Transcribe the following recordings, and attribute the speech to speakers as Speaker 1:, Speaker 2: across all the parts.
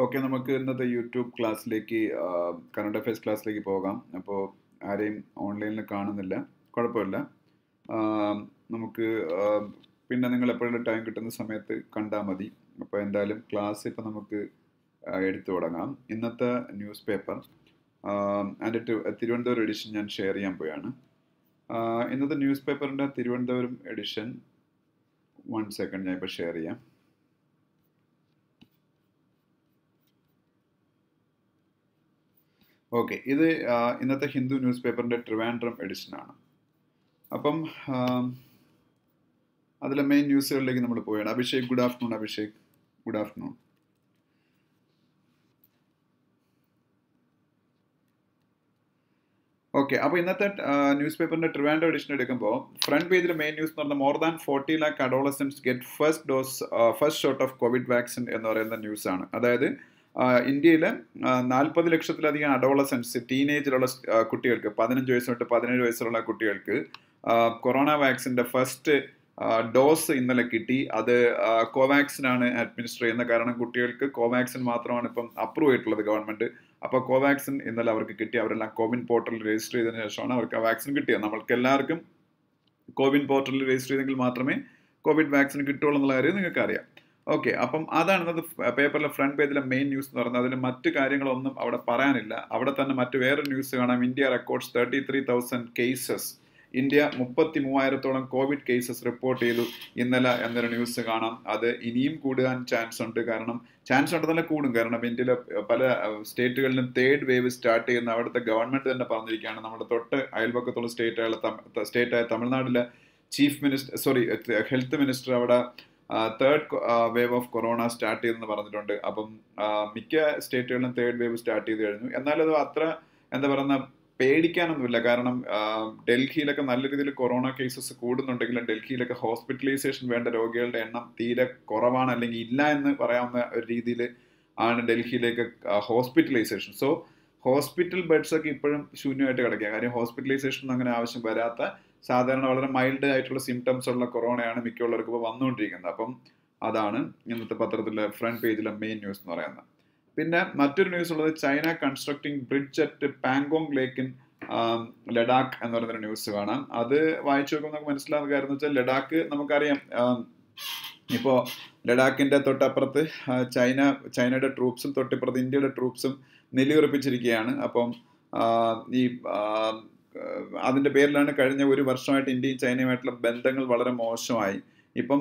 Speaker 1: Okay നമുക്ക് ഇന്നത്തെ YouTube ക്ലാസ്സിലേക്ക് കറണ്ട് അഫയേഴ്സ് ക്ലാസ്സിലേക്ക് പോകാം. അപ്പോൾ ആരെയും ഓൺലൈനിൽ കാണുന്നില്ല കുഴപ്പമില്ല. നമുക്ക് പിന്നെ നിങ്ങൾ എപ്പോഴും ടൈം കിട്ടുന്ന സമയത്ത് കണ്ടാൽ മതി. അപ്പോൾ എന്തായാലും ക്ലാസ് ഇപ്പോൾ നമുക്ക് എടുത്തു തുടങ്ങാം. ഇന്നത്തെ ന്യൂസ് പേപ്പർ അതിന്റെ തിരുവനന്തപുരം എഡിഷൻ ഞാൻ ഷെയർ ചെയ്യാൻ പോയാണ്. ഇന്നത്തെ ന്യൂസ് പേപ്പറിന്റെ തിരുവനന്തപുരം എഡിഷൻ വൺ സെക്കൻഡ് ഞാൻ ഇപ്പോൾ ഷെയർ ചെയ്യാം. ഓക്കെ ഇത് ഇന്നത്തെ ഹിന്ദു ന്യൂസ് പേപ്പറിന്റെ ട്രിവാൻഡ്രം എഡിഷനാണ്. അപ്പം അതിലെ മെയിൻ ന്യൂസുകളിലേക്ക് നമ്മൾ പോവുകയാണ്. Abhishek good afternoon Abhishek. Good afternoon okay അപ്പോൾ ഇന്നത്തെ ന്യൂസ് പേപ്പറിന്റെ ട്രിവാൻഡ്രം എഡിഷൻ എടുക്കുമ്പോൾ ഫ്രണ്ട് പേജിൽ മെയിൻ ന്യൂസ് എന്ന് പറഞ്ഞാൽ more than forty lakh adolescents get first dose first shot of covid vaccine എന്ന് പറയുന്ന ന്യൂസാണ് അതായത് ഇന്ത്യയിൽ നാൽപ്പത് ലക്ഷത്തിലധികം അഡോളസൻസ് ടീനേജിലുള്ള കുട്ടികൾക്ക് പതിനഞ്ച് വയസ്സ് തൊട്ട് പതിനേഴ് വയസ്സുള്ള കുട്ടികൾക്ക് കൊറോണ വാക്സിന്റെ ഫസ്റ്റ് ഡോസ് ഇന്നലെ കിട്ടി. അത് കോവാക്സിനാണ് അഡ്മിനിസ്റ്റർ ചെയ്യുന്നത്. കാരണം കുട്ടികൾക്ക് കോവാക്സിൻ മാത്രമാണ് ഇപ്പം അപ്രൂവ് ആയിട്ടുള്ളത് ഗവൺമെന്റ് അപ്പോൾ കോവാക്സിൻ ഇന്നലെ അവർക്ക് കിട്ടി. അവരെല്ലാം കോവിൻ പോർട്ടലിൽ രജിസ്റ്റർ ചെയ്തതിനു ശേഷമാണ് അവർക്ക് ആ വാക്സിൻ കിട്ടിയത്. നമ്മൾക്ക് എല്ലാവർക്കും കോവിൻ പോർട്ടലിൽ രജിസ്റ്റർ ചെയ്തെങ്കിൽ മാത്രമേ കോവിഡ് വാക്സിൻ കിട്ടുള്ളൂ എന്നുള്ള കാര്യം നിങ്ങൾക്ക് അറിയാം ഓക്കെ അപ്പം അതാണ് ഇന്നത്തെ പേപ്പറിലെ ഫ്രണ്ട് പേജിലെ മെയിൻ ന്യൂസ് എന്ന് പറയുന്നത്. അതിൽ മറ്റു കാര്യങ്ങളൊന്നും അവിടെ പറയാനില്ല. അവിടെ തന്നെ മറ്റു വേറെ ന്യൂസ് കാണാം. India records thirty three thousand cases India മുപ്പത്തി മൂവായിരത്തോളം കോവിഡ് കേസസ് റിപ്പോർട്ട് ചെയ്തു ഇന്നലെ എന്നൊരു ന്യൂസ് കാണാം. അത് ഇനിയും കൂടാൻ ചാൻസ് ഉണ്ട്. കാരണം ചാൻസ് ഉണ്ട് ഉണ്ടെന്നല്ല കൂടും. കാരണം ഇന്ത്യയിലെ പല സ്റ്റേറ്റുകളിലും തേർഡ് വേവ് സ്റ്റാർട്ട് ചെയ്യുന്ന അവിടുത്തെ ഗവൺമെന്റ് തന്നെ പറഞ്ഞിരിക്കുകയാണ്. നമ്മുടെ തൊട്ട് അയൽപക്കത്തുള്ള സ്റ്റേറ്റ് സ്റ്റേറ്റായ തമിഴ്നാട്ടിലെ chief minister sorry health minister അവിടെ third wave of corona start ചെയ്തെന്ന് പറഞ്ഞിട്ടുണ്ട്. അപ്പം മിക്ക സ്റ്റേറ്റുകളിലും തേർഡ് വേവ് സ്റ്റാർട്ട് ചെയ്ത് കഴിഞ്ഞു. എന്നാലത് അത് അത്ര എന്താ പറയുന്ന പേടിക്കാനൊന്നുമില്ല. കാരണം ഡൽഹിയിലൊക്കെ നല്ല രീതിയിൽ കൊറോണ കേസസ് കൂടുന്നുണ്ടെങ്കിലും ഡൽഹിയിലൊക്കെ ഹോസ്പിറ്റലൈസേഷൻ വേണ്ട രോഗികളുടെ എണ്ണം തീരെ കുറവാണ് അല്ലെങ്കിൽ ഇല്ല എന്ന് പറയാവുന്ന ഒരു രീതിയിൽ ആണ് ഡൽഹിയിലേക്ക് ഹോസ്പിറ്റലൈസേഷൻ സോ ഹോസ്പിറ്റൽ ബെഡ്സ് ഒക്കെ ഇപ്പോഴും ശൂന്യമായിട്ട് കിടക്കുക കാര്യം ഹോസ്പിറ്റലൈസേഷൻ അങ്ങനെ ആവശ്യം വരാത്ത സാധാരണ വളരെ മൈൽഡ് ആയിട്ടുള്ള സിംറ്റംസ് ഉള്ള കൊറോണയാണ് മിക്കുള്ളവർക്കും ഇപ്പോൾ വന്നുകൊണ്ടിരിക്കുന്നത് അപ്പം അതാണ് ഇന്നത്തെ പത്രത്തിലെ ഫ്രണ്ട് പേജിലെ മെയിൻ ന്യൂസ് എന്ന് പറയുന്നത്. പിന്നെ മറ്റൊരു ന്യൂസ് ഉള്ളത് China constructing bridge at Pangong lake in Ladakh എന്ന് പറയുന്ന ന്യൂസ് കാണാം. അത് വായിച്ചു നോക്കുമ്പോൾ നമുക്ക് മനസ്സിലാവുന്ന കാര്യം എന്ന് വെച്ചാൽ ലഡാക്ക് നമുക്കറിയാം ഇപ്പോൾ ലഡാക്കിന്റെ തൊട്ടപ്പുറത്ത് ചൈന ചൈനയുടെ ട്രൂപ്സും തൊട്ടിപ്പുറത്ത് ഇന്ത്യയുടെ ട്രൂപ്സും നിലയുറപ്പിച്ചിരിക്കുകയാണ്. അപ്പം ഈ അതിന്റെ പേരിലാണ് കഴിഞ്ഞ ഒരു വർഷമായിട്ട് ഇന്ത്യയും ചൈനയുമായിട്ടുള്ള ബന്ധങ്ങൾ വളരെ മോശമായി. ഇപ്പം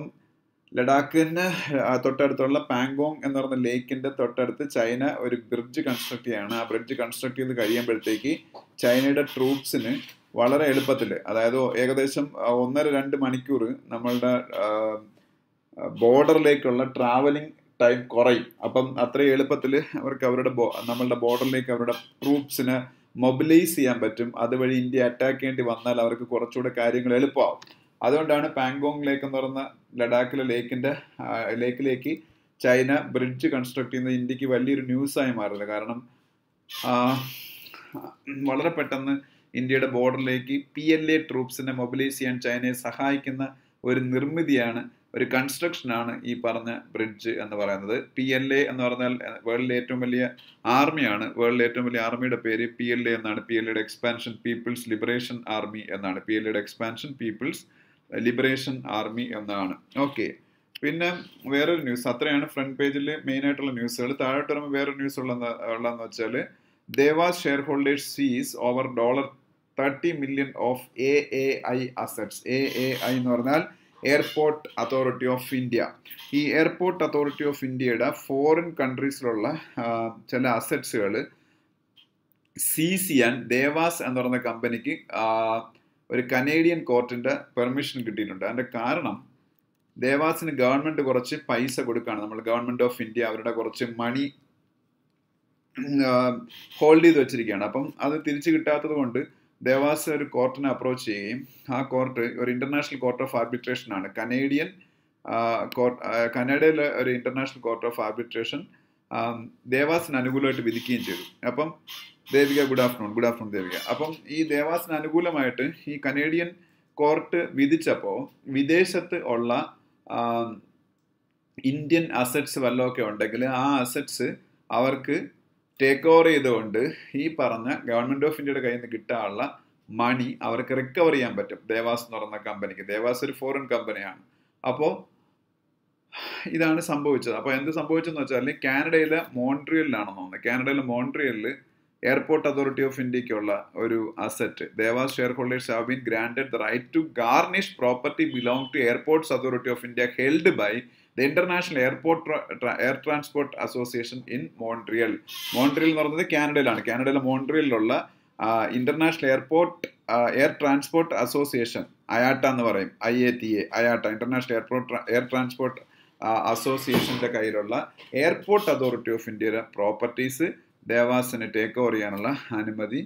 Speaker 1: ലഡാക്കിന് തൊട്ടടുത്തുള്ള പാങ്കോങ് എന്ന് പറയുന്ന ലേക്കിന്റെ തൊട്ടടുത്ത് ചൈന ഒരു ബ്രിഡ്ജ് കൺസ്ട്രക്ട് ചെയ്യാണ്. ആ ബ്രിഡ്ജ് കൺസ്ട്രക്ട് ചെയ്ത് കഴിയുമ്പോഴത്തേക്ക് ചൈനയുടെ ട്രൂപ്സിന് വളരെ എളുപ്പത്തിൽ അതായത് ഏകദേശം ഒന്നര രണ്ട് മണിക്കൂർ നമ്മളുടെ ബോർഡറിലേക്കുള്ള ട്രാവലിംഗ് ടൈം കുറയും. അപ്പം അത്രയും എളുപ്പത്തിൽ അവർക്ക് അവരുടെ നമ്മളുടെ ബോർഡറിലേക്ക് അവരുടെ ട്രൂപ്സിനെ മൊബിലൈസ് ചെയ്യാൻ പറ്റും. അതുവഴി ഇന്ത്യ അറ്റാക്ക് ചെയ്യേണ്ടി വന്നാൽ അവർക്ക് കുറച്ചുകൂടെ കാര്യങ്ങൾ എളുപ്പമാവും. അതുകൊണ്ടാണ് പാങ്കോങ് ലേക്ക് എന്ന് പറയുന്ന ലഡാക്കിലെ ലേക്കിന്റെ ലേക്കിലേക്ക് ചൈന ബ്രിഡ്ജ് കൺസ്ട്രക്ട് ചെയ്യുന്നത് ഇന്ത്യയ്ക്ക് വലിയൊരു ന്യൂസ് ആയി മാറുന്നത്. കാരണം വളരെ പെട്ടെന്ന് ഇന്ത്യയുടെ ബോർഡറിലേക്ക് പി എൽ എ ട്രൂപ്സിനെ മൊബിലൈസ് ചെയ്യാൻ ചൈനയെ സഹായിക്കുന്ന ഒരു നിർമ്മിതിയാണ് ഒരു കൺസ്ട്രക്ഷനാണ് ഈ പറഞ്ഞ ബ്രിഡ്ജ് എന്ന് പറയുന്നത്. പി എൽ എ എന്ന് പറഞ്ഞാൽ വേൾഡിലെ ഏറ്റവും വലിയ ആർമിയാണ് വേൾഡിലെ ഏറ്റവും വലിയ ആർമിയുടെ പേര് പി എൽ എ എന്നാണ്. പി എൽ എയുടെ എക്സ്പാൻഷൻ പീപ്പിൾസ് ലിബറേഷൻ ആർമി എന്നാണ്. പി എൽ എയുടെ എക്സ്പാൻഷൻ പീപ്പിൾസ് ലിബറേഷൻ ആർമി എന്നാണ്. ഓക്കെ പിന്നെ വേറൊരു ന്യൂസ് അത്രയാണ് ഫ്രണ്ട് പേജിൽ മെയിൻ ആയിട്ടുള്ള ന്യൂസുകൾ താഴോട്ട് വരുമ്പോൾ വേറൊരു ന്യൂസ് ഉള്ള ഉള്ളതെന്ന് വെച്ചാൽ Devas shareholders seize over dollar thirty million of A A I assets A A I എന്ന് പറഞ്ഞാൽ എയർപോർട്ട് അതോറിറ്റി ഓഫ് ഇന്ത്യ ഈ എയർപോർട്ട് അതോറിറ്റി ഓഫ് ഇന്ത്യയുടെ ഫോറിൻ കൺട്രീസിലുള്ള ചില അസറ്റ്സുകൾ സീസ് ചെയ്യാൻ ദേവാസ് എന്ന് പറയുന്ന കമ്പനിക്ക് ഒരു കനേഡിയൻ കോർട്ടിന്റെ പെർമിഷൻ കിട്ടിയിട്ടുണ്ട്. അതിന്റെ കാരണം ദേവാസിന് ഗവൺമെന്റ് കുറച്ച് പൈസ കൊടുക്കുകയാണ് നമ്മൾ ഗവൺമെന്റ് ഓഫ് ഇന്ത്യ അവരുടെ കുറച്ച് മണി ഹോൾഡ് ചെയ്ത് വെച്ചിരിക്കുകയാണ്. അപ്പം അത് തിരിച്ചു കിട്ടാത്തത് കൊണ്ട് ദേവാസ് ഒരു കോർട്ടിനെ അപ്രോച്ച് ചെയ്യുകയും ആ കോർട്ട് ഒരു ഇന്റർനാഷണൽ കോർട്ട് ഓഫ് ആർബിട്രേഷൻ ആണ്. കനേഡിയൻ കനഡയിലെ ഒരു ഇന്റർനാഷണൽ കോർട്ട് ഓഫ് ആർബിട്രേഷൻ ദേവാസിന് അനുകൂലമായിട്ട് വിധിക്കുകയും ചെയ്തു. അപ്പം Devika good afternoon good afternoon Devika. അപ്പം ഈ ദേവാസിന് അനുകൂലമായിട്ട് ഈ കനേഡിയൻ കോർട്ട് വിധിച്ചപ്പോൾ വിദേശത്ത് ഉള്ള ഇന്ത്യൻ അസറ്റ്സ് വല്ലതൊക്കെ ഉണ്ടെങ്കിൽ ആ അസറ്റ്സ് അവർക്ക് ടേക്ക് ഓവർ ചെയ്തുകൊണ്ട് ഈ പറഞ്ഞ ഗവൺമെന്റ് ഓഫ് ഇന്ത്യയുടെ കയ്യിൽ നിന്ന് കിട്ടാനുള്ള മണി അവർക്ക് റിക്കവർ ചെയ്യാൻ പറ്റും. ദേവാസ് എന്ന് പറയുന്ന കമ്പനിക്ക് ദേവാസ് ഒരു ഫോറിൻ കമ്പനിയാണ് അപ്പോൾ ഇതാണ് സംഭവിച്ചത്. അപ്പോൾ എന്ത് സംഭവിച്ചെന്ന് വെച്ചാൽ കാനഡയിലെ മോൺട്രിയലിലാണെന്ന് തോന്നുന്നത് കാനഡയിലെ മോൺട്രിയലിൽ എയർപോർട്ട് അതോറിറ്റി ഓഫ് ഇന്ത്യക്കുള്ള ഒരു asset Devas shareholders have been granted the right to garnish property belong to airports authority of India held by the international airport air transport association in Montreal Montreal എന്ന് പറയുന്നത് കാനഡയിലാണ്. കാനഡയിലെ മോൺട്രിയലിലുള്ള international airport air transport association IATA എന്ന് പറയും. I A T A IATA. International airport air transport അസോസിയേഷന്റെ കയ്യിലുള്ള airport authority of ഇന്ത്യയുടെ properties ദേവാസിന് ടേക്ക് ഓവർ ചെയ്യാനുള്ള അനുമതി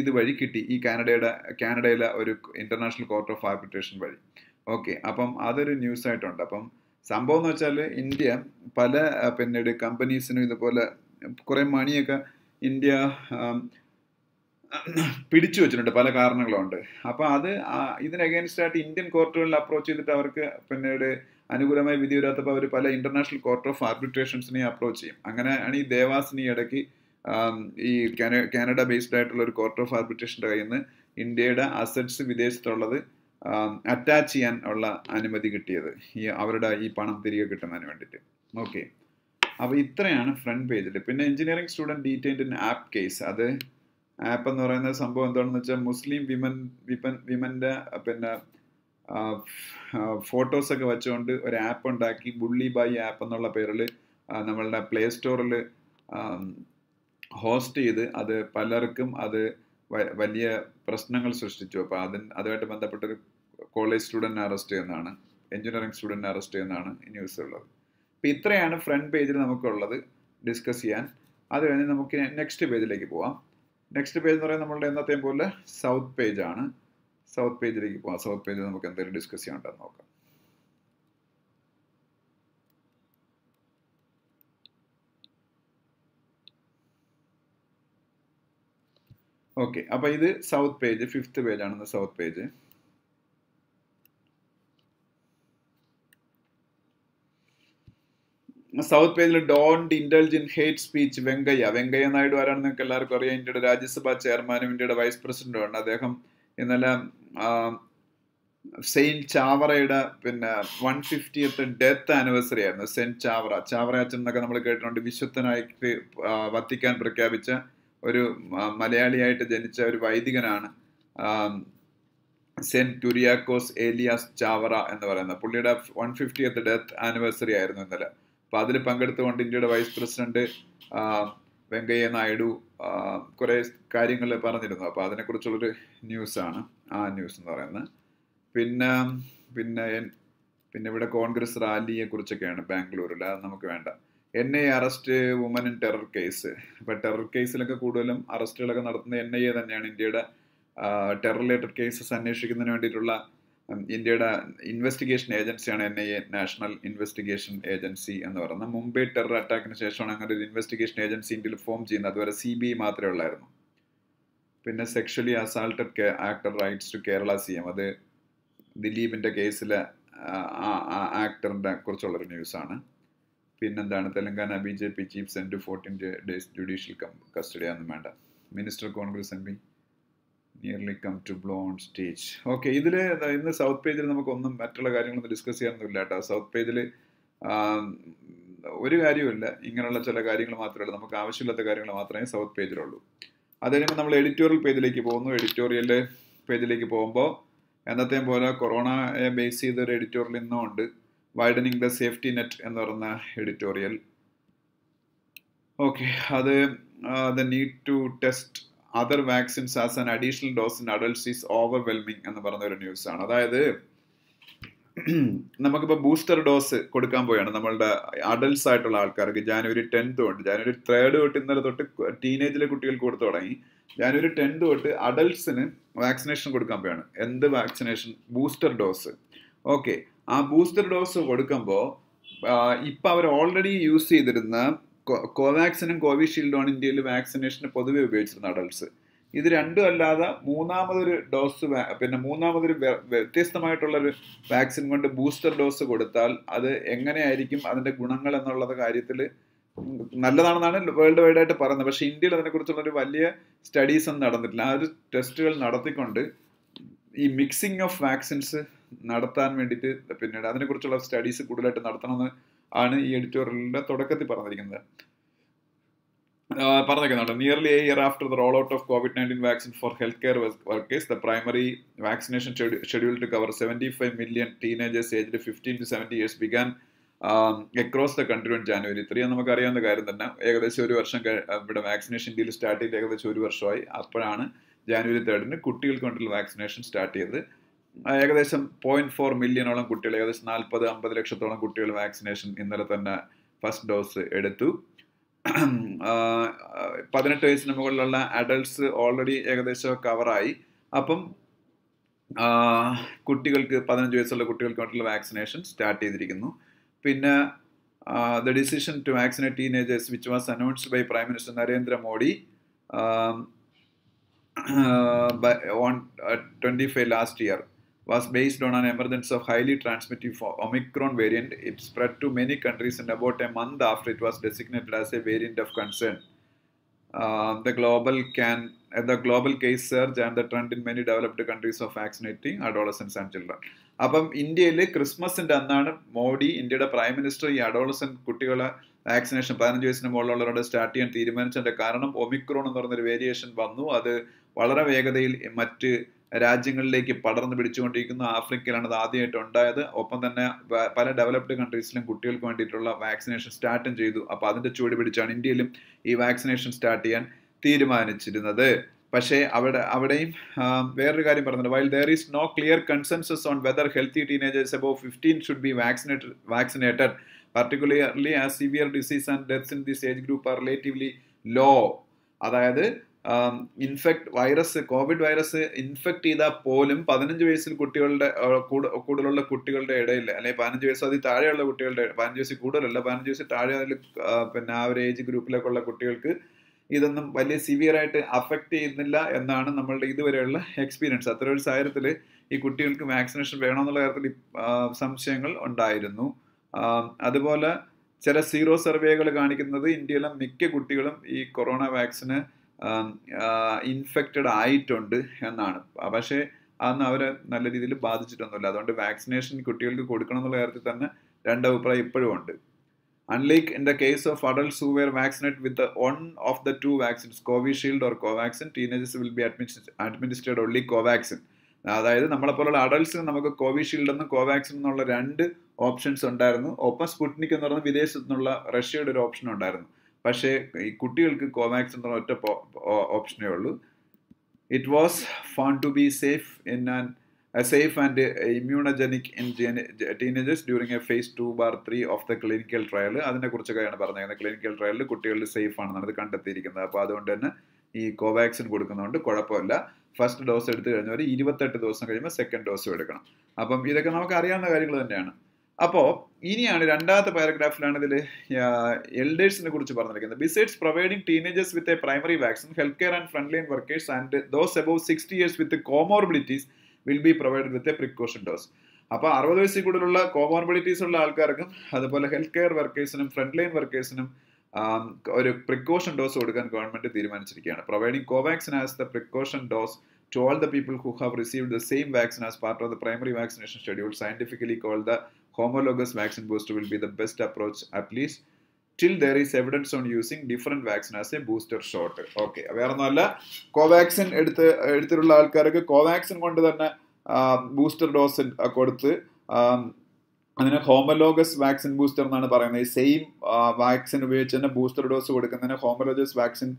Speaker 1: ഇതുവഴി കിട്ടി. ഈ കാനഡയുടെ കാനഡയിലെ ഒരു ഇന്റർനാഷണൽ കോർട്ട് ഓഫ് ആർബിട്രേഷൻ വഴി. ഓക്കെ അപ്പം അതൊരു ന്യൂസ് ആയിട്ടുണ്ട്. അപ്പം സംഭവം എന്ന് വെച്ചാൽ ഇന്ത്യ പല പിന്നീട് കമ്പനീസിനും ഇതുപോലെ കുറേ മണിയൊക്കെ ഇന്ത്യ പിടിച്ചു വെച്ചിട്ടുണ്ട് പല കാരണങ്ങളുണ്ട്. അപ്പോൾ അത് ഇതിന് അഗേൻസ്റ്റ് ആയിട്ട് ഇന്ത്യൻ കോർട്ടുകളിൽ അപ്രോച്ച് ചെയ്തിട്ട് അവർക്ക് പിന്നീട് അനുകൂലമായി വിധി വരാത്തപ്പോൾ അവർ പല ഇന്റർനാഷണൽ കോർട്ട് ഓഫ് ആർബിട്രേഷൻസിനെ അപ്രോച്ച് ചെയ്യും. അങ്ങനെയാണ് ഈ ദേവാസിനി ഇടയ്ക്ക് ഈ കാനഡ ബേസ്ഡ് ആയിട്ടുള്ള ഒരു കോർട്ട് ഓഫ് ആർബിട്രേഷന്റെ കയ്യിൽ നിന്ന് ഇന്ത്യയുടെ അസറ്റ്സ് വിദേശത്തുള്ളത് അറ്റാച്ച് ചെയ്യാൻ ഉള്ള അനുമതി കിട്ടിയത്. ഈ അവരുടെ ഈ പണം തിരികെ കിട്ടുന്നതിന് വേണ്ടിയിട്ട്. ഓക്കെ അപ്പോൾ ഇത്രയാണ് ഫ്രണ്ട് പേജിൽ പിന്നെ engineering student detained in app case അത് ആപ്പ് എന്ന് പറയുന്ന സംഭവം എന്താണെന്ന് വെച്ചാൽ മുസ്ലിം വിമൻ വിമൻ വിമന്റെ പിന്നെ ഫോട്ടോസൊക്കെ വെച്ചുകൊണ്ട് ഒരു ആപ്പ് ഉണ്ടാക്കി. ബുള്ളി ബൈ ആപ്പ് എന്നുള്ള പേരിൽ നമ്മളുടെ പ്ലേ സ്റ്റോറിൽ ഹോസ്റ്റ് ചെയ്ത് അത് പലർക്കും അത് വലിയ പ്രശ്നങ്ങൾ സൃഷ്ടിച്ചു. അപ്പോൾ അതിന് അതുമായിട്ട് ബന്ധപ്പെട്ടൊരു കോളേജ് സ്റ്റുഡന്റിനെ അറസ്റ്റ് ചെയ്യുന്നതാണ്. എഞ്ചിനീയറിംഗ് സ്റ്റുഡന്റിനെ അറസ്റ്റ് ചെയ്യുന്നതാണ് ന്യൂസ് ഉള്ളത്. അപ്പോൾ ഇത്രയാണ് ഫ്രണ്ട് പേജിൽ നമുക്കുള്ളത് ഡിസ്കസ് ചെയ്യാൻ. അത് കഴിഞ്ഞ് നമുക്ക് നെക്സ്റ്റ് പേജിലേക്ക് പോവാം. നെക്സ്റ്റ് പേജ് എന്ന് പറയുന്നത് നമ്മളുടെ എന്നത്തെയും പോലെ സൗത്ത് പേജാണ് സൗത്ത് പേജിലേക്ക് പോവാം. സൗത്ത് പേജിൽ നമുക്ക് എന്തെങ്കിലും ഡിസ്കസ് ചെയ്യാനുണ്ടെന്ന് നോക്കാം. ഓക്കെ അപ്പോൾ ഇത് സൗത്ത് പേജ് ഫിഫ്ത്ത് പേജ് ആണ് സൗത്ത് പേജ് സൗത്ത് പേജിൽ don't intelligent hate speech Venkaiah Venkaiah Naidu ആരാണെന്ന് നിങ്ങൾക്ക് എല്ലാവർക്കും അറിയാം. ഇന്ത്യയുടെ രാജ്യസഭാ ചെയർമാനും ഇന്ത്യയുടെ വൈസ് പ്രസിഡന്റും ആണ് അദ്ദേഹം ഇന്നലെ സെയിന്റ് ചാവറയുടെ പിന്നെ വൺ ഫിഫ്റ്റിയത്ത് ഡെത്ത് ആനിവേഴ്സറി ആയിരുന്നു. സെന്റ് ചാവറ. ചാവറ അച്ഛൻ എന്നൊക്കെ നമ്മൾ കേട്ടിട്ടുണ്ട്. വിശ്വത്തനായിട്ട് വത്തിക്കാൻ പ്രഖ്യാപിച്ച ഒരു മലയാളിയായിട്ട് ജനിച്ച ഒരു വൈദികനാണ് സെന്റ് കുര്യാക്കോസ് ഏലിയാസ് ചാവറ എന്ന് പറയുന്നത്. പുള്ളിയുടെ വൺ ഫിഫ്റ്റിയത്ത് ഡെത്ത് ആനിവേഴ്സറി ആയിരുന്നു ഇന്നലെ. അപ്പൊ അതിൽ പങ്കെടുത്തുകൊണ്ട് ഇന്ത്യയുടെ വൈസ് പ്രസിഡന്റ് വെങ്കയ്യ നായിഡു കുറെ കാര്യങ്ങൾ പറഞ്ഞിരുന്നു. അപ്പൊ അതിനെക്കുറിച്ചുള്ളൊരു ന്യൂസാണ് ആ ന്യൂസ് എന്ന് പറയുന്നത്. പിന്നെ പിന്നെ പിന്നെ ഇവിടെ കോൺഗ്രസ് റാലിയെ കുറിച്ചൊക്കെയാണ് ബാംഗ്ലൂരിൽ അത് നമുക്ക് വേണ്ട. N I arrest woman in terror case. ഇപ്പൊ ടെറർ കേസിലൊക്കെ കൂടുതലും അറസ്റ്റുകളൊക്കെ നടത്തുന്ന എൻ ഐ എ തന്നെയാണ് ഇന്ത്യയുടെ ടെറർ റിലേറ്റഡ് കേസസ് അന്വേഷിക്കുന്നതിന് വേണ്ടിയിട്ടുള്ള ഇന്ത്യയുടെ ഇൻവെസ്റ്റിഗേഷൻ ഏജൻസിയാണ് N I A national investigation agency എന്ന് പറയുന്നത്. മുംബൈ ടെറർ അറ്റാക്കിന് ശേഷമാണ് അങ്ങനെ ഒരു ഇൻവെസ്റ്റിഗേഷൻ ഏജൻസി ഇന്ത്യയിൽ ഫോം ചെയ്യുന്നത്. അതുവരെ സി ബി മാത്രമേ ഉള്ളായിരുന്നു. പിന്നെ sexually assaulted actor writes to Kerala C M അത് ദിലീപിന്റെ കേസിലെ ആക്ടറിന്റെ കുറിച്ചുള്ളൊരു ന്യൂസാണ് പിന്നെന്താണ്? Telangana B J P chief sent fourteen days judicial custody ഒന്നും വേണ്ട minister Congress M P nearly come to blow on stage okay ഇതിൽ ഇന്ന് സൗത്ത് പേജിൽ നമുക്കൊന്നും മറ്റുള്ള കാര്യങ്ങളൊന്നും ഡിസ്കസ് ചെയ്യാനൊന്നുമില്ല കേട്ടോ. സൗത്ത് പേജിൽ ഒരു കാര്യവുമില്ല. ഇങ്ങനെയുള്ള ചില കാര്യങ്ങൾ മാത്രമേ ഉള്ളൂ നമുക്ക് ആവശ്യമില്ലാത്ത കാര്യങ്ങൾ മാത്രമേ സൗത്ത് പേജിലുള്ളൂ അത് കഴിയുമ്പോൾ നമ്മൾ എഡിറ്റോറിയൽ പേജിലേക്ക് പോകുന്നു. എഡിറ്റോറിയൽ പേജിലേക്ക് പോകുമ്പോൾ എന്നത്തെയും പോലെ കൊറോണയെ ബേസ് ചെയ്ത ഒരു എഡിറ്റോറിയൽ ഇന്നും ഉണ്ട്. വൈഡനിങ് ദ സേഫ്റ്റി നെറ്റ് എന്ന് പറയുന്ന എഡിറ്റോറിയൽ ഓക്കെ അത് the need to test other vaccines as an additional dose in adults is overwhelming എന്ന് പറഞ്ഞ ഒരു ന്യൂസ് ആണ് അതായത് നമുക്കിപ്പോൾ ബൂസ്റ്റർ ഡോസ് കൊടുക്കാൻ പോയാണ്. നമ്മളുടെ അഡൽട്സ് ആയിട്ടുള്ള ആൾക്കാർക്ക് ജാനുവരി ടെൻത്ത് തൊട്ട് ജാനുവരി തേർഡ് തൊട്ട് ഇന്നലെ തൊട്ട് ടീനേജിലെ കുട്ടികൾക്ക് കൊടുത്തു തുടങ്ങി. ജാനുവരി ടെൻത്ത് തൊട്ട് അഡൽട്സിന് വാക്സിനേഷൻ കൊടുക്കാൻ പോയാണ്. എന്ത് വാക്സിനേഷൻ ബൂസ്റ്റർ ഡോസ് ഓക്കെ ആ ബൂസ്റ്റർ ഡോസ് കൊടുക്കുമ്പോൾ ഇപ്പം അവർ ഓൾറെഡി യൂസ് ചെയ്തിരുന്ന കോവാക്സിനും കോവിഷീൽഡുമാണ് ഇന്ത്യയിൽ വാക്സിനേഷന് പൊതുവെ ഉപയോഗിച്ചിരുന്ന അഡൾട്ട്സ് ഇത് രണ്ടും അല്ലാതെ മൂന്നാമതൊരു ഡോസ് പിന്നെ മൂന്നാമതൊരു വ്യത്യസ്തമായിട്ടുള്ളൊരു വാക്സിൻ കൊണ്ട് ബൂസ്റ്റർ ഡോസ് കൊടുത്താൽ അത് എങ്ങനെയായിരിക്കും അതിന്റെ ഗുണങ്ങൾ എന്നുള്ളത് കാര്യത്തിൽ നല്ലതാണെന്നാണ് വേൾഡ് വൈഡ് ആയിട്ട് പറയുന്നത്. പക്ഷേ ഇന്ത്യയിൽ അതിനെക്കുറിച്ചുള്ള ഒരു വലിയ സ്റ്റഡീസ് ഒന്നും നടന്നിട്ടില്ല. ആ ഒരു ടെസ്റ്റുകൾ നടത്തിക്കൊണ്ട് ഈ മിക്സിംഗ് ഓഫ് വാക്സിൻസ് നടത്താൻ വേണ്ടിയിട്ട് പിന്നീട് അതിനെക്കുറിച്ചുള്ള സ്റ്റഡീസ് കൂടുതലായിട്ട് നടത്തണമെന്ന് ആണ് ഈ എഡിറ്റോറിയലിന്റെ തുടക്കത്തിൽ പറഞ്ഞിരിക്കുന്നത്. പറഞ്ഞേക്കുന്നുണ്ട് nearly a year after the roll out of covid nineteen vaccine for health care workers the primary vaccination schedule to cover seventy five million teenagers aged fifteen to seventy years began across the country on January three നമുക്ക് അറിയാവുന്ന കാര്യം തന്നെ ഏകദേശം ഒരു വർഷം ഇവിടെ vaccination ഇന്ത്യയിൽ start ചെയ്ത് ഏകദേശം ഒരു വർഷമായി. അപ്പോഴാണ് ജാനുവരി തേർഡിന് കുട്ടികൾക്ക് വേണ്ടിയുള്ള വാക്സിനേഷൻ സ്റ്റാർട്ട് ചെയ്തത്. ഏകദേശം പോയിന്റ് ഫോർ മില്യണോളം കുട്ടികൾ ഏകദേശം നാൽപ്പത് അമ്പത് ലക്ഷത്തോളം കുട്ടികൾ വാക്സിനേഷൻ ഇന്നലെ തന്നെ ഫസ്റ്റ് ഡോസ് എടുത്തു. പതിനെട്ട് വയസ്സിന് മുകളിലുള്ള അഡൾട്ട്സ് ഓൾറെഡി ഏകദേശം കവറായി അപ്പം കുട്ടികൾക്ക് പതിനഞ്ച് വയസ്സുള്ള കുട്ടികൾക്ക് വേണ്ടിയുള്ള വാക്സിനേഷൻ സ്റ്റാർട്ട് ചെയ്തിരിക്കുന്നു. പിന്നെ the decision to vaccinate teenagers which was announced by prime minister Narendra Modi on twenty five last year was based on an emergence of highly transmittive Omicron variant. It spread to many countries in about a month after it was designated as a variant of concern. Uh, the global can uh, the global case surge and the trend in many developed countries of vaccinating adolescents and children. അപ്പം ഇന്ത്യയിൽ ക്രിസ്മസിന്റെ അന്നാണ് മോഡി ഇന്ത്യയുടെ prime minister ഈ adolescent കുട്ടികളെ vaccination പതിനഞ്ച് വയസ്സിന് മുകളിലുള്ളവരോട് start ചെയ്യാൻ തീരുമാനിച്ചതിന്റെ കാരണം ഒമിക്രോൺ എന്ന് പറഞ്ഞൊരു വേരിയേഷൻ വന്നു അത് വളരെ വേഗതയിൽ മറ്റ് രാജ്യങ്ങളിലേക്ക് പടർന്നു പിടിച്ചുകൊണ്ടിരിക്കുന്നു. ആഫ്രിക്കയിലാണ് അത് ആദ്യമായിട്ട് ഉണ്ടായത്. ഒപ്പം തന്നെ പല ഡെവലപ്ഡ് കൺട്രീസിലും കുട്ടികൾക്ക് വേണ്ടിയിട്ടുള്ള വാക്സിനേഷൻ സ്റ്റാർട്ടും ചെയ്തു. അപ്പോൾ അതിന്റെ ചൂട് പിടിച്ചാണ് ഇന്ത്യയിലും ഈ വാക്സിനേഷൻ സ്റ്റാർട്ട് ചെയ്യാൻ തീരുമാനിച്ചിരുന്നത്. പക്ഷേ അവിടെ അവിടെയും വേറൊരു കാര്യം പറഞ്ഞിട്ടുണ്ട് while there is no clear consensus on whether healthy teenagers above fifteen should be vaccinated vaccinated particularly as severe disease and death in this age group are relatively low അതായത് infect virus covid virus infect ചെയ്താൽ പോലും പതിനഞ്ച് വയസ്സിൽ കുട്ടികളുടെ കൂടുതലുള്ള കുട്ടികളുടെ ഇടയിൽ അല്ലെങ്കിൽ പതിനഞ്ച് വയസ്സ് അതിൽ താഴെയുള്ള കുട്ടികളുടെ പതിനഞ്ച് വയസ്സിൽ കൂടുതലല്ല പതിനഞ്ച് വയസ്സിൽ താഴെ പിന്നെ ആ ഒരു ഏജ് ഗ്രൂപ്പിലേക്കുള്ള കുട്ടികൾക്ക് ഇതൊന്നും വലിയ സിവിയർ ആയിട്ട് അഫക്റ്റ് ചെയ്യുന്നില്ല എന്നാണ് നമ്മളുടെ ഇതുവരെയുള്ള എക്സ്പീരിയൻസ് അത്തരം ഒരു സാഹചര്യത്തിൽ ഈ കുട്ടികൾക്ക് വാക്സിനേഷൻ വേണമെന്നുള്ള കാര്യത്തിൽ സംശയങ്ങൾ ഉണ്ടായിരുന്നു. അതുപോലെ ചില സീറോ സർവേകൾ കാണിക്കുന്നത് ഇന്ത്യയിലെ മിക്ക കുട്ടികളും ഈ കൊറോണ വാക്സിന് ഇൻഫെക്റ്റഡ് ആയിട്ടുണ്ട് എന്നാണ്. പക്ഷേ അന്ന് അവരെ നല്ല രീതിയിൽ ബാധിച്ചിട്ടൊന്നുമില്ല. അതുകൊണ്ട് വാക്സിനേഷൻ കുട്ടികൾക്ക് കൊടുക്കണം എന്നുള്ള കാര്യത്തിൽ തന്നെ രണ്ട് അഭിപ്രായം ഇപ്പോഴും ഉണ്ട്. Unlike in the case of adults who were vaccinate with one of the two vaccines Covishield or Covaxin teenagers will be administered only Covaxin അതായത് നമ്മളെ പോലുള്ള അഡൾട്ട്സിന് നമുക്ക് കോവിഷീൽഡ് എന്നും കോവാക്സിൻ എന്നുള്ള രണ്ട് ഓപ്ഷൻസ് ഉണ്ടായിരുന്നു. ഒപ്പം സ്പുട്നിക് എന്ന് പറയുന്നത് വിദേശത്തു നിന്നുള്ള റഷ്യയുടെ ഒരു ഓപ്ഷൻ ഉണ്ടായിരുന്നു. പക്ഷേ ഈ കുട്ടികൾക്ക് കോവാക്സിൻ എന്ന ഒറ്റ ഓപ്ഷനേ ഉള്ളൂ. It was found to be safe in and safe and immunogenic in teenagers during a phase two bar three of the clinical trial അതിനെക്കുറിച്ചൊക്കെയാണ് പറഞ്ഞിരിക്കുന്നത് ക്ലിനിക്കൽ ട്രയലിൽ കുട്ടികളിൽ സേഫ് ആണെന്നാണ് ഇത് കണ്ടെത്തിയിരിക്കുന്നത്. അപ്പോൾ അതുകൊണ്ട് തന്നെ ഈ കോവാക്സിൻ കൊടുക്കുന്നതുകൊണ്ട് കുഴപ്പമില്ല. ഫസ്റ്റ് ഡോസ് എടുത്തു കഴിഞ്ഞവർ ഇരുപത്തെട്ട് ദിവസം കഴിയുമ്പോൾ സെക്കൻഡ് ഡോസും എടുക്കണം. അപ്പം ഇതൊക്കെ നമുക്ക് അറിയാവുന്ന കാര്യങ്ങൾ തന്നെയാണ്. അപ്പോൾ ഇനിയാണ് രണ്ടാമത്തെ പാരഗ്രാഫിലാണ് ഇതിൽ എൽഡേഴ്സിനെ കുറിച്ച് പറഞ്ഞിരിക്കുന്നത്. Besides providing teenagers with a primary vaccine health care and front line workers and those above sixty years with comorbidities will be provided with a precaution dose അപ്പോൾ അറുപത് വയസ്സിൽ കൂടുതലുള്ള കോമോർബിലിറ്റീസ് ഉള്ള ആൾക്കാർക്കും അതുപോലെ ഹെൽത്ത് കെയർ വർക്കേഴ്സിനും ഫ്രണ്ട് ലൈൻ വർക്കേഴ്സിനും ഒരു പ്രിക്കോഷൻ ഡോസ് കൊടുക്കാൻ ഗവൺമെന്റ് തീരുമാനിച്ചിരിക്കുകയാണ്. Providing Covaxin as the precaution dose to all the people who have received the same vaccine as part of the primary vaccination schedule scientifically called the homologous vaccine booster, will be the best approach, at least till there is evidence on using different vaccine as a booster shot. Okay വേറെ ഒന്നുമല്ല കോവാക്സിൻ എടുത്ത് എടുത്തിട്ടുള്ള ആൾക്കാർക്ക് കോവാക്സിൻ കൊണ്ട് തന്നെ booster dose കൊടുത്ത് അതിന് homologous vaccine booster എന്നാണ് പറയുന്നത്. ഈ സെയിം വാക്സിൻ ഉപയോഗിച്ച് തന്നെ ബൂസ്റ്റർ ഡോസ് കൊടുക്കുന്നതിന് ഹോമലോഗസ് വാക്സിൻ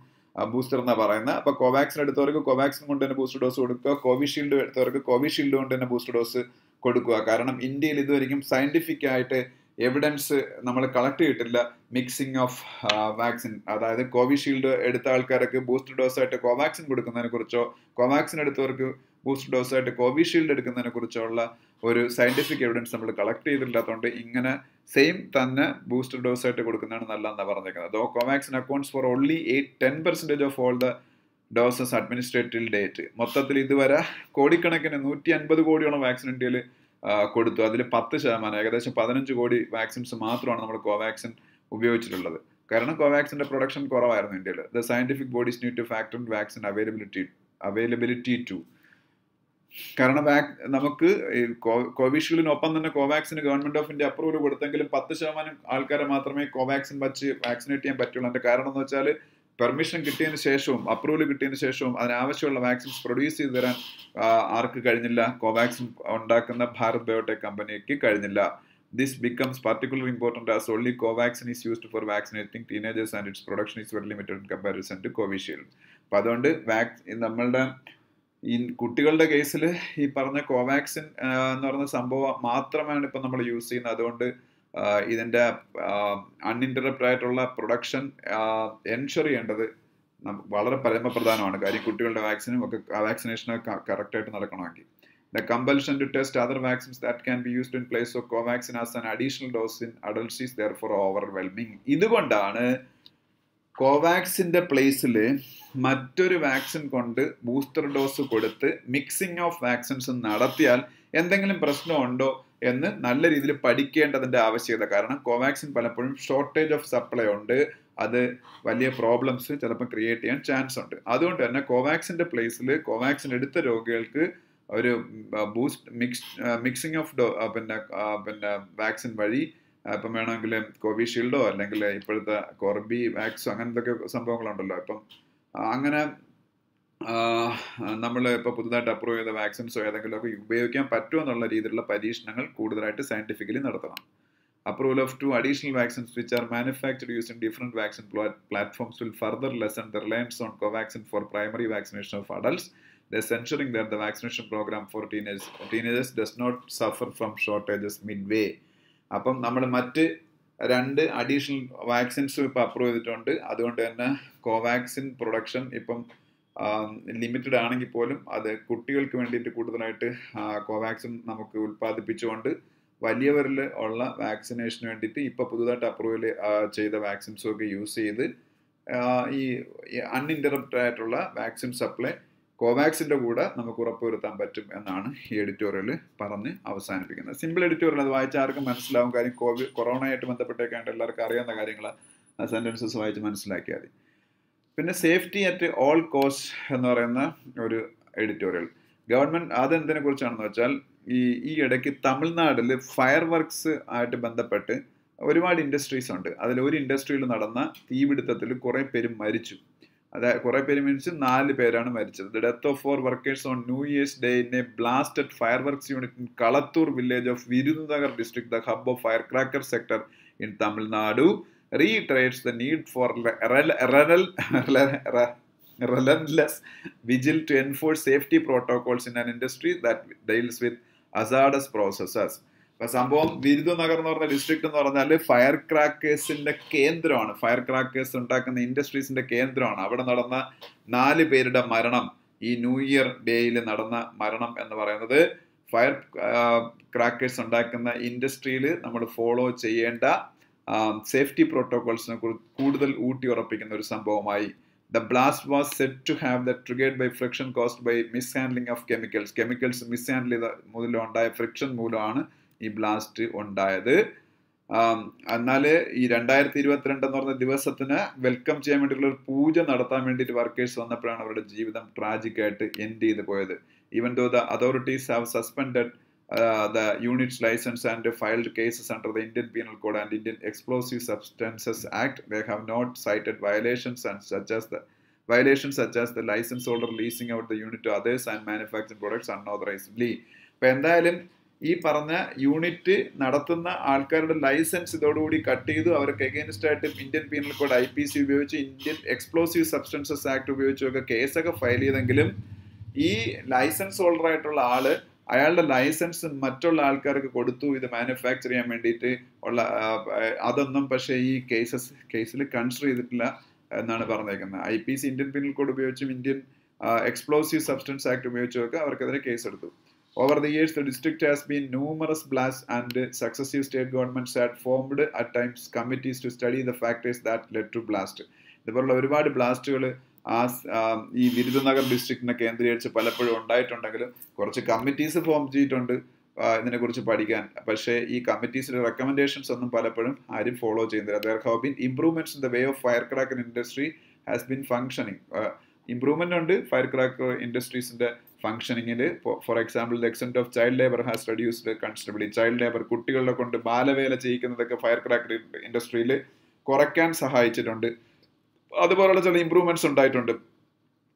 Speaker 1: ബൂസ്റ്റർ എന്നാണ് പറയുന്നത്. അപ്പോൾ കോവാക്സിൻ എടുത്തവർക്ക് കോവാക്സിൻ കൊണ്ട് തന്നെ ബൂസ്റ്റർ ഡോസ് കൊടുക്കുക. കോവിഷീൽഡ് എടുത്തവർക്ക് കോവിഷീൽഡ് കൊണ്ട് തന്നെ ബൂസ്റ്റർ ഡോസ് കൊടുക്കുക. കാരണം ഇന്ത്യയിൽ ഇതുവരെയും സയന്റിഫിക് ആയിട്ട് എവിഡൻസ് നമ്മൾ കളക്ട് ചെയ്തിട്ടില്ല മിക്സിംഗ് ഓഫ് വാക്സിൻ അതായത് കോവിഷീൽഡ് എടുത്ത ആൾക്കാർക്ക് ബൂസ്റ്റർ ഡോസ് ആയിട്ട് കോവാക്സിൻ കൊടുക്കുന്നതിനെ കുറിച്ചോ കോവാക്സിൻ എടുത്തവർക്ക് ബൂസ്റ്റർ ഡോസ് ആയിട്ട് കോവിഷീൽഡ് എടുക്കുന്നതിനെ കുറിച്ചുള്ള ഒരു സയന്റിഫിക് എവിഡൻസ് നമ്മൾ കളക്ട് ചെയ്തിട്ടില്ലാത്തതുകൊണ്ട് ഇങ്ങനെ സെയിം തന്നെ ബൂസ്റ്റർ ഡോസ് ആയിട്ട് കൊടുക്കുന്നതാണ് നല്ലതെന്നാണ് പറഞ്ഞേക്കുന്നത്. അതോ Covaxin accounts for only eight ten percentage of all the doses administrative date മൊത്തത്തിൽ ഇതുവരെ കോടിക്കണക്കിന് നൂറ്റി അൻപത് കോടിയോളം വാക്സിൻ ഇന്ത്യയിൽ കൊടുത്തു. അതിൽ പത്ത് ശതമാനം ഏകദേശം പതിനഞ്ച് കോടി വാക്സിൻസ് മാത്രമാണ് നമ്മൾ കോവാക്സിൻ ഉപയോഗിച്ചിട്ടുള്ളത്. കാരണം കോവാക്സിന്റെ പ്രൊഡക്ഷൻ കുറവായിരുന്നു ഇന്ത്യയിൽ. The scientific bodies need to factor vaccine availability availability to കാരണം വാക് നമുക്ക് കോവിഷീൽഡിനൊപ്പം തന്നെ കോവാക്സിന് ഗവൺമെന്റ് ഓഫ് ഇന്ത്യ അപ്രൂവൽ കൊടുത്തെങ്കിലും പത്ത് ശതമാനം ആൾക്കാരെ മാത്രമേ കോവാക്സിൻ വച്ച് വാക്സിനേറ്റ് ചെയ്യാൻ പറ്റുള്ളൂ. അതിന്റെ കാരണം എന്ന് വെച്ചാൽ പെർമിഷൻ കിട്ടിയതിന് ശേഷവും അപ്രൂവൽ കിട്ടിയതിന് ശേഷവും അതിനാവശ്യമുള്ള വാക്സിൻസ് പ്രൊഡ്യൂസ് ചെയ്ത് തരാൻ ആർക്ക് കഴിഞ്ഞില്ല. കോവാക്സിൻ ഉണ്ടാക്കുന്ന ഭാരത് ബയോടെക് കമ്പനിക്ക് കഴിഞ്ഞില്ല. This becomes particular important as only Covaxin is used for vaccinating teenagers and its production is very limited in comparison to Covishield അപ്പോൾ അതുകൊണ്ട് വാക്സ് നമ്മളുടെ ഈ കുട്ടികളുടെ കേസിൽ ഈ പറഞ്ഞ കോവാക്സിൻ എന്ന് പറയുന്ന സംഭവം മാത്രമാണ് ഇപ്പം നമ്മൾ യൂസ് ചെയ്യുന്നത്. അതുകൊണ്ട് ഇതിന്റെ അൺഇന്ററപ്റ്റ് ആയിട്ടുള്ള പ്രൊഡക്ഷൻ എൻഷുർ ചെയ്യേണ്ടത് വളരെ പരമപ്രധാനമാണ്. കാര്യം കുട്ടികളുടെ വാക്സിനും ഒക്കെ വാക്സിനേഷനൊക്കെ കറക്റ്റായിട്ട് നടക്കണമെങ്കിൽ. The compulsion to test other vaccines that can be used in place of Covaxin as an additional dose in adolescents is therefore overwhelming ഇതുകൊണ്ടാണ് കോവാക്സിന്റെ പ്ലേസിൽ മറ്റൊരു വാക്സിൻ കൊണ്ട് ബൂസ്റ്റർ ഡോസ് കൊടുത്ത് മിക്സിംഗ് ഓഫ് വാക്സിൻസ് നടത്തിയാൽ എന്തെങ്കിലും പ്രശ്നമുണ്ടോ? എന്ന് നല്ല രീതിയിൽ പഠിക്കേണ്ടതിന്റെ ആവശ്യകത. കാരണം കോവാക്സിൻ പലപ്പോഴും ഷോർട്ടേജ് ഓഫ് സപ്ലൈ ഉണ്ട്. അത് വലിയ പ്രോബ്ലംസ് ചിലപ്പോൾ ക്രിയേറ്റ് ചെയ്യാൻ ചാൻസ് ഉണ്ട്. അതുകൊണ്ട് തന്നെ കോവാക്സിന്റെ പ്ലേസിൽ കോവാക്സിൻ എടുത്ത രോഗികൾക്ക് ഒരു ബൂസ്റ്റ് മിക്സ് മിക്സിംഗ് ഓഫ് ഡോ പിന്നെ പിന്നെ വാക്സിൻ വഴി ഇപ്പം വേണമെങ്കിൽ കോവിഷീൽഡോ അല്ലെങ്കിൽ ഇപ്പോഴത്തെ കോർബി വാക്സോ അങ്ങനത്തെ സംഭവങ്ങളുണ്ടല്ലോ. ഇപ്പം അങ്ങനെ നമ്മൾ ഇപ്പോൾ പുതുതായിട്ട് അപ്രൂവ് ചെയ്ത വാക്സിൻസോ ഏതെങ്കിലുമൊക്കെ ഉപയോഗിക്കാൻ പറ്റുമോ എന്നുള്ള രീതിയിലുള്ള പരീക്ഷണങ്ങൾ കൂടുതലായിട്ട് സയന്റിഫിക്കലി നടത്തണം. Approval of two additional vaccines which are manufactured use in different vaccine platforms will further lessen the reliance on Covaxin for primary vaccination of adults thus ensuring that the vaccination program for teenagers, teenagers does not suffer from shortages midway. അപ്പം നമ്മൾ മറ്റ് രണ്ട് additional വാക്സിൻസും ഇപ്പോൾ approve ചെയ്തിട്ടുണ്ട്. അതുകൊണ്ട് തന്നെ Covaxin production ഇപ്പം limited ആണെങ്കിൽ പോലും അത് കുട്ടികൾക്ക് വേണ്ടിയിട്ട് കൂടുതലായിട്ട് കോവാക്സിൻ നമുക്ക് ഉൽപ്പാദിപ്പിച്ചുകൊണ്ട് വലിയവരിൽ ഉള്ള വാക്സിനേഷന് വേണ്ടിയിട്ട് ഇപ്പോൾ പുതുതായിട്ട് അപ്രൂവൽ ചെയ്ത വാക്സിൻസും ഒക്കെ യൂസ് ചെയ്ത് ഈ അൺഇന്ററപ്റ്റഡ് ആയിട്ടുള്ള വാക്സിൻ സപ്ലൈ കോവാക്സിന്റെ കൂടെ നമുക്ക് ഉറപ്പുവരുത്താൻ പറ്റും എന്നാണ് ഈ എഡിറ്റോറിയൽ പറഞ്ഞ് അവസാനിപ്പിക്കുന്നത്. സിമ്പിൾ എഡിറ്റോറിയൽ അത് വായിച്ച ആർക്കും മനസ്സിലാവും. കാര്യം കോവിഡ് കൊറോണയായിട്ട് ബന്ധപ്പെട്ടേക്കാണ്ട് എല്ലാവർക്കും അറിയാവുന്ന കാര്യങ്ങൾ സെന്റൻസസ് വായിച്ച് മനസ്സിലാക്കിയാൽ മതി. പിന്നെ സേഫ്റ്റി അറ്റ് ഓൾ കോസ്റ്റ് എന്ന് പറയുന്ന ഒരു എഡിറ്റോറിയൽ ഗവൺമെന്റ് അതെന്തിനെ കുറിച്ചാണെന്ന് വെച്ചാൽ ഈ ഈ ഇടയ്ക്ക് തമിഴ്നാട്ടിൽ ഫയർ വർക്ക്സ് ആയിട്ട് ബന്ധപ്പെട്ട് ഒരുപാട് ഇൻഡസ്ട്രീസ് ഉണ്ട്. അതിൽ ഒരു ഇൻഡസ്ട്രിയിൽ നടന്ന തീപിടുത്തത്തിൽ കുറേ പേര് മരിച്ചു. അതായത് കുറേ പേര് മരിച്ച് നാല് പേരാണ് മരിച്ചത്. The death of four workers on new year's day in a blasted fire works unit in Kalathur village of Virudhunagar district the hub of fire cracker sector in Tamil Nadu reiterates the need for relentless vigil to enforce safety protocols in an industry that deals with hazardous processes. ഇപ്പൊ സംഭവം വിരുദനഗർ എന്ന് പറഞ്ഞ district എന്ന് പറഞ്ഞാൽ fire ക്രാക്കേഴ്സിന്റെ കേന്ദ്രമാണ് fire crackers ഉണ്ടാക്കുന്ന ഇൻഡസ്ട്രീസിന്റെ കേന്ദ്രമാണ് അവിടെ നടന്ന നാല് പേരുടെ മരണം ഈ ന്യൂ ഇയർ ഡേയിൽ നടന്ന മരണം എന്ന് പറയുന്നത് ഫയർ ക്രാക്കേഴ്സ് ഉണ്ടാക്കുന്ന ഇൻഡസ്ട്രിയിൽ നമ്മൾ ഫോളോ ചെയ്യേണ്ട സേഫ്റ്റി പ്രോട്ടോകോൾസിനെ കുറിച്ച് കൂടുതൽ ഊട്ടി ഉറപ്പിക്കുന്ന ഒരു സംഭവമായി. The blast was said to have the triggered by friction caused by mishandling of chemicals chemicals mishandle ചെയ്ത മൂലമുണ്ടായ ഫ്രിക്ഷൻ മൂലമാണ് ഈ ബ്ലാസ്റ്റ് ഉണ്ടായത്. എന്നാൽ ഈ രണ്ടായിരത്തി ഇരുപത്തിരണ്ട് എന്ന് പറഞ്ഞ ദിവസത്തിന് വെൽക്കം ചെയ്യാൻ വേണ്ടിയിട്ടുള്ള ഒരു പൂജ നടത്താൻ വേണ്ടിയിട്ട് വർക്കേഴ്സ് വന്നപ്പോഴാണ് അവരുടെ ജീവിതം ട്രാജിക് ആയിട്ട് എൻഡ് ചെയ്ത് പോയത്. Even though the authorities have suspended the unit's licence and filed cases under the Indian Penal Code and Indian Explosive Substances Act They have not cited violations and such as the violations such as the license holder leasing out the unit to others and manufacturing products unauthorizedly. അപ്പോൾ എന്തായാലും ഈ പറഞ്ഞ unit നടത്തുന്ന ആൾക്കാരുടെ licence ഇതോടുകൂടി cut ചെയ്തു അവർക്ക് against ആയിട്ട് Indian Penal Code I P C ഉപയോഗിച്ച് ഇന്ത്യൻ എക്സ്പ്ലോസീവ് സബ്സ്റ്റൻസസ് ആക്ട് ഉപയോഗിച്ചൊക്കെ കേസൊക്കെ ഫയൽ ചെയ്തെങ്കിലും ഈ ലൈസൻസ് ഹോൾഡർ ആയിട്ടുള്ള ആൾ അയാളുടെ ലൈസൻസ് മറ്റുള്ള ആൾക്കാർക്ക് കൊടുത്തു ഇത് മാനുഫാക്ചർ ചെയ്യാൻ വേണ്ടിയിട്ട് ഉള്ള അതൊന്നും പക്ഷേ ഈ കേസസ് കേസിൽ കൺസിഡർ ചെയ്തിട്ടില്ല എന്നാണ് പറഞ്ഞേക്കുന്നത് I P C Indian Penal Code ഉപയോഗിച്ചും ഇന്ത്യൻ എക്സ്പ്ലോസീവ് സബ്സ്റ്റൻസ് ആക്ട് ഉപയോഗിച്ചുമൊക്കെ അവർക്കെതിരെ കേസെടുത്തു Over the years, the district has been numerous blasts and successive state governments had formed at times committees to study the factors that led to blast. ഇതുപോലുള്ള ഒരുപാട് ബ്ലാസ്റ്റുകൾ ആ ഈ വിരുദനഗർ ഡിസ്ട്രിക്റ്റിനെ കേന്ദ്രീകരിച്ച് പലപ്പോഴും ഉണ്ടായിട്ടുണ്ടെങ്കിലും കുറച്ച് കമ്മിറ്റീസ് ഫോം ചെയ്തിട്ടുണ്ട് ഇതിനെക്കുറിച്ച് പഠിക്കാൻ. പക്ഷേ ഈ കമ്മിറ്റീസിലെ റെക്കമെൻഡേഷൻസ് ഒന്നും പലപ്പോഴും ആരും ഫോളോ ചെയ്യുന്നില്ല. There have been improvements in the way of fire cracker industry has been functioning improvement ഉണ്ട്. ഫയർ ക്രാക്കർ ഇൻഡസ്ട്രീസിന്റെ ഫംഗ്ഷനിങ്ങിൽ for example the extent of child labour has reduced considerably child labour കുട്ടികളെ കൊണ്ട് ബാലവേല ചെയ്യിക്കുന്നതൊക്കെ fire cracker ഇൻഡസ്ട്രിയിൽ കുറയ്ക്കാൻ സഹായിച്ചിട്ടുണ്ട്. അതുപോലുള്ള ചില ഇമ്പ്രൂവ്മെന്റ്സ് ഉണ്ടായിട്ടുണ്ട്.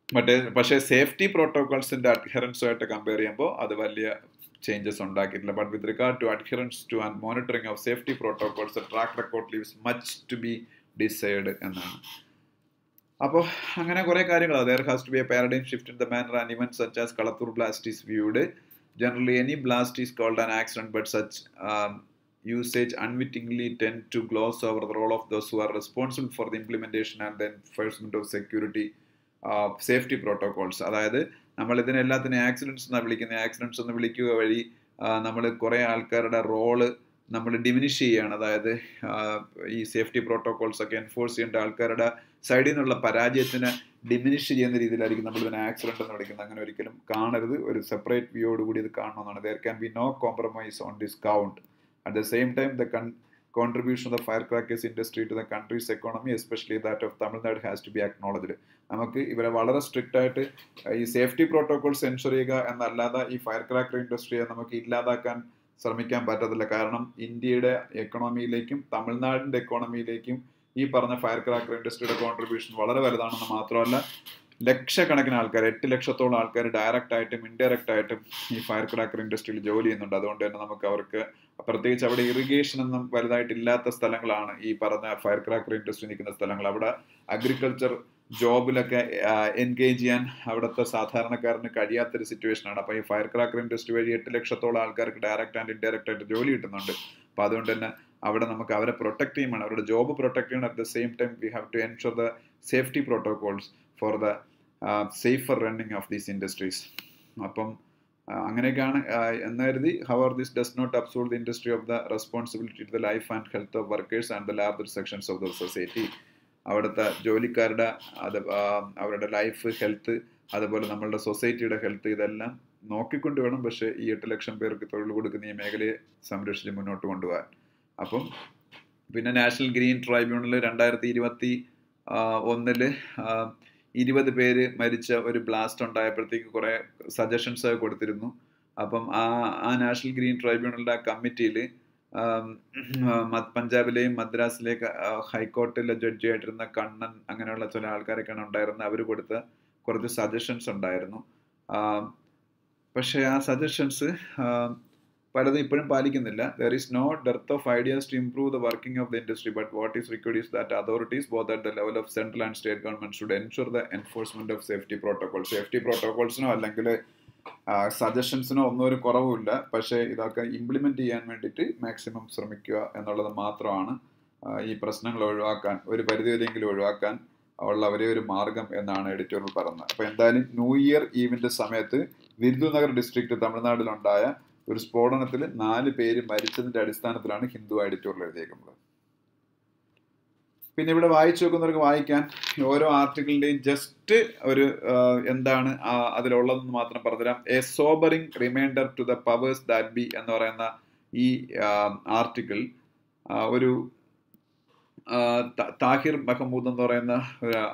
Speaker 1: മറ്റേ പക്ഷേ സേഫ്റ്റി പ്രോട്ടോകോൾസിന്റെ അഡ്ഹറൻസുമായിട്ട് കമ്പയർ ചെയ്യുമ്പോൾ അത് വലിയ ചേഞ്ചസ് ഉണ്ടാക്കിയിട്ടില്ല. But with regard to adherence to and monitoring of safety protocols track record leaves much to be desired എന്നാണ്. അപ്പോൾ അങ്ങനെ കുറേ കാര്യങ്ങൾ there has to be a paradigm shift in the manner and even such as Kalathur blast is viewed generally any blast is called an accident but such usage unwittingly tend to gloss over the role of those who are responsible for the implementation and the enforcement of security uh, safety protocols. അതായത് നമ്മൾ ഇതിനെല്ലാത്തിനും accidents എന്നാണ് വിളിക്കുന്നത് accidents എന്ന് വിളിക്കുക വഴി നമ്മൾ കുറേ ആൾക്കാരുടെ റോൾ നമ്മൾ ഡിമിനിഷ് ചെയ്യുകയാണ് അതായത് ഈ സേഫ്റ്റി പ്രോട്ടോകോൾസ് ഒക്കെ എൻഫോഴ്സ് ചെയ്യേണ്ട ആൾക്കാരുടെ സൈഡിൽ നിന്നുള്ള പരാജയത്തിന് ഡിമിനിഷ് ചെയ്യുന്ന രീതിയിലായിരിക്കും നമ്മൾ ഇതിനെ ആക്സിഡന്റ് എന്ന് വിളിക്കുന്നത്. അങ്ങനെ ഒരിക്കലും കാണരുത്. ഒരു സെപ്പറേറ്റ് വ്യൂയോട് കൂടി ഇത് കാണണമെന്നാണ് there can be no compromise on this count At the same time, the con- contribution of the firecrackers industry to the country's economy, especially that of Tamil Nadu, has to be acknowledged. നമുക്ക് ഇവരെ വളരെ strict ആയിട്ട് ഈ safety protocols ensure ചെയ്യുക എന്നല്ലാതെ ഈ fire cracker ഇൻഡസ്ട്രിയെ നമുക്ക് ഇല്ലാതാക്കാൻ ശ്രമിക്കാൻ പറ്റത്തില്ല കാരണം ഇന്ത്യയുടെ എക്കണോമിയിലേക്കും തമിഴ്നാടിന്റെ എക്കോണമിയിലേക്കും ഈ പറഞ്ഞ ഫയർ ക്രാക്കർ ഇൻഡസ്ട്രിയുടെ കോൺട്രിബ്യൂഷൻ വളരെ വലുതാണെന്ന് മാത്രമല്ല ലക്ഷക്കണക്കിന് ആൾക്കാർ എട്ട് ലക്ഷത്തോളം ആൾക്കാർ ഡയറക്റ്റ് ആയിട്ടും ഇൻഡയറക്റ്റ് ആയിട്ടും ഈ ഫയർ ക്രാക്കർ ഇൻഡസ്ട്രിയിൽ ജോലി ചെയ്യുന്നുണ്ട് അതുകൊണ്ട് തന്നെ നമുക്ക് അവർക്ക് പ്രത്യേകിച്ച് അവിടെ ഇറിഗേഷൻ ഒന്നും വലുതായിട്ടില്ലാത്ത സ്ഥലങ്ങളാണ് ഈ പറഞ്ഞ ഫയർ ക്രാക്കർ ഇൻഡസ്ട്രി നിൽക്കുന്ന സ്ഥലങ്ങൾ. അവിടെ അഗ്രികൾച്ചർ ജോബിലൊക്കെ എൻഗേജ് ചെയ്യാൻ അവിടുത്തെ സാധാരണക്കാരന് കഴിയാത്തൊരു സിറ്റുവേഷനാണ് അപ്പോൾ ഈ ഫയർ ക്രാക്കർ ഇൻഡസ്ട്രി വഴി എട്ട് ലക്ഷത്തോളം ആൾക്കാർക്ക് ഡയറക്റ്റ് ആൻഡ് ഇൻഡയറക്റ്റ് ആയിട്ട് ജോലി കിട്ടുന്നുണ്ട്. അപ്പോൾ അതുകൊണ്ട് തന്നെ അവിടെ നമുക്ക് അവരെ പ്രൊട്ടക്ട് ചെയ്യുമ്പോൾ അവരുടെ ജോബ് പ്രൊട്ടക്ട് ചെയ്യണം. At the same time we have to ensure the safety protocols for the safer running of these industries അപ്പം അങ്ങനെയൊക്കെയാണ് എന്ന് കരുതി however this does not absolve the industry of the responsibility to the life and health of workers and the larger sections of the society അവിടുത്തെ ജോലിക്കാരുടെ അത് അവരുടെ life health അതുപോലെ നമ്മളുടെ സൊസൈറ്റിയുടെ ഹെൽത്ത് ഇതെല്ലാം നോക്കിക്കൊണ്ട് വേണം പക്ഷേ ഈ എട്ട് ലക്ഷം പേർക്ക് തൊഴിൽ കൊടുക്കുന്ന ഈ മേഖലയെ സംരക്ഷിച്ച് മുന്നോട്ട് കൊണ്ടുപോകാൻ. അപ്പം പിന്നെ നാഷണൽ ഗ്രീൻ ട്രൈബ്യൂണൽ രണ്ടായിരത്തി ഇരുപത്തി ഒന്നിൽ ഇരുപത് പേര് മരിച്ച ഒരു ബ്ലാസ്റ്റ് ഉണ്ടായപ്പോഴത്തേക്ക് കുറേ സജഷൻസ് കൊടുത്തിരുന്നു. അപ്പം ആ ആ നാഷണൽ ഗ്രീൻ ട്രൈബ്യൂണലിന്റെ ആ കമ്മിറ്റിയിൽ പഞ്ചാബിലെയും മദ്രാസിലെ ഹൈക്കോർട്ടിലെ ജഡ്ജി ആയിട്ടിരുന്ന കണ്ണൻ അങ്ങനെയുള്ള ചില ആൾക്കാരൊക്കെയാണ് ഉണ്ടായിരുന്നത്. അവർ കൊടുത്ത കുറച്ച് സജഷൻസ് ഉണ്ടായിരുന്നു. പക്ഷേ ആ സജഷൻസ് പലതും ഇപ്പോഴും പാലിക്കുന്നില്ല. There is no dearth of ideas to improve the working of the industry but what is required is that authorities both at the level of central and state government should ensure the enforcement of safety protocol safety പ്രോട്ടോകോൾസിനോ അല്ലെങ്കിൽ സജഷൻസിനോ ഒന്നും ഒരു കുറവുമില്ല. പക്ഷേ ഇതൊക്കെ implement ചെയ്യാൻ വേണ്ടിയിട്ട് maximum ശ്രമിക്കുക എന്നുള്ളത് മാത്രമാണ് ഈ പ്രശ്നങ്ങൾ ഒഴിവാക്കാൻ ഒരു പരിധിവരെയെങ്കിലും ഒഴിവാക്കാൻ ഉള്ള ഒരേ ഒരു മാർഗം എന്നാണ് എഡിറ്റോറിയൽ പറയുന്നത്. അപ്പോൾ എന്തായാലും ന്യൂ ഇയർ ഈവിന്റെ സമയത്ത് വിരുദുനഗർ ഡിസ്ട്രിക്ട് തമിഴ്നാട്ടിലുണ്ടായ ഒരു സ്ഫോടനത്തിൽ നാല് പേര് മരിച്ചതിന്റെ അടിസ്ഥാനത്തിലാണ് ഹിന്ദു എഡിറ്റോറിയൽ എഴുതിയേക്കുന്നത്. പിന്നെ ഇവിടെ വായിച്ചു നോക്കുന്നവർക്ക് വായിക്കാൻ ഓരോ ആർട്ടിക്കിളിന്റെയും ജസ്റ്റ് ഒരു എന്താണ് അതിലുള്ളതെന്ന് മാത്രം പറഞ്ഞുതരാം. A sobering reminder to the powers that be എന്ന് പറയുന്ന ഈ ആർട്ടിക്കിൾ ഒരു താഹിർ മഹമ്മൂദ് എന്ന് പറയുന്ന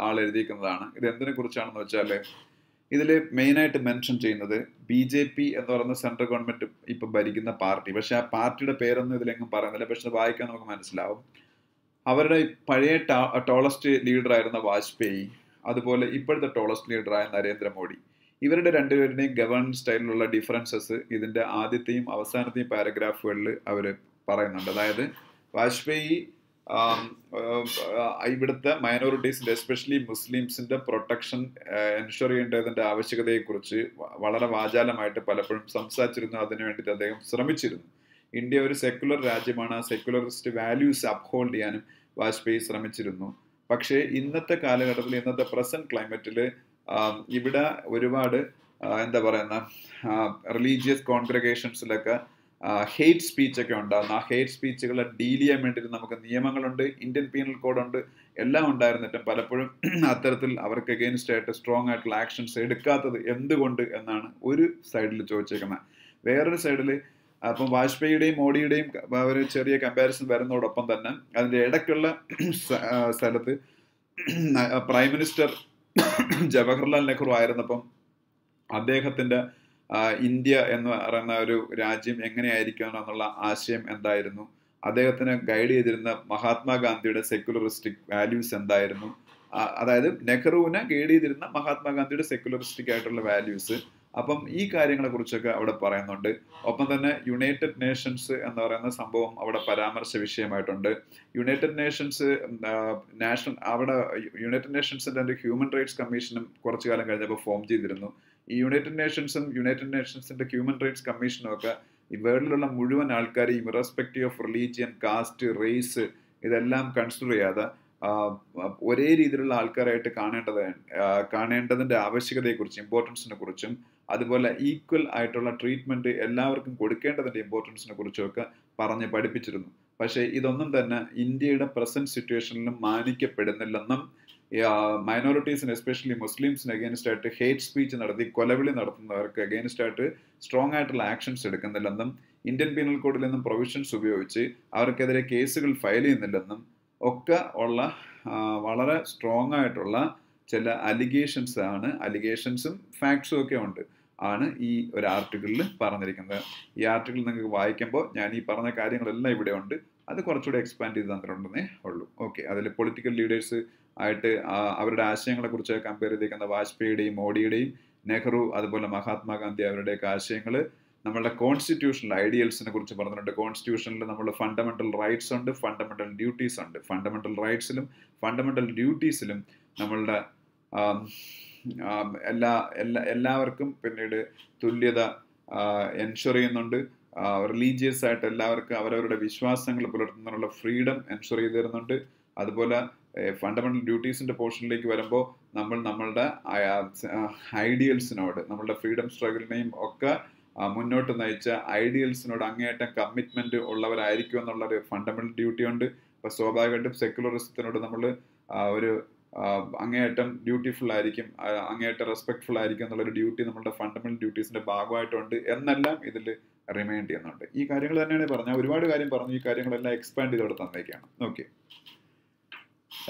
Speaker 1: ആൾ എഴുതിയിരിക്കുന്നതാണ് ഇത് എന്തിനെ കുറിച്ചാണെന്ന് വെച്ചാൽ ഇതിൽ മെയിനായിട്ട് മെൻഷൻ ചെയ്യുന്നത് ബി ജെ പി എന്ന് പറയുന്ന സെൻട്രൽ ഗവൺമെന്റ് ഇപ്പം ഭരിക്കുന്ന പാർട്ടി. പക്ഷേ ആ പാർട്ടിയുടെ പേരൊന്നും ഇതിലെങ്ങും പറയുന്നില്ല. പക്ഷെ വായിക്കാൻ നമുക്ക് മനസ്സിലാവും. അവരുടെ പഴയ ടോളസ്റ്റ് ലീഡറായിരുന്ന വാജ്പേയി അതുപോലെ ഇപ്പോഴത്തെ ടോളസ്റ്റ് ലീഡറായ നരേന്ദ്രമോദി ഇവരുടെ രണ്ടുപേരുടെയും ഗവേണൻസ് സ്റ്റൈലിലുള്ള ഡിഫറൻസസ് ഇതിന്റെ ആദ്യത്തെയും അവസാനത്തെയും പാരഗ്രാഫുകളിൽ അവർ പറയുന്നുണ്ട്. അതായത് വാജ്പേയി ഇവിടുത്തെ മൈനോറിറ്റീസിന്റെ എസ്പെഷ്യലി മുസ്ലിംസിന്റെ പ്രൊട്ടക്ഷൻ എൻഷുർ ചെയ്യേണ്ടതിന്റെ ആവശ്യകതയെക്കുറിച്ച് വളരെ വാചാലമായിട്ട് പലപ്പോഴും സംസാരിച്ചിരുന്നു. അതിനു വേണ്ടിയിട്ട് അദ്ദേഹം ശ്രമിച്ചിരുന്നു. ഇന്ത്യ ഒരു സെക്യുലർ രാജ്യമാണ്. സെക്യുലറിസ്റ്റ് വാല്യൂസ് അപ്ഹോൾഡ് ചെയ്യാനും വാജ്പേയി ശ്രമിച്ചിരുന്നു. പക്ഷേ ഇന്നത്തെ കാലഘട്ടത്തിൽ ഇന്നത്തെ പ്രസന്റ് ക്ലൈമറ്റിൽ ഇവിടെ ഒരുപാട് എന്താ പറയുന്ന റിലീജിയസ് കോൺഗ്രഗേഷൻസിലൊക്കെ ഹെയ്റ്റ് സ്പീച്ച് ഒക്കെ ഉണ്ടാകുന്നു. ആ ഹെയ്റ്റ് സ്പീച്ചുകളെ ഡീൽ ചെയ്യാൻ വേണ്ടിയിട്ട് നമുക്ക് നിയമങ്ങളുണ്ട് ഇന്ത്യൻ പീനൽ കോഡുണ്ട് എല്ലാം ഉണ്ടായിരുന്നിട്ടും പലപ്പോഴും അത്തരത്തിൽ അവർക്ക് അഗെയിൻസ്റ്റ് ആയിട്ട് സ്ട്രോങ് ആയിട്ടുള്ള ആക്ഷൻസ് എടുക്കാത്തത് എന്തുകൊണ്ട് എന്നാണ് ഒരു സൈഡിൽ ചോദിച്ചേക്കുന്നത്. വേറൊരു സൈഡിൽ അപ്പം വാജ്പേയിയുടെയും മോഡിയുടെയും ഒരു ചെറിയ കമ്പാരിസൺ വരുന്നതോടൊപ്പം തന്നെ അതിന്റെ ഇടയ്ക്കുള്ള സ്ഥലത്ത് പ്രൈം മിനിസ്റ്റർ ജവഹർലാൽ നെഹ്റു ആയിരുന്നപ്പം അദ്ദേഹത്തിന്റെ ഇന്ത്യ എന്ന് പറയുന്ന ഒരു രാജ്യം എങ്ങനെയായിരിക്കണം എന്നുള്ള ആശയം എന്തായിരുന്നു? അദ്ദേഹത്തിന് ഗൈഡ് ചെയ്തിരുന്ന മഹാത്മാഗാന്ധിയുടെ സെക്യുലറിസ്റ്റിക് വാല്യൂസ് എന്തായിരുന്നു? അതായത് നെഹ്റുവിനെ ഗൈഡ് ചെയ്തിരുന്ന മഹാത്മാഗാന്ധിയുടെ സെക്യുലറിസ്റ്റിക് ആയിട്ടുള്ള വാല്യൂസ് അപ്പം ഈ കാര്യങ്ങളെ കുറിച്ചൊക്കെ അവിടെ പറയുന്നുണ്ട്. ഒപ്പം തന്നെ യുണൈറ്റഡ് നേഷൻസ് എന്ന് പറയുന്ന സംഭവം അവിടെ പരാമർശ വിഷയമായിട്ടുണ്ട്. യുണൈറ്റഡ് നേഷൻസ് നാഷണൽ അവിടെ യുണൈറ്റഡ് നേഷൻസിന്റെ ഹ്യൂമൻ റൈറ്റ്സ് കമ്മീഷനും കുറച്ചു കാലം കഴിഞ്ഞപ്പോൾ ഫോം ചെയ്തിരുന്നു. ഈ യുണൈറ്റഡ് നേഷൻസും യുണൈറ്റഡ് നേഷൻസിന്റെ ഹ്യൂമൻ റൈറ്റ്സ് കമ്മീഷനും ഒക്കെ ഈ വേൾഡിലുള്ള മുഴുവൻ ആൾക്കാരെയും irrespective of religion caste race ഇതെല്ലാം കൺസിഡർ ചെയ്യാതെ ഒരേ രീതിയിലുള്ള ആൾക്കാരായിട്ട് കാണേണ്ടത് കാണേണ്ടതിന്റെ ആവശ്യകതയെക്കുറിച്ചും ഇമ്പോർട്ടൻസിനെ കുറിച്ചും അതുപോലെ ഈക്വൽ ആയിട്ടുള്ള ട്രീറ്റ്മെന്റ് എല്ലാവർക്കും കൊടുക്കേണ്ടതിന്റെ ഇമ്പോർട്ടൻസിനെ കുറിച്ചുമൊക്കെ പറഞ്ഞ് പഠിപ്പിച്ചിരുന്നു. പക്ഷേ ഇതൊന്നും തന്നെ ഇന്ത്യയുടെ പ്രസന്റ് സിറ്റുവേഷനിലും മാനിക്കപ്പെടുന്നില്ലെന്നും മൈനോറിറ്റീസിന് എസ്പെഷ്യലി മുസ്ലിംസിന് അഗേൻസ്റ്റ് ആയിട്ട് ഹേറ്റ് സ്പീച്ച് നടത്തി കൊലവിളി നടത്തുന്നവർക്ക് അഗേൻസ്റ്റ് ആയിട്ട് സ്ട്രോങ് ആയിട്ടുള്ള ആക്ഷൻസ് എടുക്കുന്നില്ലെന്നും ഇന്ത്യൻ പീനൽ കോഡിൽ നിന്നും പ്രൊവിഷൻസ് ഉപയോഗിച്ച് അവർക്കെതിരെ കേസുകൾ ഫയൽ ചെയ്യുന്നില്ലെന്നും ഒക്കെ ഉള്ള വളരെ സ്ട്രോങ് ആയിട്ടുള്ള ചില അലിഗേഷൻസ് ആണ് അലിഗേഷൻസും ഫാക്ട്സും ഒക്കെ ഉണ്ട് ആണ് ഈ ഒരു ആർട്ടിക്കിളിൽ പറഞ്ഞിരിക്കുന്നത്. ഈ ആർട്ടിക്കിൾ നിങ്ങൾക്ക് വായിക്കുമ്പോൾ ഞാൻ ഈ പറഞ്ഞ കാര്യങ്ങളെല്ലാം ഇവിടെ ഉണ്ട്. അത് കുറച്ചുകൂടി എക്സ്പാൻഡ് ചെയ്ത് തന്നിട്ടുണ്ടെന്നേ ഉള്ളൂ. ഓക്കെ അതിൽ പൊളിറ്റിക്കൽ ലീഡേഴ്സ് ആയിട്ട് അവരുടെ ആശയങ്ങളെ കുറിച്ച് കമ്പയർ ചെയ്തിരിക്കുന്ന വാജ്പേയിയുടെയും മോഡിയുടെയും നെഹ്റു അതുപോലെ മഹാത്മാഗാന്ധി അവരുടെയൊക്കെ ആശയങ്ങൾ നമ്മളുടെ കോൺസ്റ്റിറ്റ്യൂഷണൽ ഐഡിയൽസിനെ കുറിച്ച് പറഞ്ഞിട്ടുണ്ട്. കോൺസ്റ്റിറ്റ്യൂഷനിൽ നമ്മൾ ഫണ്ടമെന്റൽ റൈറ്റ്സ് ഉണ്ട് ഫണ്ടമെന്റൽ ഡ്യൂട്ടീസ് ഉണ്ട്. ഫണ്ടമെന്റൽ റൈറ്റ്സിലും ഫണ്ടമെന്റൽ ഡ്യൂട്ടീസിലും നമ്മളുടെ എല്ലാ എല്ലാ എല്ലാവർക്കും പിന്നീട് തുല്യത എൻഷുർ ചെയ്യുന്നുണ്ട്. റിലീജിയസ് ആയിട്ട് എല്ലാവർക്കും അവരവരുടെ വിശ്വാസങ്ങൾ പുലർത്തുന്നതിനുള്ള ഫ്രീഡം എൻഷുർ ചെയ്തു തരുന്നുണ്ട് അതുപോലെ ഫണ്ടമെന്റൽ ഡ്യൂട്ടീസിന്റെ പോർഷനിലേക്ക് വരുമ്പോൾ നമ്മൾ നമ്മളുടെ ഐഡിയൽസിനോട് നമ്മളുടെ ഫ്രീഡം സ്ട്രഗിളിനെയും ഒക്കെ മുന്നോട്ട് നയിച്ച ഐഡിയൽസിനോട് അങ്ങേയറ്റം കമ്മിറ്റ്മെന്റ് ഉള്ളവരായിരിക്കും എന്നുള്ള ഒരു ഫണ്ടമെന്റൽ ഡ്യൂട്ടി ഉണ്ട് അപ്പൊ സ്വാഭാവികമായിട്ടും സെക്യുലറിസത്തിനോട് നമ്മൾ ഒരു അങ്ങേയറ്റം ഡ്യൂട്ടിഫുൾ ആയിരിക്കും അങ്ങേയറ്റം റെസ്പെക്ട്ഫുൾ ആയിരിക്കും എന്നുള്ള ഒരു ഡ്യൂട്ടി നമ്മളുടെ ഫണ്ടമെന്റൽ ഡ്യൂട്ടീസിന്റെ ഭാഗമായിട്ടുണ്ട് എന്നെല്ലാം ഇതിൽ റിമൈൻഡ് ചെയ്യുന്നുണ്ട്. ഈ കാര്യങ്ങൾ തന്നെയാണ് പറഞ്ഞത്. ഒരുപാട് കാര്യം പറഞ്ഞു. ഈ കാര്യങ്ങളെല്ലാം എക്സ്പാൻഡ് ചെയ്തോടെ തന്നേക്കാണ്. ഓക്കെ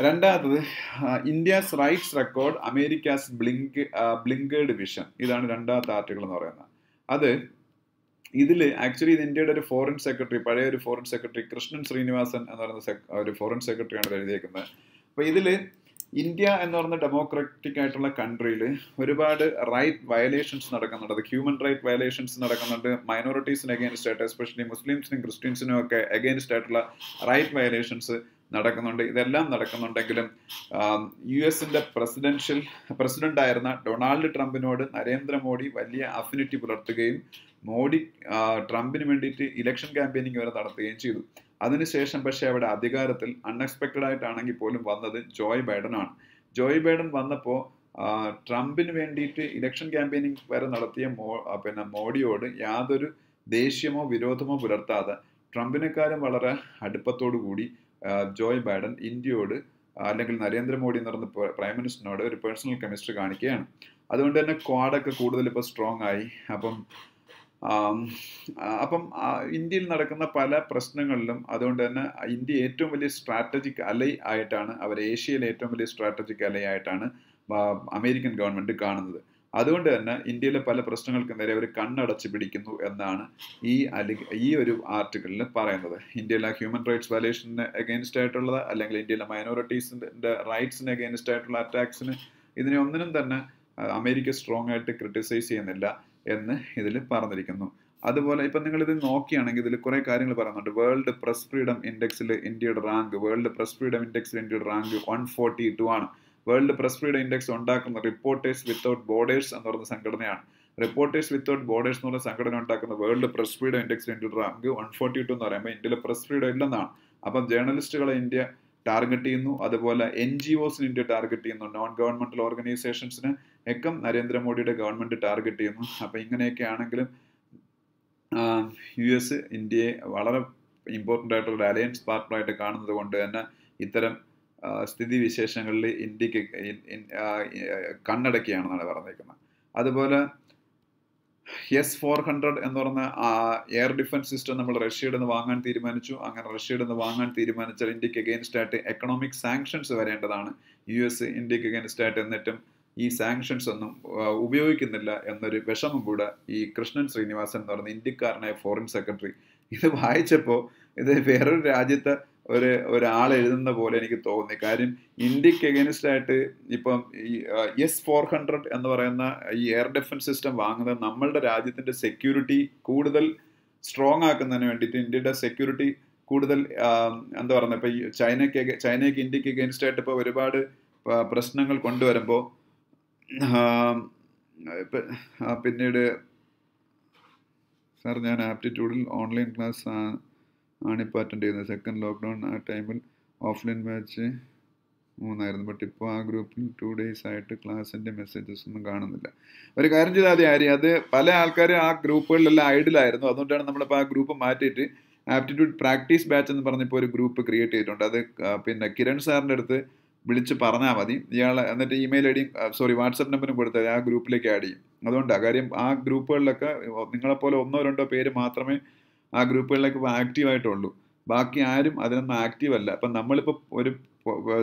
Speaker 1: രണ്ടാമത്തത് India's rights record America's blink blinkered vision ഇതാണ് രണ്ടാമത്തെ ആർട്ടിക്കിൾ എന്ന് പറയുന്നത്. അത് ഇതിൽ ആക്ച്വലി ഇത് ഇന്ത്യയുടെ ഒരു ഫോറിൻ സെക്രട്ടറി പഴയ ഒരു ഫോറിൻ സെക്രട്ടറി കൃഷ്ണൻ ശ്രീനിവാസൻ എന്ന് പറയുന്ന ഒരു ഫോറിൻ സെക്രട്ടറിയാണ് എഴുതിയേക്കുന്നത്. അപ്പോൾ ഇതിൽ ഇന്ത്യ എന്ന് പറയുന്ന ഡെമോക്രാറ്റിക് ആയിട്ടുള്ള കൺട്രിയിൽ ഒരുപാട് റൈറ്റ് വയലേഷൻസ് നടക്കുന്നുണ്ട്. അത് ഹ്യൂമൻ റൈറ്റ് വയലേഷൻസ് നടക്കുന്നുണ്ട്. മൈനോറിറ്റീസിന് അഗേൻസ്റ്റ് ആയിട്ട് എസ്പെഷ്യലി മുസ്ലിംസിനും ക്രിസ്ത്യൻസിനും ഒക്കെ അഗേൻസ്റ്റ് ആയിട്ടുള്ള റൈറ്റ് വയലേഷൻസ് നടക്കുന്നുണ്ട്. ഇതെല്ലാം നടക്കുന്നുണ്ടെങ്കിലും യു എസിന്റെ പ്രസിഡൻഷ്യൽ പ്രസിഡന്റ് ആയിരുന്ന ഡൊണാൾഡ് ട്രംപിനോട് നരേന്ദ്രമോദി വലിയ അഫിനിറ്റി പുലർത്തുകയും മോഡി ട്രംപിന് വേണ്ടിയിട്ട് ഇലക്ഷൻ ക്യാമ്പയിനിങ് വരെ നടത്തുകയും ചെയ്തു. അതിനുശേഷം പക്ഷേ അവിടെ അധികാരത്തിൽ അൺഎക്സ്പെക്റ്റഡ് ആയിട്ടാണെങ്കിൽ പോലും വന്നത് ജോയ് ബൈഡൻ ആണ്. ജോയ് ബൈഡൻ വന്നപ്പോൾ ട്രംപിന് വേണ്ടിയിട്ട് ഇലക്ഷൻ ക്യാമ്പയിനിങ് വരെ നടത്തിയ മോ പിന്നെ മോഡിയോട് യാതൊരു ദേഷ്യമോ വിരോധമോ പുലർത്താതെ ട്രംപിനെക്കാരും വളരെ അടുപ്പത്തോടു കൂടി ജോയ് ബൈഡൻ ഇന്ത്യയോട് അല്ലെങ്കിൽ നരേന്ദ്രമോദി എന്ന് പറയുന്ന പ്രൈം മിനിസ്റ്ററിനോട് ഒരു പേഴ്സണൽ കെമിസ്ട്രി കാണിക്കുകയാണ്. അതുകൊണ്ട് തന്നെ ക്വാഡൊക്കെ കൂടുതൽ ഇപ്പോൾ സ്ട്രോങ് ആയി. അപ്പം അപ്പം ഇന്ത്യയിൽ നടക്കുന്ന പല പ്രശ്നങ്ങളിലും അതുകൊണ്ട് തന്നെ ഇന്ത്യ ഏറ്റവും വലിയ സ്ട്രാറ്റജിക് അലൈ ആയിട്ടാണ് അവർ ഏഷ്യയിലെ ഏറ്റവും വലിയ സ്ട്രാറ്റജിക് അലൈ ആയിട്ടാണ് അമേരിക്കൻ ഗവൺമെന്റ് കാണുന്നത്. അതുകൊണ്ട് തന്നെ ഇന്ത്യയിലെ പല പ്രശ്നങ്ങൾക്ക് നേരെ അവർ കണ്ണടച്ച് പിടിക്കുന്നു എന്നാണ് ഈ അലി ഈ ഒരു ആർട്ടിക്കിളിൽ പറയുന്നത്. ഇന്ത്യയിലെ ഹ്യൂമൻ റൈറ്റ്സ് വയലേഷന് അഗേൻസ്റ്റ് ആയിട്ടുള്ളത് അല്ലെങ്കിൽ ഇന്ത്യയിലെ മൈനോറിറ്റീസിന്റെ റൈറ്റ്സിന് അഗേൻസ്റ്റ് ആയിട്ടുള്ള അറ്റാക്സിന് ഇതിനെ ഒന്നിനും തന്നെ അമേരിക്ക സ്ട്രോങ് ആയിട്ട് ക്രിട്ടിസൈസ് ചെയ്യുന്നില്ല എന്ന് ഇതിൽ പറഞ്ഞിരിക്കുന്നു. അതുപോലെ ഇപ്പം നിങ്ങൾ ഇത് നോക്കിയാണെങ്കിൽ ഇതിൽ കുറേ കാര്യങ്ങൾ പറയുന്നുണ്ട്. വേൾഡ് പ്രസ് ഫ്രീഡം ഇൻഡെക്സിൽ ഇന്ത്യയുടെ റാങ്ക് വേൾഡ് പ്രസ് ഫ്രീഡം ഇൻഡെക്സിൽ ഇന്ത്യയുടെ റാങ്ക് വൺ ഫോർട്ടി ടു ആണ്. വേൾഡ് പ്രസ് ഫ്രീഡം ഇൻഡെക്സ് ഉണ്ടാക്കുന്ന റിപ്പോർട്ടേഴ്സ് വിത്തൗട്ട് ബോർഡേഴ്സ് എന്ന് പറയുന്ന സംഘടനയാണ്. റിപ്പോർട്ടേഴ്സ് വിത്തൗട്ട് ബോർഡേഴ്സ് എന്ന് പറയുന്ന സംഘടന ഉണ്ടാക്കുന്ന വേൾഡ് പ്രസ് ഫ്രീഡം ഇൻഡെക്സ് ഇന്ത്യയുടെ റാങ്ക് വൺ ഫോർട്ടി ടു എന്ന് പറയുമ്പോൾ ഇന്ത്യയിലെ പ്രസ് ഫ്രീഡം ഇല്ലെന്നാണ്. അപ്പം ജേർണലിസ്റ്റുകളെ ഇന്ത്യ ടാർഗറ്റ് ചെയ്യുന്നു. അതുപോലെ എൻ ജി ഒസിന് ഇന്ത്യ ടാർഗറ്റ് ചെയ്യുന്നു. നോൺ ഗവൺമെന്റൽ ഓർഗനൈസേഷൻസിന് ഒക്കെ നരേന്ദ്രമോദിയുടെ ഗവൺമെന്റ് ടാർഗറ്റ് ചെയ്യുന്നു. അപ്പം ഇങ്ങനെയൊക്കെ ആണെങ്കിലും യു എസ് ഇന്ത്യയെ വളരെ ഇമ്പോർട്ടന്റ് ആയിട്ടുള്ള അലയൻസ് പാർട്ട്ണറായിട്ട് കാണുന്നത് കൊണ്ട് തന്നെ ഇത്തരം സ്ഥിതി വിശേഷങ്ങളിൽ ഇന്ത്യയ്ക്ക് കണ്ണടക്കിയാണെന്നാണ് പറഞ്ഞേക്കുന്നത്. അതുപോലെ എസ് ഫോർ ഹൺഡ്രഡ് എന്ന് പറഞ്ഞ എയർ ഡിഫൻസ് സിസ്റ്റം നമ്മൾ റഷ്യയുടെ നിന്ന് വാങ്ങാൻ തീരുമാനിച്ചു. അങ്ങനെ റഷ്യയുടെ നിന്ന് വാങ്ങാൻ തീരുമാനിച്ചാൽ ഇന്ത്യയ്ക്ക് അഗേൻസ്റ്റ് ആയിട്ട് എക്കണോമിക് സാങ്ഷൻസ് വരേണ്ടതാണ്. യു എസ് ഇന്ത്യയ്ക്ക് അഗേൻസ്റ്റ് ആയിട്ട് എന്നിട്ടും ഈ സാങ്ഷൻസ് ഒന്നും ഉപയോഗിക്കുന്നില്ല എന്നൊരു വിഷമം കൂടെ ഈ കൃഷ്ണൻ ശ്രീനിവാസൻ എന്ന് പറയുന്ന ഇന്ത്യക്കാരനായ ഫോറിൻ സെക്രട്ടറി ഇത് വായിച്ചപ്പോൾ ഇത് വേറൊരു രാജ്യത്തെ ഒരു ഒരാൾ എഴുതുന്ന പോലെ എനിക്ക് തോന്നി. കാര്യം ഇന്ത്യയ്ക്ക് എഗൈൻസ്റ്റ് ആയിട്ട് ഇപ്പം ഈ എസ് ഫോർ ഹൺഡ്രഡ് എന്ന് പറയുന്ന ഈ എയർ ഡിഫൻസ് സിസ്റ്റം വാങ്ങുന്നത് നമ്മളുടെ രാജ്യത്തിന്റെ സെക്യൂരിറ്റി കൂടുതൽ സ്ട്രോങ് ആക്കുന്നതിന് വേണ്ടിയിട്ട് ഇന്ത്യയുടെ സെക്യൂരിറ്റി കൂടുതൽ എന്താ പറയുന്നത് ഇപ്പൊ ഈ ചൈനയ്ക്ക് ചൈനയ്ക്ക് ഇന്ത്യയ്ക്ക് എഗൈൻസ്റ്റ് ആയിട്ട് ഇപ്പോൾ ഒരുപാട് പ്രശ്നങ്ങൾ കൊണ്ടുവരുമ്പോൾ പിന്നീട് സാർ ഞാൻ ആപ്റ്റിറ്റ്യൂഡിൽ ഓൺലൈൻ ക്ലാസ് ആണിപ്പോൾ അറ്റൻഡ് ചെയ്യുന്നത്. സെക്കൻഡ് ലോക്ക്ഡൗൺ ആ ടൈമിൽ ഓഫ്ലൈൻ ബാച്ച് മൂന്നായിരുന്നു. ബട്ട് ഇപ്പോൾ ആ ഗ്രൂപ്പിൽ ടു ഡേയ്സ് ആയിട്ട് ക്ലാസ്സിന്റെ മെസ്സേജസ് ഒന്നും കാണുന്നില്ല. ഒരു കാര്യം ചെയ്താൽ മതി ആര്യ. അത് പല ആൾക്കാരും ആ ഗ്രൂപ്പുകളിലെല്ലാം ഐഡിലായിരുന്നു അതുകൊണ്ടാണ് നമ്മളിപ്പോൾ ആ ഗ്രൂപ്പ് മാറ്റിയിട്ട് ആപ്റ്റിറ്റ്യൂഡ് പ്രാക്ടീസ് ബാച്ച് എന്ന് പറഞ്ഞപ്പോൾ ഒരു ഗ്രൂപ്പ് ക്രിയേറ്റ് ചെയ്തിട്ടുണ്ട്. അത് പിന്നെ കിരൺ സാറിന്റെ അടുത്ത് വിളിച്ച് പറഞ്ഞാൽ മതി. ഇയാൾ എന്നിട്ട് ഇമെയിൽ ഐ ഡിയും സോറി വാട്സപ്പ് നമ്പറും കൊടുത്താൽ ആ ഗ്രൂപ്പിലേക്ക് ആഡ് ചെയ്യും. അതുകൊണ്ടാണ് കാര്യം ആ ഗ്രൂപ്പുകളിലൊക്കെ നിങ്ങളെപ്പോലെ ഒന്നോ രണ്ടോ പേര് മാത്രമേ ആ ഗ്രൂപ്പുകളിലേക്ക് ഇപ്പോൾ ആക്റ്റീവ് ആയിട്ടുള്ളൂ ബാക്കി ആരും അതിനൊന്നും ആക്റ്റീവ് അല്ല അപ്പം നമ്മളിപ്പോൾ ഒരു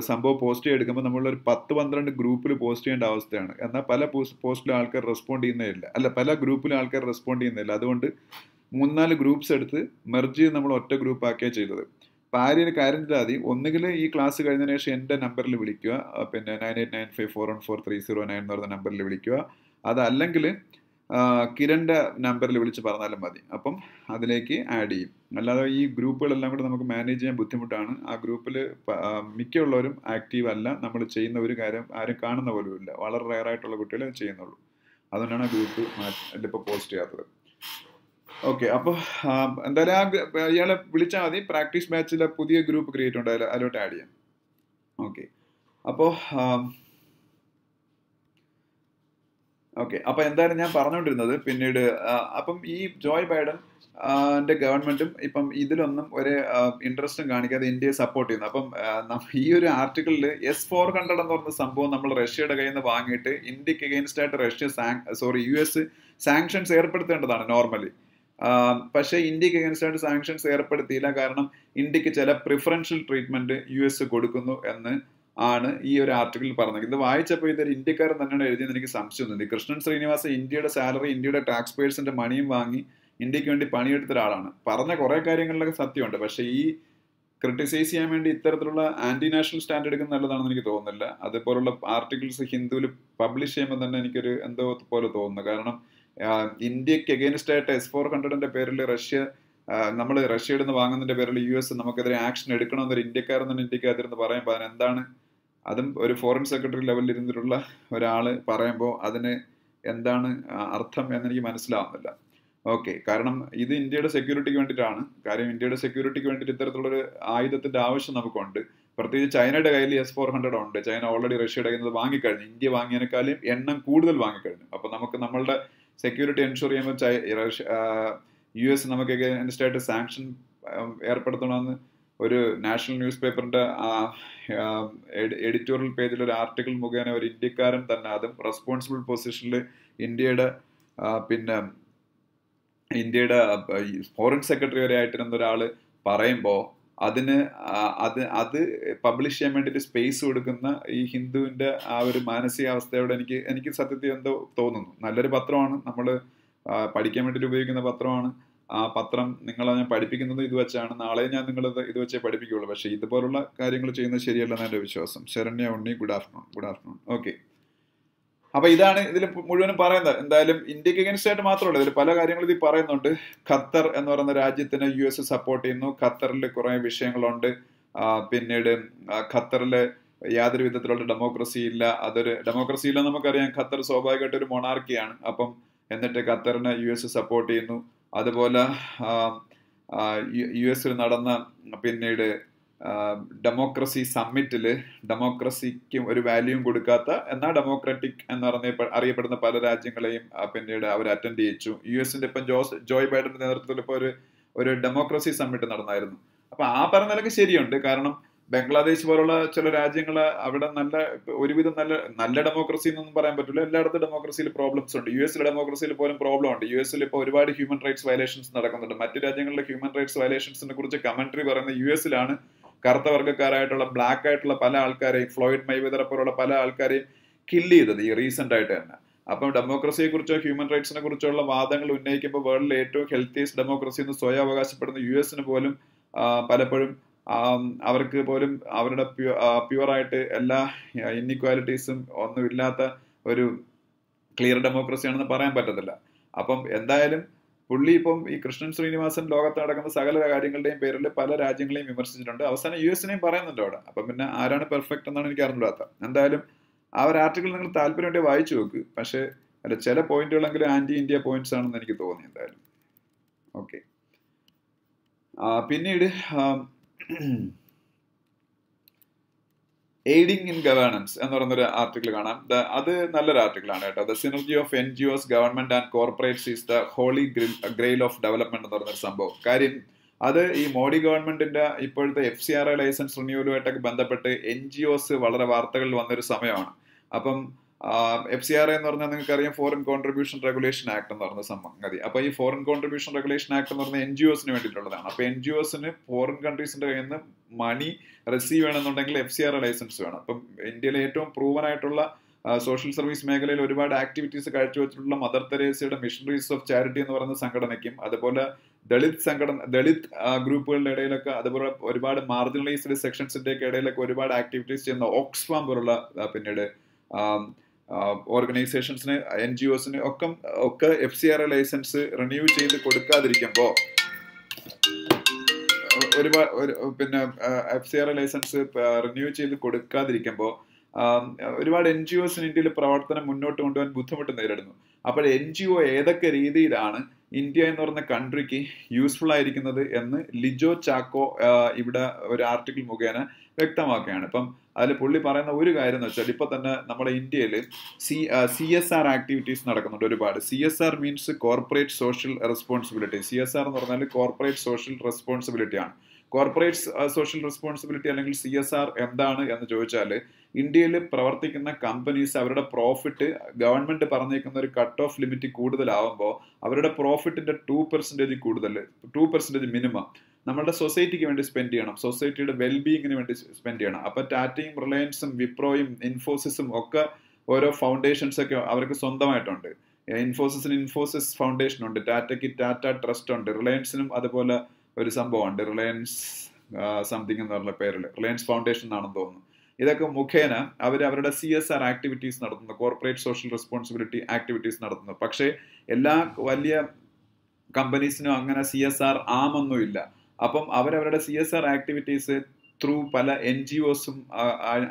Speaker 1: സംഭവം പോസ്റ്റ് ചെയ്തെടുക്കുമ്പോൾ നമ്മളൊരു പത്ത് പന്ത്രണ്ട് ഗ്രൂപ്പിൽ പോസ്റ്റ് ചെയ്യേണ്ട അവസ്ഥയാണ്. എന്നാൽ പല പോസ്റ്റിലും ആൾക്കാർ റെസ്പോണ്ട് ചെയ്യുന്നില്ല അല്ല പല ഗ്രൂപ്പിലും ആൾക്കാർ റെസ്പോണ്ട് ചെയ്യുന്നില്ല അതുകൊണ്ട് മൂന്നാൽ ഗ്രൂപ്പ്സ് എടുത്ത് മെർജ് ചെയ്ത് നമ്മൾ ഒറ്റ ഗ്രൂപ്പ് ആക്കിയാണ് ചെയ്തത്. അപ്പോൾ ആരും കാര്യം ചെയ്താൽ ഒന്നുകിൽ ഈ ക്ലാസ് കഴിഞ്ഞതിന് ശേഷം എന്റെ നമ്പറിൽ വിളിക്കുക. പിന്നെ nine eight nine five four one four three zero nine എന്ന് പറയുന്ന നമ്പറിൽ വിളിക്കുക. അതല്ലെങ്കിൽ കിരണിന്റെ നമ്പറിൽ വിളിച്ച് പറഞ്ഞാലും മതി. അപ്പം അതിലേക്ക് ആഡ് ചെയ്യും. അല്ലാതെ ഈ ഗ്രൂപ്പുകളെല്ലാം കൂടെ നമുക്ക് മാനേജ് ചെയ്യാൻ ബുദ്ധിമുട്ടാണ്. ആ ഗ്രൂപ്പിൽ മിക്കുള്ളവരും ആക്റ്റീവ് അല്ല. നമ്മൾ ചെയ്യുന്ന ഒരു കാര്യം ആരും കാണുന്ന പോലും ഇല്ല. വളരെ റയർ ആയിട്ടുള്ള കുട്ടികളെ ചെയ്യുന്നുള്ളൂ. അതുകൊണ്ടാണ് ആ ഗ്രൂപ്പ് ഇതിപ്പോൾ പോസ്റ്റ് ചെയ്യാത്തത്. ഓക്കെ അപ്പോൾ എന്തായാലും ആ ഇയാളെ വിളിച്ചാൽ മതി. പ്രാക്ടീസ് മാച്ചിലെ പുതിയ ഗ്രൂപ്പ് ക്രിയേറ്റ് ഉണ്ടായാലും അതിലോട്ട് ആഡ് ചെയ്യാം. ഓക്കെ അപ്പോൾ ഓക്കെ അപ്പോൾ എന്തായാലും ഞാൻ പറഞ്ഞുകൊണ്ടിരുന്നത് പിന്നീട് അപ്പം ഈ ജോയ് ബൈഡൻ ന്റെ ഗവൺമെന്റും ഇപ്പം ഇതിലൊന്നും ഒരു ഇൻട്രസ്റ്റും കാണിക്കാതെ ഇന്ത്യയെ സപ്പോർട്ട് ചെയ്യുന്നു. അപ്പം ഈ ഒരു ആർട്ടിക്കിളിൽ എസ് ഫോർ ഹൺഡ്രഡ് എന്ന് പറഞ്ഞ സംഭവം നമ്മൾ റഷ്യയുടെ കയ്യിൽ നിന്ന് വാങ്ങിയിട്ട് ഇന്ത്യയ്ക്ക് അഗേൻസ്റ്റ് ആയിട്ട് Russia sorry U S sanctions ഏർപ്പെടുത്തേണ്ടതാണ് normally പക്ഷേ ഇന്ത്യയ്ക്ക് അഗേൻസ്റ്റ് ആയിട്ട് സാങ്ഷൻസ് ഏർപ്പെടുത്തിയില്ല. കാരണം ഇന്ത്യയ്ക്ക് ചില പ്രിഫറൻഷ്യൽ ട്രീറ്റ്മെന്റ് യു എസ് കൊടുക്കുന്നു എന്ന് ആണ് ഈ ഒരു ആർട്ടിക്കിൾ പറഞ്ഞത്. ഇത് വായിച്ചപ്പോൾ ഇതൊരു ഇന്ത്യക്കാരൻ തന്നെയാണ് എഴുതിയെന്ന് എനിക്ക് സംശയമൊന്നുമില്ല കൃഷ്ണൻ ശ്രീനിവാസ് ഇന്ത്യയുടെ സാലറി ഇന്ത്യയുടെ ടാക്സ് പേഴ്സിന്റെ മണിയും വാങ്ങി ഇന്ത്യയ്ക്ക് വേണ്ടി പണിയെടുത്ത ഒരാളാണ്. പറഞ്ഞ കുറേ കാര്യങ്ങളിലൊക്കെ സത്യമുണ്ട്. പക്ഷേ ഈ ക്രിട്ടിസൈസ് ചെയ്യാൻ വേണ്ടി ഇത്തരത്തിലുള്ള ആന്റി നാഷണൽ സ്റ്റാൻഡ് എടുക്കുന്നത് നല്ലതാണെന്ന് എനിക്ക് തോന്നുന്നില്ല. അതുപോലുള്ള ആർട്ടിക്കിൾസ് ഹിന്ദുവിൽ പബ്ലിഷ് ചെയ്യുമ്പോൾ തന്നെ എനിക്കൊരു എന്തോ പോലെ തോന്നുന്നു. കാരണം ഇന്ത്യയ്ക്ക് എഗെയിൻസ്റ്റ് ആയിട്ട് എസ് ഫോർ ഹൺഡ്രഡിന്റെ പേരിൽ റഷ്യ നമ്മൾ റഷ്യയിൽ നിന്ന് വാങ്ങുന്നതിന്റെ പേരിൽ യു എസ് നമുക്കെതിരെ ആക്ഷൻ എടുക്കണമെന്നൊരു ഇന്ത്യക്കാരൻ തന്നെ ഇന്ത്യയ്ക്ക് അതിരുന്ന് പറയുമ്പോൾ അതിന് എന്താണ് അതും ഒരു ഫോറിൻ സെക്രട്ടറി ലെവലിൽ ഇരുന്നിട്ടുള്ള ഒരാൾ പറയുമ്പോൾ അതിന് എന്താണ് അർത്ഥം എന്നെനിക്ക് മനസ്സിലാവുന്നില്ല. ഓക്കെ കാരണം ഇത് ഇന്ത്യയുടെ സെക്യൂരിറ്റിക്ക് വേണ്ടിയിട്ടാണ്. കാര്യം ഇന്ത്യയുടെ സെക്യൂരിറ്റിക്ക് വേണ്ടിയിട്ട് ഇത്തരത്തിലുള്ളൊരു ആയുധത്തിന്റെ ആവശ്യം നമുക്കുണ്ട്. പ്രത്യേകിച്ച് ചൈനയുടെ കയ്യിൽ എസ് ഫോർ ഹൺഡ്രഡ് ഉണ്ട്. ചൈന ഓൾറെഡി റഷ്യയുടെ കയ്യിൽ നിന്ന് വാങ്ങിക്കഴിഞ്ഞു. ഇന്ത്യ വാങ്ങിയതിനേക്കാളും എണ്ണം കൂടുതൽ വാങ്ങിക്കഴിഞ്ഞു. അപ്പൊ നമുക്ക് നമ്മളുടെ സെക്യൂരിറ്റി എൻഷുർ ചെയ്യുമ്പോൾ യു എസ് നമുക്ക് സ്റ്റേറ്റ് സാങ്ഷൻ ഏർപ്പെടുത്തണമെന്ന് ഒരു നാഷണൽ ന്യൂസ് പേപ്പറിന്റെ എഡിറ്റോറിയൽ പേജിൽ ഒരു ആർട്ടിക്കിൾ മുഖേന ഒരു ഇന്ത്യക്കാരൻ തന്നെ അതും റെസ്പോൺസിബിൾ പൊസിഷനിൽ ഇന്ത്യയുടെ പിന്നെ ഇന്ത്യയുടെ ഫോറിൻ സെക്രട്ടറി വരെ ആയിട്ടിരുന്ന ഒരാൾ പറയുമ്പോൾ അതിന് അത് അത് പബ്ലിഷ് ചെയ്യാൻ വേണ്ടിയിട്ട് സ്പേസ് കൊടുക്കുന്ന ഈ ഹിന്ദുവിന്റെ ആ ഒരു മാനസികാവസ്ഥയോട് എനിക്ക് എനിക്ക് സത്യത്തിൽ എന്തോ തോന്നുന്നു. നല്ലൊരു പത്രമാണ്. നമ്മൾ പഠിക്കാൻ വേണ്ടിയിട്ട് ഉപയോഗിക്കുന്ന പത്രമാണ്. ആ പത്രം നിങ്ങളെ ഞാൻ പഠിപ്പിക്കുന്നത് ഇത് വെച്ചാണ്. നാളെ ഞാൻ നിങ്ങളത് ഇത് വെച്ചേ പഠിപ്പിക്കുകയുള്ളൂ. പക്ഷേ ഇതുപോലുള്ള കാര്യങ്ങൾ ചെയ്യുന്നത് ശരിയല്ലെന്ന് എന്റെ വിശ്വാസം. Saranya Unni good afternoon good afternoon okay അപ്പൊ ഇതാണ് ഇതിൽ മുഴുവനും പറയുന്നത്. എന്തായാലും ഇന്ത്യയ്ക്ക് അഗൻസ്റ്റ് ആയിട്ട് മാത്രമല്ല ഇതിൽ പല കാര്യങ്ങളും ഇതിൽ പറയുന്നുണ്ട്. ഖത്തർ എന്ന് പറയുന്ന രാജ്യത്തിന് യു എസ് സപ്പോർട്ട് ചെയ്യുന്നു. ഖത്തറിൽ കുറെ വിഷയങ്ങളുണ്ട്. പിന്നീട് ഖത്തറിലെ യാതൊരു വിധത്തിലുള്ള ഡെമോക്രസി ഇല്ല. അതൊരു ഡെമോക്രസി ഇല്ല നമുക്കറിയാം. ഖത്തർ സ്വാഭാവികമായിട്ട് ഒരു മൊണാർക്കിയാണ് അപ്പം എന്നിട്ട് ഖത്തറിനെ യു എസ് സപ്പോർട്ട് ചെയ്യുന്നു. അതുപോലെ യു എസിൽ നടന്ന പിന്നീട് ഡെമോക്രസി സമ്മിറ്റിൽ ഡെമോക്രസിക്ക് ഒരു വാല്യൂം കൊടുക്കാത്ത എന്നാൽ ഡെമോക്രാറ്റിക് എന്ന് പറഞ്ഞ അറിയപ്പെടുന്ന പല രാജ്യങ്ങളെയും പിന്നീട് അവർ അറ്റൻഡ് ചെയ്യിച്ചു. യു എസിന്റെ ഇപ്പം ജോസ് ജോയ് ബൈഡന്റെ നേതൃത്വത്തിൽ ഇപ്പോൾ ഒരു ഒരു ഡെമോക്രസി സമ്മിറ്റ് നടന്നായിരുന്നു. അപ്പൊ ആ പറഞ്ഞതിലൊക്കെ ശരിയുണ്ട്. കാരണം ബംഗ്ലാദേശ് പോലുള്ള ചില രാജ്യങ്ങൾ അവിടെ നല്ല ഒരുവിധം നല്ല നല്ല ഡെമോക്രസി എന്നൊന്നും പറയാൻ പറ്റില്ല എല്ലായിടത്തും ഡെമോക്രസിയിൽ പ്രോബ്ലംസ് ഉണ്ട്. യു എസിലെ ഡെമോക്രസിയിൽ പോലും പ്രോബ്ലം ഉണ്ട്. യു എസിൽ ഇപ്പോൾ ഒരുപാട് ഹ്യൂമൻ റൈറ്റ്സ് വയലേഷൻസ് നടക്കുന്നുണ്ട്. മറ്റു രാജ്യങ്ങളിലെ ഹ്യൂമൻ റൈറ്റ്സ് വയലേഷൻസിനെ കുറിച്ച് കമന്ററി പറയുന്ന യു എസിലാണ് കറുത്ത വർഗക്കാരായിട്ടുള്ള ബ്ലാക്ക് ആയിട്ടുള്ള പല ആൾക്കാരെയും ഫ്ലോയിഡ് മൈവെതറെ പോലുള്ള പല ആൾക്കാരെയും കില്ല് ചെയ്തത് ഈ റീസെന്റ് ആയിട്ട് തന്നെ. അപ്പം ഡെമോക്രസിയെ കുറിച്ചോ ഹ്യൂമൻ റൈറ്റ്സിനെ കുറിച്ചുള്ള വാദങ്ങൾ ഉന്നയിക്കുമ്പോൾ വേൾഡിലെ ഏറ്റവും ഹെൽത്തിയസ്റ്റ് ഡെമോക്രസി എന്ന് സ്വയം അവകാശപ്പെടുന്ന യു എസിന് പോലും പലപ്പോഴും അവർക്ക് പോലും അവരുടെ പ്യുവറായിട്ട് എല്ലാ ഇന്നിക്വാലിറ്റീസും ഒന്നും ഇല്ലാത്ത ഒരു ക്ലിയർ ഡെമോക്രസി ആണെന്ന് പറയാൻ പറ്റത്തില്ല. അപ്പം എന്തായാലും പുള്ളി ഇപ്പം ഈ കൃഷ്ണൻ ശ്രീനിവാസൻ ലോകത്ത് നടക്കുന്ന സകല കാര്യങ്ങളുടെയും പേരിൽ പല രാജ്യങ്ങളെയും വിമർശിച്ചിട്ടുണ്ട്. അവസാനം യു എസിനെയും പറയുന്നുണ്ട് അവിടെ. അപ്പം പിന്നെ ആരാണ് പെർഫെക്റ്റ് എന്നാണ് എനിക്ക് അറിഞ്ഞില്ലാത്ത എന്തായാലും ആ ഒരു ആർട്ടിക്കിൾ നിങ്ങൾ താല്പര്യമായിട്ട് വായിച്ചു നോക്ക്. പക്ഷേ അല്ല ചില പോയിന്റുകളെങ്കിലും ആന്റി ഇന്ത്യ പോയിന്റ്സ് ആണെന്ന് എനിക്ക് തോന്നി എന്തായാലും. ഓക്കെ പിന്നീട് എയ്ഡിങ് ഇൻ ഗവേണൻസ് എന്ന് പറയുന്നൊരു ആർട്ടിക്കിൾ കാണാം. അത് നല്ലൊരു ആർട്ടിക്കിളാണ് കേട്ടോ. The synergy of N G Os government and corporates is the holy grail of development എന്ന് പറയുന്നൊരു സംഭവം. കാര്യം അത് ഈ മോഡി ഗവൺമെന്റിന്റെ ഇപ്പോഴത്തെ F C R I licence റിന്യൂവലുമായിട്ടൊക്കെ ബന്ധപ്പെട്ട് എൻ ജി ഒസ് വളരെ വാർത്തകളിൽ വന്നൊരു സമയമാണ്. അപ്പം എഫ് സി ആർ എന്ന് പറഞ്ഞാൽ നിങ്ങൾക്ക് അറിയാം ഫോറിൻ കോൺട്രിബ്യൂഷൻ റെഗുലേഷൻ ആക്ട് എന്ന് പറഞ്ഞ സംഗതി അപ്പൊ ഈ ഫോറിൻ കോൺട്രിബ്യൂഷൻ റെഗുലേഷൻ ആക്ട് എന്ന് പറഞ്ഞാൽ എൻ ജി ഒസിന് വേണ്ടിയിട്ടുള്ളതാണ്. അപ്പൊ എൻ ജി ഒസിന് ഫോറിൻ കൺട്രീസിന്റെ കയ്യിൽ നിന്ന് മണി റിസീവ് ചെയ്യണമെന്നുണ്ടെങ്കിൽ എഫ് സി ആർ ലൈസൻസ് വേണം. അപ്പം ഇന്ത്യയിലെ ഏറ്റവും പ്രൂവൻ ആയിട്ടുള്ള സോഷ്യൽ സർവീസ് മേഖലയിൽ ഒരുപാട് ആക്ടിവിറ്റീസ് കാഴ്ചവെച്ചിട്ടുള്ള മദർ തെരേസയുടെ മിഷണറീസ് ഓഫ് ചാരിറ്റി എന്ന് പറയുന്ന സംഘടനയ്ക്കും അതുപോലെ ദളിത് സംഘടന ദളിത് ഗ്രൂപ്പുകളുടെ ഇടയിലൊക്കെ അതുപോലെ ഒരുപാട് മാർജിനലൈസ്ഡ് സെക്ഷൻസിന്റെ ഒക്കെ ഇടയിലൊക്കെ ഒരുപാട് ആക്ടിവിറ്റീസ് ചെയ്യുന്ന ഓക്സ്ഫാം പോലുള്ള പിന്നീട് ഓർഗനൈസേഷൻസിന് എൻ ജി ഒസിന് ഒക്കെ ഒക്കെ F C R A licence renew ചെയ്ത് കൊടുക്കാതിരിക്കുമ്പോൾ ഒരുപാട് പിന്നെ F C R A licence renew ചെയ്ത് കൊടുക്കാതിരിക്കുമ്പോൾ ഒരുപാട് എൻ ജി ഒസിന് ഇന്ത്യയിൽ പ്രവർത്തനം മുന്നോട്ട് കൊണ്ടുപോകാൻ ബുദ്ധിമുട്ട് നേരിടുന്നു. അപ്പോൾ എൻ ജി ഒ ഏതൊക്കെ രീതിയിലാണ് ഇന്ത്യ എന്ന് പറയുന്ന കൺട്രിക്ക് യൂസ്ഫുൾ ആയിരിക്കുന്നത് എന്ന് ലിജോ ചാക്കോ ഇവിടെ ഒരു ആർട്ടിക്കിൾ മുഖേന വ്യക്തമാക്കുകയാണ്. ഇപ്പം അതിൽ പുള്ളി പറയുന്ന ഒരു കാര്യം എന്ന് വെച്ചാൽ ഇപ്പൊ തന്നെ നമ്മുടെ ഇന്ത്യയിൽ C C S R activities നടക്കുന്നുണ്ട് ഒരുപാട്. C S R means corporate social responsibility C S R എന്ന് പറഞ്ഞാൽ കോർപ്പറേറ്റ് സോഷ്യൽ റെസ്പോൺസിബിലിറ്റി ആണ്. കോർപ്പറേറ്റ് സോഷ്യൽ റെസ്പോൺസിബിലിറ്റി അല്ലെങ്കിൽ സി എസ് ആർ എന്താണ് എന്ന് ചോദിച്ചാൽ ഇന്ത്യയിൽ പ്രവർത്തിക്കുന്ന കമ്പനീസ് അവരുടെ പ്രോഫിറ്റ് ഗവൺമെന്റ് പറഞ്ഞേക്കുന്ന ഒരു കട്ട് ഓഫ് ലിമിറ്റ് കൂടുതലാവുമ്പോൾ അവരുടെ പ്രോഫിറ്റിന്റെ ടു പെർസെന്റേജ് കൂടുതൽ ടു പെർസെന്റേജ് മിനിമം നമ്മുടെ സൊസൈറ്റിക്ക് വേണ്ടി സ്പെൻഡ് ചെയ്യണം. സൊസൈറ്റിയുടെ വെൽബീങ്ങിന് വേണ്ടി സ്പെൻഡ് ചെയ്യണം. അപ്പൊ ടാറ്റയും റിലയൻസും വിപ്രോയും ഇൻഫോസിസും ഒക്കെ ഓരോ ഫൗണ്ടേഷൻസ് ഒക്കെ അവർക്ക് സ്വന്തമായിട്ടുണ്ട്. ഇൻഫോസിസിന് ഇൻഫോസിസ് ഫൗണ്ടേഷൻ ഉണ്ട്. ടാറ്റയ്ക്ക് ടാറ്റ ട്രസ്റ്റ് ഉണ്ട്. റിലയൻസിനും അതുപോലെ ഒരു സംഭവമുണ്ട്. റിലയൻസ് സംതിങ് എന്ന് പറഞ്ഞ പേരിൽ റിലയൻസ് ഫൗണ്ടേഷൻ എന്നാണെന്ന് തോന്നുന്നു. ഇതൊക്കെ മുഖേന അവർ അവരുടെ സി എസ് ആർ ആക്ടിവിറ്റീസ് നടത്തുന്നു. കോർപ്പറേറ്റ് സോഷ്യൽ റെസ്പോൺസിബിലിറ്റി ആക്ടിവിറ്റീസ് നടത്തുന്നു. പക്ഷേ എല്ലാ വലിയ കമ്പനീസിനും അങ്ങനെ സി എസ് ആർ ആമൊന്നുമില്ല അപ്പം അവരവരുടെ C S R activities through പല എൻ ജി ഒസും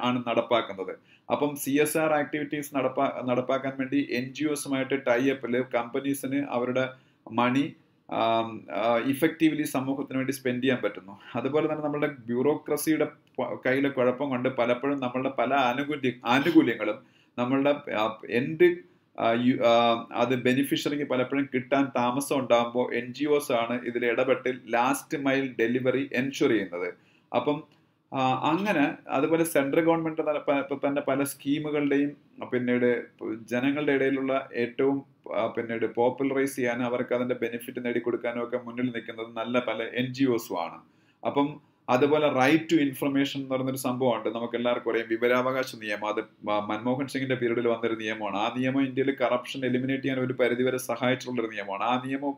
Speaker 1: ആണ് നടപ്പാക്കുന്നത്. അപ്പം സി എസ് ആർ ആക്ടിവിറ്റീസ് നടപ്പാ നടപ്പാക്കാൻ വേണ്ടി എൻ ജി ഒസുമായിട്ട് ടൈ അപ്പിൽ കമ്പനീസിന് അവരുടെ മണി ഇഫക്റ്റീവ്ലി സമൂഹത്തിന് വേണ്ടി സ്പെൻഡ് ചെയ്യാൻ പറ്റുന്നു. അതുപോലെ തന്നെ നമ്മുടെ ബ്യൂറോക്രസിയുടെ കയ്യിലെ കുഴപ്പം കൊണ്ട് പലപ്പോഴും നമ്മളുടെ പല ആനുകൂല്യ ആനുകൂല്യങ്ങളും നമ്മളുടെ എൻഡ് അത് ബെനിഫിഷ്യറിക്ക് പലപ്പോഴും കിട്ടാൻ താമസം ഉണ്ടാകുമ്പോൾ എൻ ജി ഒസ് ആണ് ഇതിൽ ഇടപെട്ട് ലാസ്റ്റ് മൈൽ ഡെലിവറി എൻഷുർ ചെയ്യുന്നത്. അപ്പം അങ്ങനെ അതുപോലെ സെൻട്രൽ ഗവൺമെന്റ് തന്നെ പല സ്കീമുകളുടെയും പിന്നീട് ജനങ്ങളുടെ ഇടയിലുള്ള ഏറ്റവും പിന്നീട് പോപ്പുലറൈസ് ചെയ്യാനും അവർക്ക് അതിന്റെ ബെനിഫിറ്റ് നേടിക്കൊടുക്കാനും ഒക്കെ മുന്നിൽ നിൽക്കുന്നത് നല്ല പല എൻ ജി ഒസും ആണ്. അപ്പം അതുപോലെ റൈറ്റ് ടു ഇൻഫർമേഷൻ എന്ന് പറയുന്നൊരു സംഭവമുണ്ട്. നമുക്ക് എല്ലാവർക്കും അറിയാം. വിവരാവകാശ നിയമം. അത് മൻമോഹൻ സിംഗിന്റെ പീരീഡിൽ വന്നൊരു നിയമമാണ്. ആ നിയമം ഇന്ത്യയിൽ കറപ്ഷൻ എലിമിനേറ്റ് ചെയ്യാൻ ഒരു പരിധിവരെ സഹായിച്ചിട്ടുള്ളൊരു നിയമമാണ്. ആ നിയമം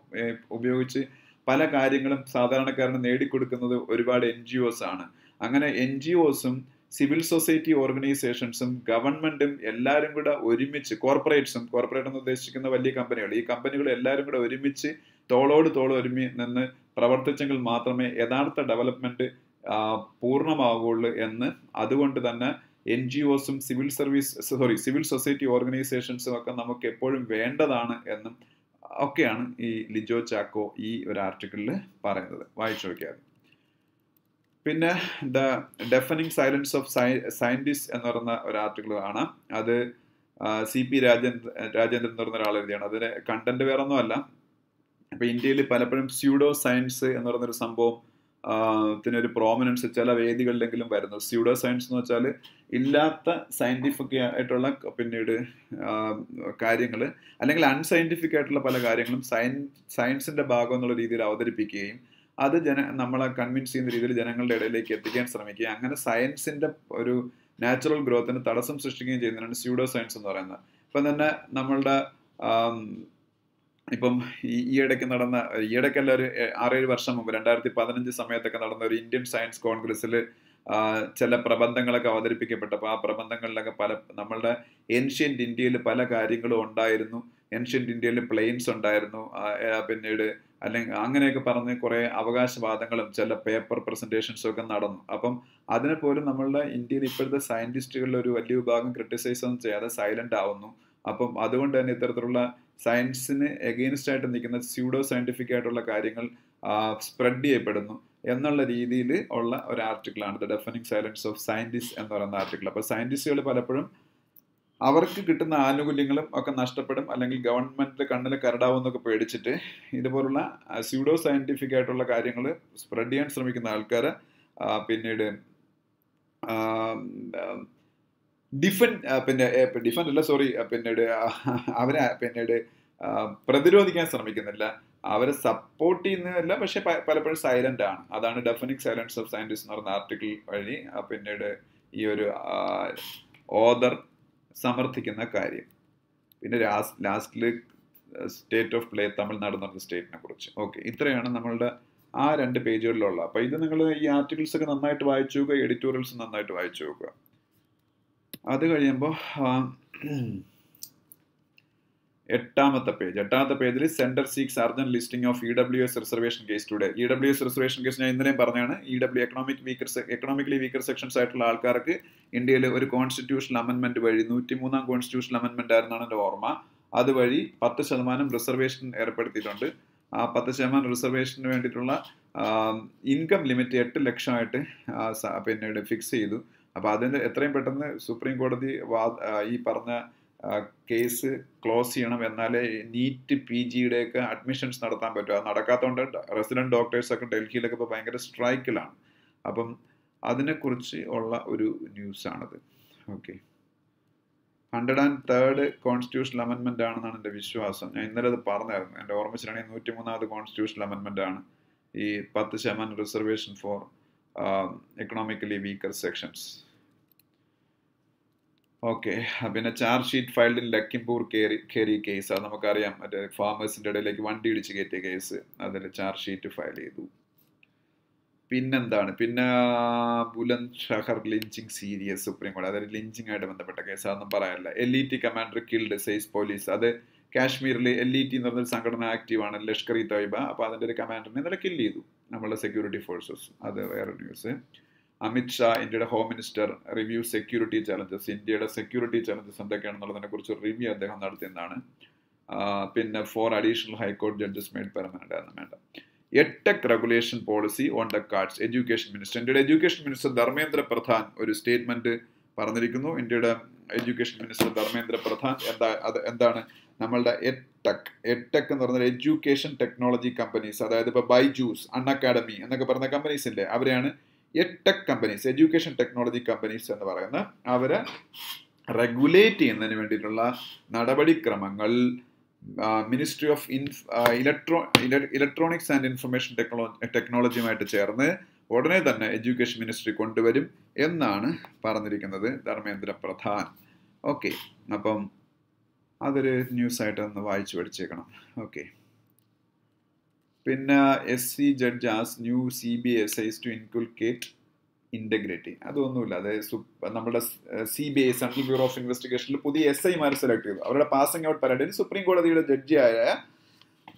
Speaker 1: ഉപയോഗിച്ച് പല കാര്യങ്ങളും സാധാരണക്കാരന് നേടിക്കൊടുക്കുന്നത് ഒരുപാട് എൻ ജി ഒസ് ആണ്. അങ്ങനെ എൻ ജി ഒസും സിവിൽ സൊസൈറ്റി ഓർഗനൈസേഷൻസും ഗവൺമെന്റും എല്ലാവരും കൂടെ ഒരുമിച്ച് കോർപ്പറേറ്റ്സും കോർപ്പറേറ്റ് എന്ന് ഉദ്ദേശിക്കുന്ന വലിയ കമ്പനികൾ ഈ കമ്പനികൾ എല്ലാവരും കൂടെ ഒരുമിച്ച് തോളോട് തോൾ നിന്ന് പ്രവർത്തിച്ചെങ്കിൽ മാത്രമേ യഥാർത്ഥ ഡെവലപ്മെന്റ് പൂർണമാവുകയുള്ളൂ എന്ന്. അതുകൊണ്ട് തന്നെ N G ഒസും civil service sorry civil society ഓർഗനൈസേഷൻസും ഒക്കെ നമുക്ക് എപ്പോഴും വേണ്ടതാണ് എന്നും ഒക്കെയാണ് ഈ ലിജോ ചാക്കോ ഈ ഒരു ആർട്ടിക്കിളിൽ പറയുന്നത്. വായിച്ചു നോക്കിയാൽ പിന്നെ ദ ഡെഫനിങ് സൈലൻസ് ഓഫ് സൈ സയന്റിസ്റ്റ് എന്ന് പറയുന്ന ഒരു ആർട്ടിക്കിൾ കാണാം. അത് സി പി രാജേന്ദ്ര രാജേന്ദ്രൻ എന്ന് പറയുന്ന ഒരാൾ എഴുതിയാണ്. അതിന് കണ്ടന്റ് വേറെ ഒന്നുമല്ല ഇപ്പൊ ഇന്ത്യയിൽ പലപ്പോഴും സ്യൂഡോ സയൻസ് എന്ന് പറയുന്നൊരു സംഭവം ത്തിനൊരു പ്രോമിനൻസ് ചില വേദികളിലെങ്കിലും വരുന്നു. സ്യൂഡോ സയൻസ് എന്ന് വെച്ചാൽ ഇല്ലാത്ത സയന്റിഫിക് ആയിട്ടുള്ള പിന്നീട് കാര്യങ്ങൾ അല്ലെങ്കിൽ അൺസയന്റിഫിക് ആയിട്ടുള്ള പല കാര്യങ്ങളും സയൻ സയൻസിന്റെ ഭാഗം എന്നുള്ള രീതിയിൽ അവതരിപ്പിക്കുകയും അത് ജന നമ്മളെ കൺവിൻസ് ചെയ്യുന്ന രീതിയിൽ ജനങ്ങളുടെ ഇടയിലേക്ക് എത്തിക്കാൻ ശ്രമിക്കുകയും അങ്ങനെ സയൻസിന്റെ ഒരു നാച്ചുറൽ ഗ്രോത്തിന് തടസ്സം സൃഷ്ടിക്കുകയും ചെയ്യുന്നതാണ് സ്യൂഡോ സയൻസ് എന്ന് പറയുന്നത്. ഇപ്പം തന്നെ നമ്മളുടെ ഇപ്പം ഈ ഇടയ്ക്ക് നടന്ന ഈയിടയ്ക്കല്ല ഒരു ആറേഴ് വർഷം മുമ്പ് രണ്ടായിരത്തി പതിനഞ്ച് സമയത്തൊക്കെ നടന്ന ഒരു ഇന്ത്യൻ സയൻസ് കോൺഗ്രസ്സിൽ ചില പ്രബന്ധങ്ങളൊക്കെ അവതരിപ്പിക്കപ്പെട്ടപ്പോൾ ആ പ്രബന്ധങ്ങളിലൊക്കെ പല നമ്മളുടെ ഏൻഷ്യന്റ് ഇന്ത്യയിൽ പല കാര്യങ്ങളും ഉണ്ടായിരുന്നു. ഏൻഷ്യന്റ് ഇന്ത്യയിൽ പ്ലെയിൻസ് ഉണ്ടായിരുന്നു. പിന്നീട് അല്ലെങ്കിൽ അങ്ങനെയൊക്കെ പറഞ്ഞ് കുറേ അവകാശവാദങ്ങളും ചില പേപ്പർ പ്രസന്റേഷൻസും ഒക്കെ നടന്നു. അപ്പം അതിനെ പോലും നമ്മളുടെ ഇന്ത്യയിൽ ഇപ്പോഴത്തെ സയന്റിസ്റ്റുകളിൽ ഒരു വലിയ വിഭാഗം ക്രിട്ടിസൈസ് ഒന്നും ചെയ്യാതെ സൈലന്റ് ആവുന്നു. അപ്പം അതുകൊണ്ട് തന്നെ ഇത്തരത്തിലുള്ള സയൻസിന് എഗെയിൻസ്റ്റ് ആയിട്ട് നിൽക്കുന്ന സ്യൂഡോ സയന്റിഫിക് ആയിട്ടുള്ള കാര്യങ്ങൾ സ്പ്രെഡ് ചെയ്യപ്പെടുന്നു എന്നുള്ള രീതിയിൽ ഉള്ള ഒരു ആർട്ടിക്കിളാണ് the deafening silence of scientist എന്ന് പറയുന്ന ആർട്ടിക്കിൾ അപ്പോൾ സയന്റിസ്റ്റുകൾ പലപ്പോഴും അവർക്ക് കിട്ടുന്ന ആനുകൂല്യങ്ങളും ഒക്കെ നഷ്ടപ്പെടും. അല്ലെങ്കിൽ ഗവൺമെന്റ് കണ്ണിൽ കരടാവും എന്നൊക്കെ പേടിച്ചിട്ട് ഇതുപോലുള്ള സ്യൂഡോ സയന്റിഫിക് ആയിട്ടുള്ള കാര്യങ്ങൾ സ്പ്രെഡ് ചെയ്യാൻ ശ്രമിക്കുന്ന ആൾക്കാർ പിന്നീട് ഡിഫൻ പിന്നെ ഡിഫൻ അല്ല സോറി പിന്നീട് അവരെ പിന്നീട് പ്രതിരോധിക്കാൻ ശ്രമിക്കുന്നില്ല. അവരെ സപ്പോർട്ട് ചെയ്യുന്നതല്ല പക്ഷെ പലപ്പോഴും സൈലന്റ് ആണ്. അതാണ് ഡെഫനിക് സൈലൻസ് ഓഫ് സയന്റിസ്റ്റ് എന്ന് പറയുന്ന ആർട്ടിക്കിൾ വഴി പിന്നീട് ഈ ഒരു ഓദർ സമർത്ഥിക്കുന്ന കാര്യം. പിന്നെ ലാസ്റ്റിൽ സ്റ്റേറ്റ് ഓഫ് പ്ലേ തമിഴ്നാട് എന്ന് പറഞ്ഞ സ്റ്റേറ്റിനെ കുറിച്ച്. ഓക്കെ ഇത്രയാണ് നമ്മളുടെ ആ രണ്ട് പേജുകളിലുള്ള അപ്പോൾ ഇത് നിങ്ങൾ ഈ ആർട്ടിക്കിൾസ് ഒക്കെ നന്നായിട്ട് വായിച്ചു നോക്കുക എഡിറ്റോറിയൽസ് നന്നായിട്ട് വായിച്ചു നോക്കുക. അത് കഴിയുമ്പോൾ എട്ടാമത്തെ പേജ്. എട്ടാമത്തെ പേജിൽ Centre seeks urgent listing of E W S reservation case today E W S reservation case ഞാൻ ഇന്നലെയും പറഞ്ഞാണ് E W economic weaker economically weaker sections ആയിട്ടുള്ള ആൾക്കാർക്ക് ഇന്ത്യയിൽ ഒരു കോൺസ്റ്റിറ്റ്യൂഷണൽ അമെൻമെന്റ് വഴി നൂറ്റി മൂന്നാം കോൺസ്റ്റിറ്റ്യൂഷണൽ അമെൻമെന്റ് ആയിരുന്നാണ് എന്റെ ഓർമ്മ. അതുവഴി പത്ത് ശതമാനം റിസർവേഷൻ ഏർപ്പെടുത്തിയിട്ടുണ്ട്. ആ പത്ത് ശതമാനം റിസർവേഷന് വേണ്ടിയിട്ടുള്ള ഇൻകം ലിമിറ്റ് എട്ട് ലക്ഷമായിട്ട് പിന്നീട് ഫിക്സ് ചെയ്തു. അപ്പോൾ അതിന് എത്രയും പെട്ടെന്ന് സുപ്രീം കോടതി ഈ പറഞ്ഞ കേസ് ക്ലോസ് ചെയ്യണം എന്നാലേ നീറ്റ് പി ജിയുടെയൊക്കെ അഡ്മിഷൻസ് നടത്താൻ പറ്റും. അത് നടക്കാത്തതുകൊണ്ട് റെസിഡന്റ് ഡോക്ടേഴ്സൊക്കെ ഡൽഹിയിലൊക്കെ ഇപ്പോൾ ഭയങ്കര സ്ട്രൈക്കിലാണ് അപ്പം അതിനെക്കുറിച്ച് ഉള്ള ഒരു ന്യൂസാണത് okay hundred and third constitutional അമെൻമെന്റ് ആണെന്നാണ് എന്റെ വിശ്വാസം. ഞാൻ ഇന്നലെ അത് പറഞ്ഞായിരുന്നു. എന്റെ ഓർമ്മിച്ചിട്ടാണെങ്കിൽ നൂറ്റി മൂന്നാമത് കോൺസ്റ്റിറ്റ്യൂഷണൽ അമെൻമെന്റ് ആണ്. ഈ പത്ത് ശതമാനം reservation for economically weaker sections okay പിന്നെ charge sheet filed in Lakhimpur Kheri Kheri case അത് നമുക്കറിയാം. മറ്റേ ഫാമേഴ്സിന്റെ ഇടയിലേക്ക് വണ്ടി ഇടിച്ച് കയറ്റിയ കേസ് അതിൽ ചാർജ് ഷീറ്റ് ഫയൽ ചെയ്തു. പിന്നെന്താണ്? പിന്നെ Bulandshahr lynching serious supreme കോടതി. അതായത് ലിഞ്ചിങ് ആയിട്ട് ബന്ധപ്പെട്ട കേസ് അതൊന്നും പറയാനില്ല. L E T commander killed says police അത് കാശ്മീരിൽ എൽ ഇ ടി എന്ന് പറഞ്ഞൊരു സംഘടന ആക്റ്റീവാണ് ലഷ്കർ ഇ തോയ്ബ. അപ്പോൾ അതിന്റെ ഒരു കമാൻഡറിനെ ഇന്നലെ കില്ല് ചെയ്തു നമ്മളുടെ സെക്യൂരിറ്റി ഫോഴ്സസ് അത് വേറെ ന്യൂസ് അമിത് ഷാ ഇന്ത്യയുടെ home minister review security challenges ഇന്ത്യയുടെ സെക്യൂരിറ്റി ചലഞ്ചസ് എന്തൊക്കെയാണെന്നുള്ളതിനെ കുറിച്ച് റിവ്യൂ അദ്ദേഹം നടത്തിയെന്നാണ്. പിന്നെ ഫോർ അഡീഷണൽ ഹൈക്കോടതി ജഡ്ജസ് മെയ്ഡ് പെർമനന്റ് ആണ് വേണ്ട edtech regulation policy on the cards education minister ഇന്ത്യയുടെ എഡ്യൂക്കേഷൻ മിനിസ്റ്റർ ധർമ്മേന്ദ്ര പ്രധാൻ ഒരു സ്റ്റേറ്റ്മെന്റ് പറഞ്ഞിരിക്കുന്നു. ഇന്ത്യയുടെ എഡ്യൂക്കേഷൻ മിനിസ്റ്റർ ധർമ്മേന്ദ്ര പ്രധാൻ എന്താ അത് എന്താണ് നമ്മളുടെ എടെക് എടെക് എന്ന് പറഞ്ഞാൽ എഡ്യൂക്കേഷൻ ടെക്നോളജി കമ്പനീസ് അതായത് ഇപ്പോൾ ബൈജൂസ് അൺ അക്കാഡമി എന്നൊക്കെ പറയുന്ന കമ്പനീസ് ഇല്ലേ? അവരെയാണ് edtech companies education technology companies എന്ന് പറയുന്ന അവരെ റെഗുലേറ്റ് ചെയ്യുന്നതിന് വേണ്ടിയിട്ടുള്ള നടപടിക്രമങ്ങൾ ministry of ഇൻഫ് electro electronics and information technology ടെക്നോളജിയുമായിട്ട് ചേർന്ന് ഉടനെ തന്നെ എഡ്യൂക്കേഷൻ മിനിസ്ട്രി കൊണ്ടുവരും എന്നാണ് പറഞ്ഞിരിക്കുന്നത് ധർമ്മേന്ദ്ര പ്രധാൻ. ഓക്കെ അപ്പം അതൊരു ന്യൂസായിട്ട് ഒന്ന് വായിച്ചു പഠിച്ചേക്കണം. ഓക്കെ പിന്നെ S C judge as new C B S Is to inculcate integrity അതൊന്നുമില്ല. അതായത് നമ്മുടെ C B I central bureau of ഇൻവെസ്റ്റിഗേഷനിൽ പുതിയ എസ് ഐമാരെ സെലക്ട് ചെയ്തു. അവരുടെ പാസിംഗ് ഔട്ട് പരേഡിൽ സുപ്രീം കോടതിയുടെ ജഡ്ജിയായ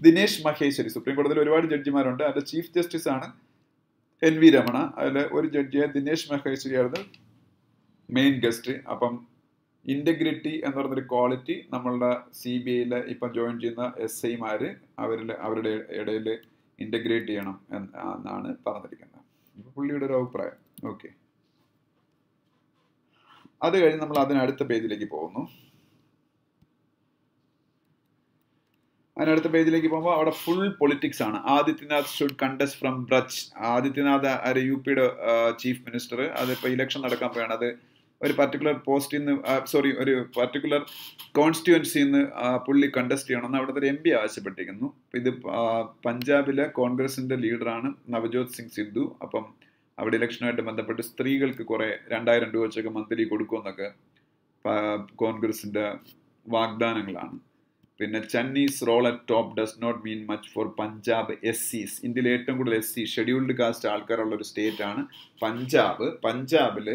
Speaker 1: ദിനേശ് മഹേശ്വരി. സുപ്രീം കോടതിയിൽ ഒരുപാട് ജഡ്ജിമാരുണ്ട് അതിന്റെ ചീഫ് ജസ്റ്റിസ് ആണ് എൻ വി രമണ അതിൽ ഒരു ജഡ്ജിയായ ദിനേശ് മഹേശ്വരി ആയിരുന്നു മെയിൻ ഗസ്റ്റ് അപ്പം ഇന്റഗ്രിറ്റി എന്ന് പറഞ്ഞൊരു ക്വാളിറ്റി നമ്മളുടെ സി ബി ഐയിൽ ഇപ്പം ജോയിൻ ചെയ്യുന്ന എസ് ഐമാർ അവരിൽ അവരുടെ ഇടയിൽ ഇന്റഗ്രേറ്റ് ചെയ്യണം എന്നാണ് പറഞ്ഞിരിക്കുന്നത്. പുള്ളിയുടെ ഒരു അഭിപ്രായം. ഓക്കെ അത് കഴിഞ്ഞ് നമ്മൾ അതിനടുത്ത പേജിലേക്ക് പോകുന്നു. അതിനടുത്ത പേജിലേക്ക് പോകുമ്പോൾ അവിടെ ഫുൾ പൊളിറ്റിക്സ് ആണ്. Adityanath should contest from Braj Adityanath ആര്? യു പിയുടെ ചീഫ് മിനിസ്റ്റർ അതിപ്പോൾ ഇലക്ഷൻ നടക്കാൻ പോയാണ്. അത് ഒരു പർട്ടിക്കുലർ പോസ്റ്റിൽ നിന്ന് സോറി ഒരു പർട്ടിക്കുലർ കോൺസ്റ്റിറ്റ്യുവൻസിയിൽ നിന്ന് പുള്ളി കണ്ടസ്റ്റ് ചെയ്യണമെന്ന് അവിടുത്തെ എം പി ആവശ്യപ്പെട്ടിരിക്കുന്നു. ഇത് പഞ്ചാബിലെ കോൺഗ്രസിന്റെ ലീഡറാണ് നവജോത് സിംഗ് സിദ്ധു. അപ്പം അവിടെ ഇലക്ഷനുമായിട്ട് ബന്ധപ്പെട്ട് സ്ത്രീകൾക്ക് കുറെ രണ്ടായിരം രൂപ വെച്ചൊക്കെ മന്ത്ലി കൊടുക്കുമെന്നൊക്കെ കോൺഗ്രസിന്റെ വാഗ്ദാനങ്ങളാണ്. പിന്നെ Channi's role at top does not mean much for Punjab S Cs ഇന്ത്യയിൽ ഏറ്റവും കൂടുതൽ എസ് സി ഷെഡ്യൂൾഡ് കാസ്റ്റ് ആൾക്കാരുള്ള ഒരു സ്റ്റേറ്റ് ആണ് പഞ്ചാബ് പഞ്ചാബിൽ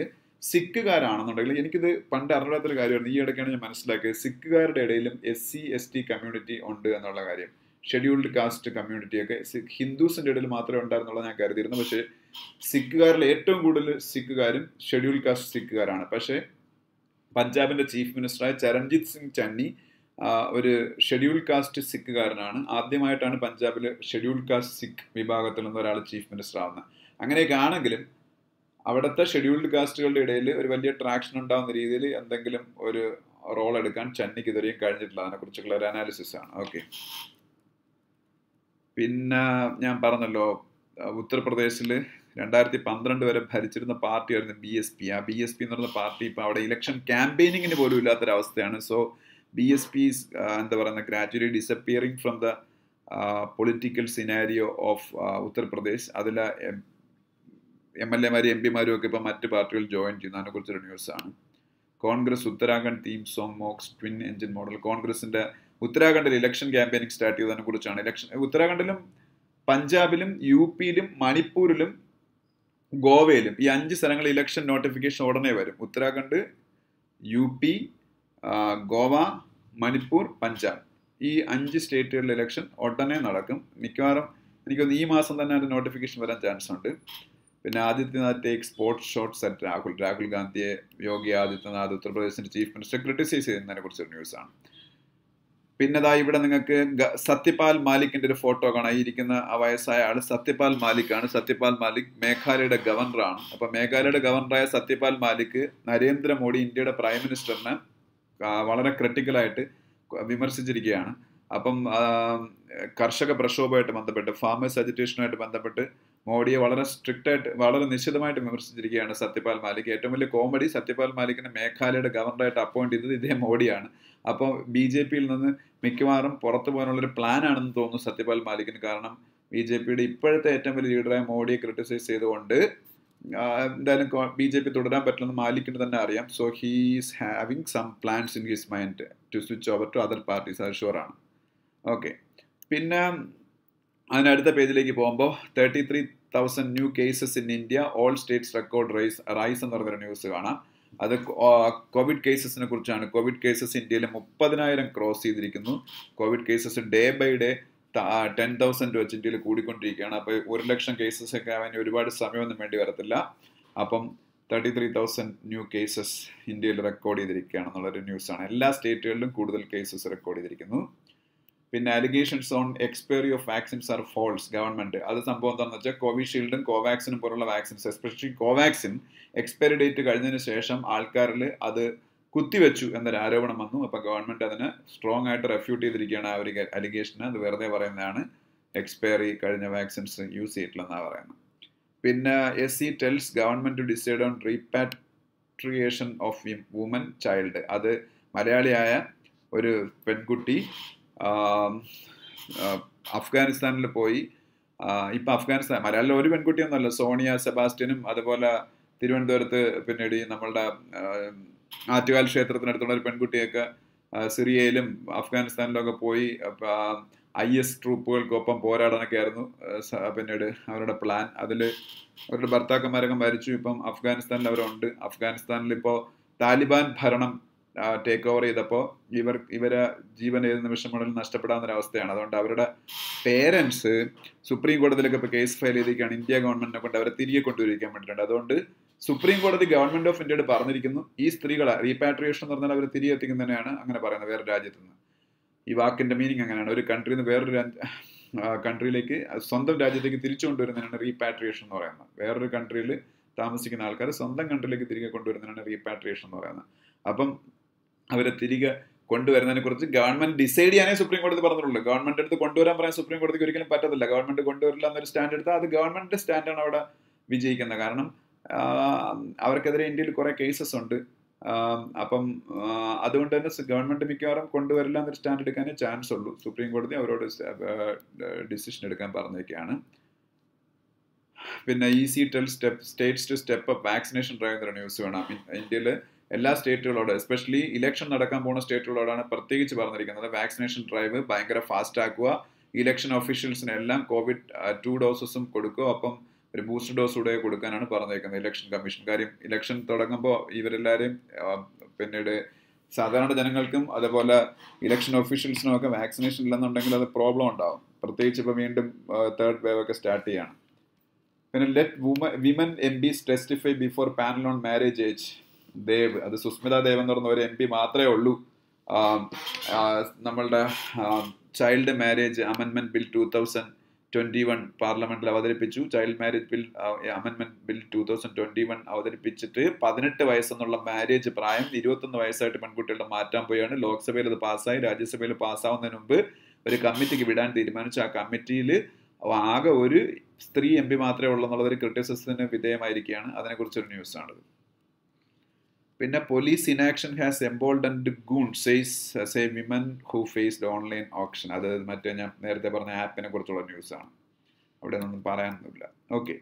Speaker 1: സിഖുകാരാണെന്നുണ്ടെങ്കിൽ എനിക്കിത് പണ്ട് അറിയാത്തൊരു കാര്യമായിരുന്നു. ഈ ഇടയ്ക്കാണ് ഞാൻ മനസ്സിലാക്കിയത്. സിഖുകാരുടെ ഇടയിലും S C S T community ഉണ്ട് എന്നുള്ള കാര്യം. ഷെഡ്യൂൾഡ് കാസ്റ്റ് കമ്മ്യൂണിറ്റിയൊക്കെ ഹിന്ദുസിന്റെ ഇടയിൽ മാത്രമേ ഉണ്ടായിരുന്നുള്ളൂ ഞാൻ കരുതിയിരുന്നു. പക്ഷേ സിഖുകാരിൽ ഏറ്റവും കൂടുതൽ സിഖുകാരും ഷെഡ്യൂൾഡ് കാസ്റ്റ് സിഖുകാരാണ്. പക്ഷേ പഞ്ചാബിന്റെ ചീഫ് മിനിസ്റ്ററായ ചരൺജിത് സിംഗ് ചന്നി ഒരു ഷെഡ്യൂൾ കാസ്റ്റ് സിഖുകാരനാണ്. ആദ്യമായിട്ടാണ് പഞ്ചാബിൽ ഷെഡ്യൂൾ കാസ്റ്റ് സിഖ് വിഭാഗത്തിൽ നിന്ന് ഒരാൾ ചീഫ് മിനിസ്റ്റർ ആവുന്നത്. അങ്ങനെയൊക്കെ ആണെങ്കിലും അവിടുത്തെ ഷെഡ്യൂൾഡ് കാസ്റ്റുകളുടെ ഇടയിൽ ഒരു വലിയ ട്രാക്ഷൻ ഉണ്ടാകുന്ന രീതിയിൽ എന്തെങ്കിലും ഒരു റോൾ എടുക്കാൻ ചന്നിക്ക് ഇതുവരെയും കഴിഞ്ഞിട്ടില്ല. അതിനെക്കുറിച്ചുള്ള ഒരു അനാലിസിസ് ആണ്. ഓക്കെ പിന്നെ ഞാൻ പറഞ്ഞല്ലോ ഉത്തർപ്രദേശിൽ രണ്ടായിരത്തി പന്ത്രണ്ട് വരെ ഭരിച്ചിരുന്ന പാർട്ടിയായിരുന്നു ബി എസ് പി ആ ബി എസ് പി എന്ന് പറയുന്ന പാർട്ടി ഇപ്പോൾ അവിടെ ഇലക്ഷൻ ക്യാമ്പയിനിങ്ങിന് പോലും ഇല്ലാത്തൊരവസ്ഥയാണ്. സോ ബി എസ് പി എന്താ പറയുന്നത് gradually disappearing from the political scenario of Uttar Pradesh. അതിൽ എം എൽ എമാരും എം പിമാരും ഒക്കെ ഇപ്പോൾ മറ്റ് പാർട്ടികൾ ജോയിൻ ചെയ്യുന്നു. അതിനെക്കുറിച്ചൊരു ന്യൂസാണ് Congress Uttarakhand theme song mocks twin engine model കോൺഗ്രസിന്റെ ഉത്തരാഖണ്ഡിൽ ഇലക്ഷൻ ക്യാമ്പയിനിങ് സ്റ്റാർട്ട് ചെയ്തതിനെ കുറിച്ചാണ്. ഇലക്ഷൻ ഉത്തരാഖണ്ഡിലും പഞ്ചാബിലും യു പിയിലും മണിപ്പൂരിലും ഗോവയിലും ഈ അഞ്ച് സ്ഥലങ്ങളിൽ ഇലക്ഷൻ നോട്ടിഫിക്കേഷൻ ഉടനെ വരും. Uttarakhand U P Goa Manipur Punjab. ഈ അഞ്ച് സ്റ്റേറ്റുകളിലെ ഇലക്ഷൻ ഉടനെ നടക്കും. മിക്കവാറും എനിക്കൊന്ന് ഈ മാസം തന്നെ അതിന്റെ നോട്ടിഫിക്കേഷൻ വരാൻ ചാൻസ് ഉണ്ട്. പിന്നെ Adityanath take sports shots at Rahul. Rahul ഗാന്ധിയെ യോഗി ആദിത്യനാഥ് ഉത്തർപ്രദേശിന്റെ ചീഫ് മിനിസ്റ്റർ ക്രിട്ടിസൈസ് ചെയ്യുന്നതിനെ കുറിച്ചൊരു ന്യൂസാണ് പിന്നെ ദാ ഇവിടെ നിങ്ങൾക്ക് സത്യപാൽ മാലിക്കിന്റെ ഒരു ഫോട്ടോ കാണാം. ഇരിക്കുന്ന ആ വയസ്സായ ആൾ സത്യപാൽ മാലിക്കാണ്. സത്യപാൽ മാലിക് മേഘാലയയുടെ ഗവർണറാണ് അപ്പൊ മേഘാലയയുടെ ഗവർണറായ സത്യപാൽ മാലിക് നരേന്ദ്രമോദി ഇന്ത്യയുടെ പ്രൈം മിനിസ്റ്ററിനെ വളരെ ക്രിട്ടിക്കലായിട്ട് വിമർശിച്ചിരിക്കുകയാണ്. അപ്പം കർഷക പ്രക്ഷോഭമായിട്ട് ബന്ധപ്പെട്ട് ഫാമേഴ്സ് അജിറ്റേഷനുമായിട്ട് ബന്ധപ്പെട്ട് മോഡിയെ വളരെ സ്ട്രിക്റ്റ് ആയിട്ട് വളരെ നിശ്ചിതമായിട്ട് വിമർശിച്ചിരിക്കുകയാണ് സത്യപാൽ മാലിക്. ഏറ്റവും വലിയ കോമഡി സത്യപാൽ മാലിക്കിനെ മേഘാലയയുടെ ഗവർണറായിട്ട് അപ്പോയിന്റ് ചെയ്തത് ഇതേ മോഡിയാണ്. അപ്പോൾ ബി ജെ പിയിൽ നിന്ന് മിക്കവാറും പുറത്തു പോകാനുള്ളൊരു പ്ലാനാണെന്ന് തോന്നുന്നു സത്യപാൽ മാലിക്കിന്. കാരണം ബി ജെ പിയുടെ ഇപ്പോഴത്തെ ഏറ്റവും വലിയ ലീഡറായ മോഡിയെ ക്രിട്ടിസൈസ് ചെയ്തുകൊണ്ട് എന്തായാലും ബി ജെ പി തുടരാൻ പറ്റില്ലെന്ന് മാലിക്കിന് തന്നെ അറിയാം. So he's having some plans in his mind to switch over to other parties അത് ആണ്. ഓക്കെ പിന്നെ അതിനടുത്ത പേജിലേക്ക് പോകുമ്പോൾ thirty three thousand new cases in India all states record rise rise എന്ന് പറഞ്ഞൊരു ന്യൂസ് കാണാം. അത് കോവിഡ് കേസസിനെ കുറിച്ചാണ്. കോവിഡ് കേസസ് ഇന്ത്യയിൽ മുപ്പതിനായിരം ക്രോസ് ചെയ്തിരിക്കുന്നു. Covid cases day by day ten thousand വെച്ച് ഇന്ത്യയിൽ കൂടിക്കൊണ്ടിരിക്കുകയാണ്. അപ്പോൾ ഒരു ലക്ഷം കേസസ് ഒക്കെ ആവാൻ ഒരുപാട് സമയമൊന്നും വേണ്ടി വരത്തില്ല. അപ്പം thirty three thousand new cases ഇന്ത്യയിൽ റെക്കോർഡ് ചെയ്തിരിക്കുകയാണ് എന്നുള്ളൊരു ന്യൂസാണ് എല്ലാ സ്റ്റേറ്റുകളിലും കൂടുതൽ കേസസ് റെക്കോർഡ് ചെയ്തിരിക്കുന്നു. പിന്നെ allegations on expiry of vaccines are false government അത് സംഭവം എന്താണെന്ന് വെച്ചാൽ കോവിഷീൽഡും കോവാക്സിനും പോലുള്ള vaccines especially Covaxin expiry date കഴിഞ്ഞതിന് ശേഷം ആൾക്കാരിൽ അത് കുത്തിവെച്ചു എന്നൊരു ആരോപണം വന്നു. അപ്പോൾ ഗവൺമെന്റ് അതിന് സ്ട്രോങ് ആയിട്ട് റെഫ്യൂട്ട് ചെയ്തിരിക്കുകയാണ് ആ ഒരു അലിഗേഷന് അത് വെറുതെ പറയുന്നതാണ് എക്സ്പയറി കഴിഞ്ഞ വാക്സിൻസ് യൂസ് ചെയ്തിട്ടില്ലെന്നാണ് പറയുന്നത്. പിന്നെ S C tells government to decide on repatriation of woman child അത് മലയാളിയായ ഒരു പെൺകുട്ടി അഫ്ഗാനിസ്ഥാനിൽ പോയി. ഇപ്പം അഫ്ഗാനിസ്ഥാൻ മലയാളിലെ ഒരു പെൺകുട്ടിയൊന്നുമല്ല. സോണിയ സെബാസ്റ്റ്യനും അതുപോലെ തിരുവനന്തപുരത്ത് പിന്നീട് നമ്മളുടെ ആറ്റുകാൽ ക്ഷേത്രത്തിനടുത്തുള്ള ഒരു പെൺകുട്ടിയൊക്കെ സിറിയയിലും അഫ്ഗാനിസ്ഥാനിലൊക്കെ പോയി ഐ എസ് ട്രൂപ്പുകൾക്കൊപ്പം പോരാടാനൊക്കെ ആയിരുന്നു പിന്നീട് അവരുടെ പ്ലാൻ. അതിൽ അവരുടെ ഭർത്താക്കന്മാരൊക്കെ മരിച്ചു ഇപ്പം അഫ്ഗാനിസ്ഥാനിൽ അവരുണ്ട് അഫ്ഗാനിസ്ഥാനിൽ ഇപ്പോൾ താലിബാൻ ഭരണം ടേക്ക് ഓവർ ചെയ്തപ്പോൾ ഇവർ ഇവരെ ജീവൻ ഏത് നിമിഷം മുതൽ നഷ്ടപ്പെടാവുന്ന അവസ്ഥയാണ് അതുകൊണ്ട് അവരുടെ പേരൻസ് സുപ്രീം കോടതിയിലൊക്കെ ഇപ്പോൾ കേസ് ഫയൽ ചെയ്തിരിക്കുകയാണ്. ഇന്ത്യ ഗവൺമെന്റിനെ കൊണ്ട് അവരെ തിരികെ കൊണ്ടുവരിക്കാൻ വേണ്ടിയിട്ടുണ്ട്. അതുകൊണ്ട് സുപ്രീം കോടതി ഗവൺമെന്റ് ഓഫ് ഇന്ത്യയോട് പറഞ്ഞിരിക്കുന്നു ഈ സ്ത്രീകളെ റീപാട്രിയേഷൻ എന്ന് പറഞ്ഞാൽ അവർ തിരികെ എത്തിക്കുന്നതിനെയാണ് അങ്ങനെ പറയുന്നത് വേറെ രാജ്യത്ത് നിന്ന്. ഈ വാക്കിന്റെ മീനിങ് അങ്ങനെയാണ്. ഒരു കൺട്രിയിൽ നിന്ന് വേറൊരു കൺട്രിയിലേക്ക് സ്വന്തം രാജ്യത്തേക്ക് തിരിച്ചു കൊണ്ടുവരുന്നതിനാണ് റീപാട്രിയേഷൻ എന്ന് പറയുന്നത്. വേറൊരു കൺട്രിയിൽ താമസിക്കുന്ന ആൾക്കാർ സ്വന്തം കൺട്രിയിലേക്ക് തിരികെ കൊണ്ടുവരുന്നതിനാണ് റീപാട്രിയേഷൻ എന്ന് പറയുന്നത്. അപ്പം അവരെ തിരികെ കൊണ്ടുവരുന്നതിനെ കുറിച്ച് ഗവൺമെന്റ് ഡിസൈഡ് ചെയ്യാനേ സുപ്രീം കോടതി പറഞ്ഞിട്ടുള്ളൂ. ഗവൺമെന്റ് അടുത്ത് കൊണ്ടുവരാൻ പറയാൻ സുപ്രീം കോടതിക്ക് ഒരിക്കലും പറ്റത്തില്ല. ഗവൺമെന്റ് കൊണ്ടുവരില്ല എന്നൊരു സ്റ്റാൻഡ് എടുത്താൽ അത് ഗവൺമെന്റിന്റെ സ്റ്റാൻഡാണ് അവിടെ വിജയിക്കുന്നത്. കാരണം അവർക്കെതിരെ ഇന്ത്യയിൽ കുറെ കേസസ് ഉണ്ട്. അപ്പം അതുകൊണ്ട് തന്നെ ഗവൺമെന്റ് മിക്കവാറും കൊണ്ടുവരില്ല എന്നൊരു സ്റ്റാൻഡ് എടുക്കാനേ ചാൻസ് ഉള്ളൂ. സുപ്രീം കോടതി അവരോട് ഡിസിഷൻ എടുക്കാൻ പറഞ്ഞേക്കാണ്. പിന്നെ S C tell step states to step up vaccination drive എന്നൊരു ന്യൂസ് വേണം. ഇന്ത്യയിൽ എല്ലാ സ്റ്റേറ്റുകളോട് എസ്പെഷ്യലി ഇലക്ഷൻ നടക്കാൻ പോകുന്ന സ്റ്റേറ്റുകളോടാണ് പ്രത്യേകിച്ച് പറഞ്ഞിരിക്കുന്നത്. വാക്സിനേഷൻ ഡ്രൈവ് ഭയങ്കര ഫാസ്റ്റ് ആക്കുക. ഇലക്ഷൻ ഒഫീഷ്യൽസിനെല്ലാം കോവിഡ് ടു ഡോസസും കൊടുക്കുക. അപ്പം ഒരു ബൂസ്റ്റർ ഡോസ് കൂടെ കൊടുക്കാനാണ് പറഞ്ഞേക്കുന്നത് ഇലക്ഷൻ കമ്മീഷൻ കാര്യം ഇലക്ഷൻ തുടങ്ങുമ്പോൾ ഇവരെല്ലാവരും പിന്നീട് സാധാരണ ജനങ്ങൾക്കും അതേപോലെ ഇലക്ഷൻ ഒഫീഷ്യൽസിനും ഒക്കെ വാക്സിനേഷൻ ഇല്ലെന്നുണ്ടെങ്കിൽ അത് പ്രോബ്ലം ഉണ്ടാവും. പ്രത്യേകിച്ച് ഇപ്പോൾ വീണ്ടും തേർഡ് വേവ് ഒക്കെ സ്റ്റാർട്ട് ചെയ്യാണ്. പിന്നെ let woman women M Ps testify before panel on marriage age Dev അത് സുസ്മിത ദേവ് എന്ന് പറഞ്ഞ ഒരു എം പി മാത്രമേ ഉള്ളൂ. നമ്മളുടെ child marriage അമെൻമെന്റ് bill two thousand twenty one പാർലമെന്റിൽ അവതരിപ്പിച്ചു. Child marriage bill അമെൻമെന്റ് bill two thousand twenty one അവതരിപ്പിച്ചിട്ട് പതിനെട്ട് വയസ്സെന്നുള്ള മാരേജ് പ്രായം ഇരുപത്തൊന്ന് വയസ്സായിട്ട് പെൺകുട്ടികളുടെ മാറ്റാൻ പോയാണ്. ലോക്സഭയിൽ അത് പാസ്സായി. രാജ്യസഭയിൽ പാസ്സാവുന്നതിന് മുമ്പ് ഒരു കമ്മിറ്റിക്ക് വിടാൻ തീരുമാനിച്ചു. ആ കമ്മിറ്റിയിൽ ആകെ ഒരു സ്ത്രീ എം പി മാത്രമേ ഉള്ളൂ എന്നുള്ളത് ഒരു ക്രിറ്റിസിസത്തിന് വിധേയമായിരിക്കുകയാണ്. അതിനെക്കുറിച്ചൊരു ന്യൂസാണിത്. പിന്നെ police inaction has emboldened goon says a women who faced online auction അത് മറ്റേ ഞാൻ നേരത്തെ പറഞ്ഞ ആപ്പിനെ കുറിച്ചുള്ള ന്യൂസാണ് അവിടെ ഒന്നും പറയാനൊന്നുമില്ല. ഓക്കെ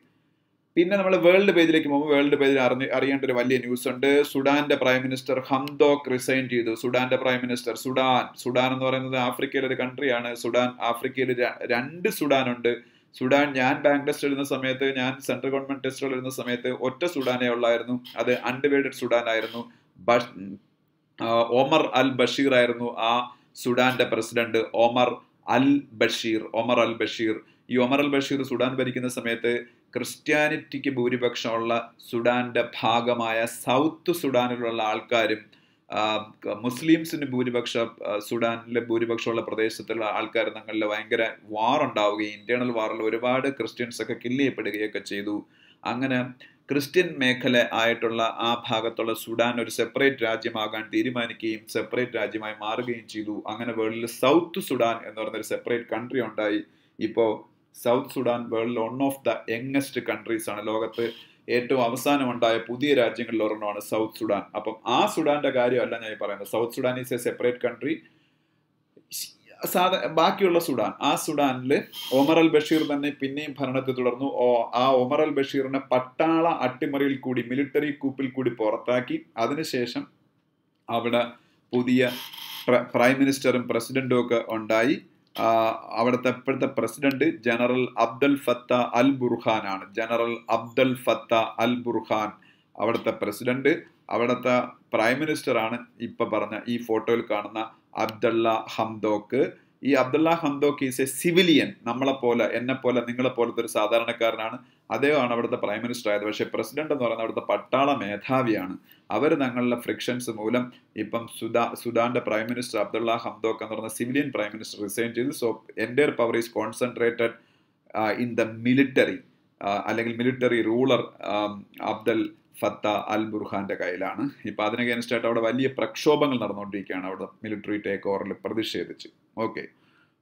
Speaker 1: പിന്നെ നമ്മൾ വേൾഡ് പേജിലേക്ക് പോകുമ്പോൾ വേൾഡ് പേജിൽ അറിഞ്ഞ് അറിയേണ്ട ഒരു വലിയ ന്യൂസ് ഉണ്ട്. സുഡാന്റെ പ്രൈം മിനിസ്റ്റർ ഹംദോക്ക് റിസൈൻ ചെയ്തു. സുഡാന്റെ പ്രൈം മിനിസ്റ്റർ സുഡാൻ. സുഡാൻ എന്ന് പറയുന്നത് ആഫ്രിക്കയിലെ ഒരു കൺട്രിയാണ് സുഡാൻ ആഫ്രിക്കയിൽ രണ്ട് സുഡാൻ ഉണ്ട് സുഡാൻ ഞാൻ ബാങ്ക് ടെസ്റ്റ് എഴുതുന്ന സമയത്ത് ഞാൻ സെൻട്രൽ ഗവൺമെന്റ് ടെസ്റ്റുകൾ എഴുതുന്ന സമയത്ത് ഒറ്റ സുഡാനേ ഉള്ളായിരുന്നു. അത് അൺഡിവൈഡഡ് സുഡാൻ ആയിരുന്നു ഒമർ അൽ ബഷീർ ആയിരുന്നു ആ സുഡാന്റെ president Omar al Bashir Omar al Bashir. ഈ ഒമർ അൽ ബഷീർ സുഡാൻ ഭരിക്കുന്ന സമയത്ത് ക്രിസ്ത്യാനിറ്റിക്ക് ഭൂരിപക്ഷമുള്ള സുഡാന്റെ ഭാഗമായ സൗത്ത് സുഡാനിലുള്ള ആൾക്കാരും മുസ്ലിംസിന് ഭൂരിപക്ഷ സുഡാനിലെ ഭൂരിപക്ഷമുള്ള പ്രദേശത്തുള്ള ആൾക്കാർ തങ്ങളിൽ ഭയങ്കര വാർ ഉണ്ടാവുകയും ഇന്റേണൽ വാറിൽ ഒരുപാട് ക്രിസ്ത്യൻസ് ഒക്കെ കില്ല് ചെയ്യപ്പെടുകയൊക്കെ ചെയ്തു. അങ്ങനെ ക്രിസ്ത്യൻ മേഖല ആയിട്ടുള്ള ആ ഭാഗത്തുള്ള സുഡാൻ ഒരു സെപ്പറേറ്റ് രാജ്യമാകാൻ തീരുമാനിക്കുകയും സെപ്പറേറ്റ് രാജ്യമായി മാറുകയും ചെയ്തു. അങ്ങനെ വേൾഡിൽ സൗത്ത് സുഡാൻ എന്ന് പറയുന്ന ഒരു സെപ്പറേറ്റ് കൺട്രി ഉണ്ടായി. ഇപ്പോൾ സൗത്ത് സുഡാൻ വേൾഡിൽ one of the youngest countries ആണ്. ലോകത്ത് ഏറ്റവും അവസാനമുണ്ടായ പുതിയ രാജ്യങ്ങളിൽ ഒരെണ്ണമാണ് സൗത്ത് സുഡാൻ. അപ്പം ആ സുഡാന്റെ കാര്യമല്ല ഞാൻ പറയുന്നത്. South Sudan is a separate country സാധാ ബാക്കിയുള്ള സുഡാൻ. ആ സുഡാനിൽ ഒമർ അൽ ബഷീർ തന്നെ പിന്നെയും ഭരണത്തിൽ തുടർന്നു. ആ ഒമർ അൽ ബഷീറിനെ പട്ടാള അട്ടിമറിയിൽ കൂടി മിലിറ്ററി കൂപ്പിൽ കൂടി പുറത്താക്കി. അതിനുശേഷം അവിടെ പുതിയ പ്രൈം മിനിസ്റ്ററും പ്രസിഡന്റും ഒക്കെ ഉണ്ടായി. അവിടുത്തെ ഇപ്പോഴത്തെ president general Abdel Fattah al Burhan ആണ് general Abdel Fattah al Burhan അവിടുത്തെ പ്രസിഡന്റ്. അവിടുത്തെ പ്രൈം മിനിസ്റ്റർ ആണ് ഇപ്പൊ പറഞ്ഞ ഈ ഫോട്ടോയിൽ കാണുന്ന അബ്ദുള്ള ഹംദോക്ക്. ഈ Abdullah Hamdok is a civilian നമ്മളെപ്പോലെ എന്നെപ്പോലെ എന്നെ പോലെ നിങ്ങളെ പോലത്തെ ഒരു സാധാരണക്കാരനാണ്. അദ്ദേഹമാണ് അവിടുത്തെ പ്രൈം മിനിസ്റ്റർ ആയത്. പക്ഷേ പ്രസിഡന്റ് എന്ന് പറയുന്നത് അവിടുത്തെ പട്ടാള മേധാവിയാണ്. അവർ തങ്ങളുടെ ഫ്രിക്ഷൻസ് മൂലം ഇപ്പം സുദാ സുഡാന്റെ പ്രൈം മിനിസ്റ്റർ അബ്ദുള്ള ഹംദോക്ക് എന്ന് പറയുന്ന സിവിലിയൻ പ്രൈം മിനിസ്റ്റർ റിസൈൻ ചെയ്തു. സോ എന്റെ power is concentrated in the military അല്ലെങ്കിൽ military ruler Abdel Fattah al ബുർഹാന്റെ കയ്യിലാണ്. ഇപ്പൊ അതിനെ അഗേൻസ്റ്റ് അവിടെ വലിയ പ്രക്ഷോഭങ്ങൾ നടന്നുകൊണ്ടിരിക്കുകയാണ്. അവിടെ മിലിറ്ററി ടേക്ക് ഓവറിൽ പ്രതിഷേധിച്ച്. ഓക്കെ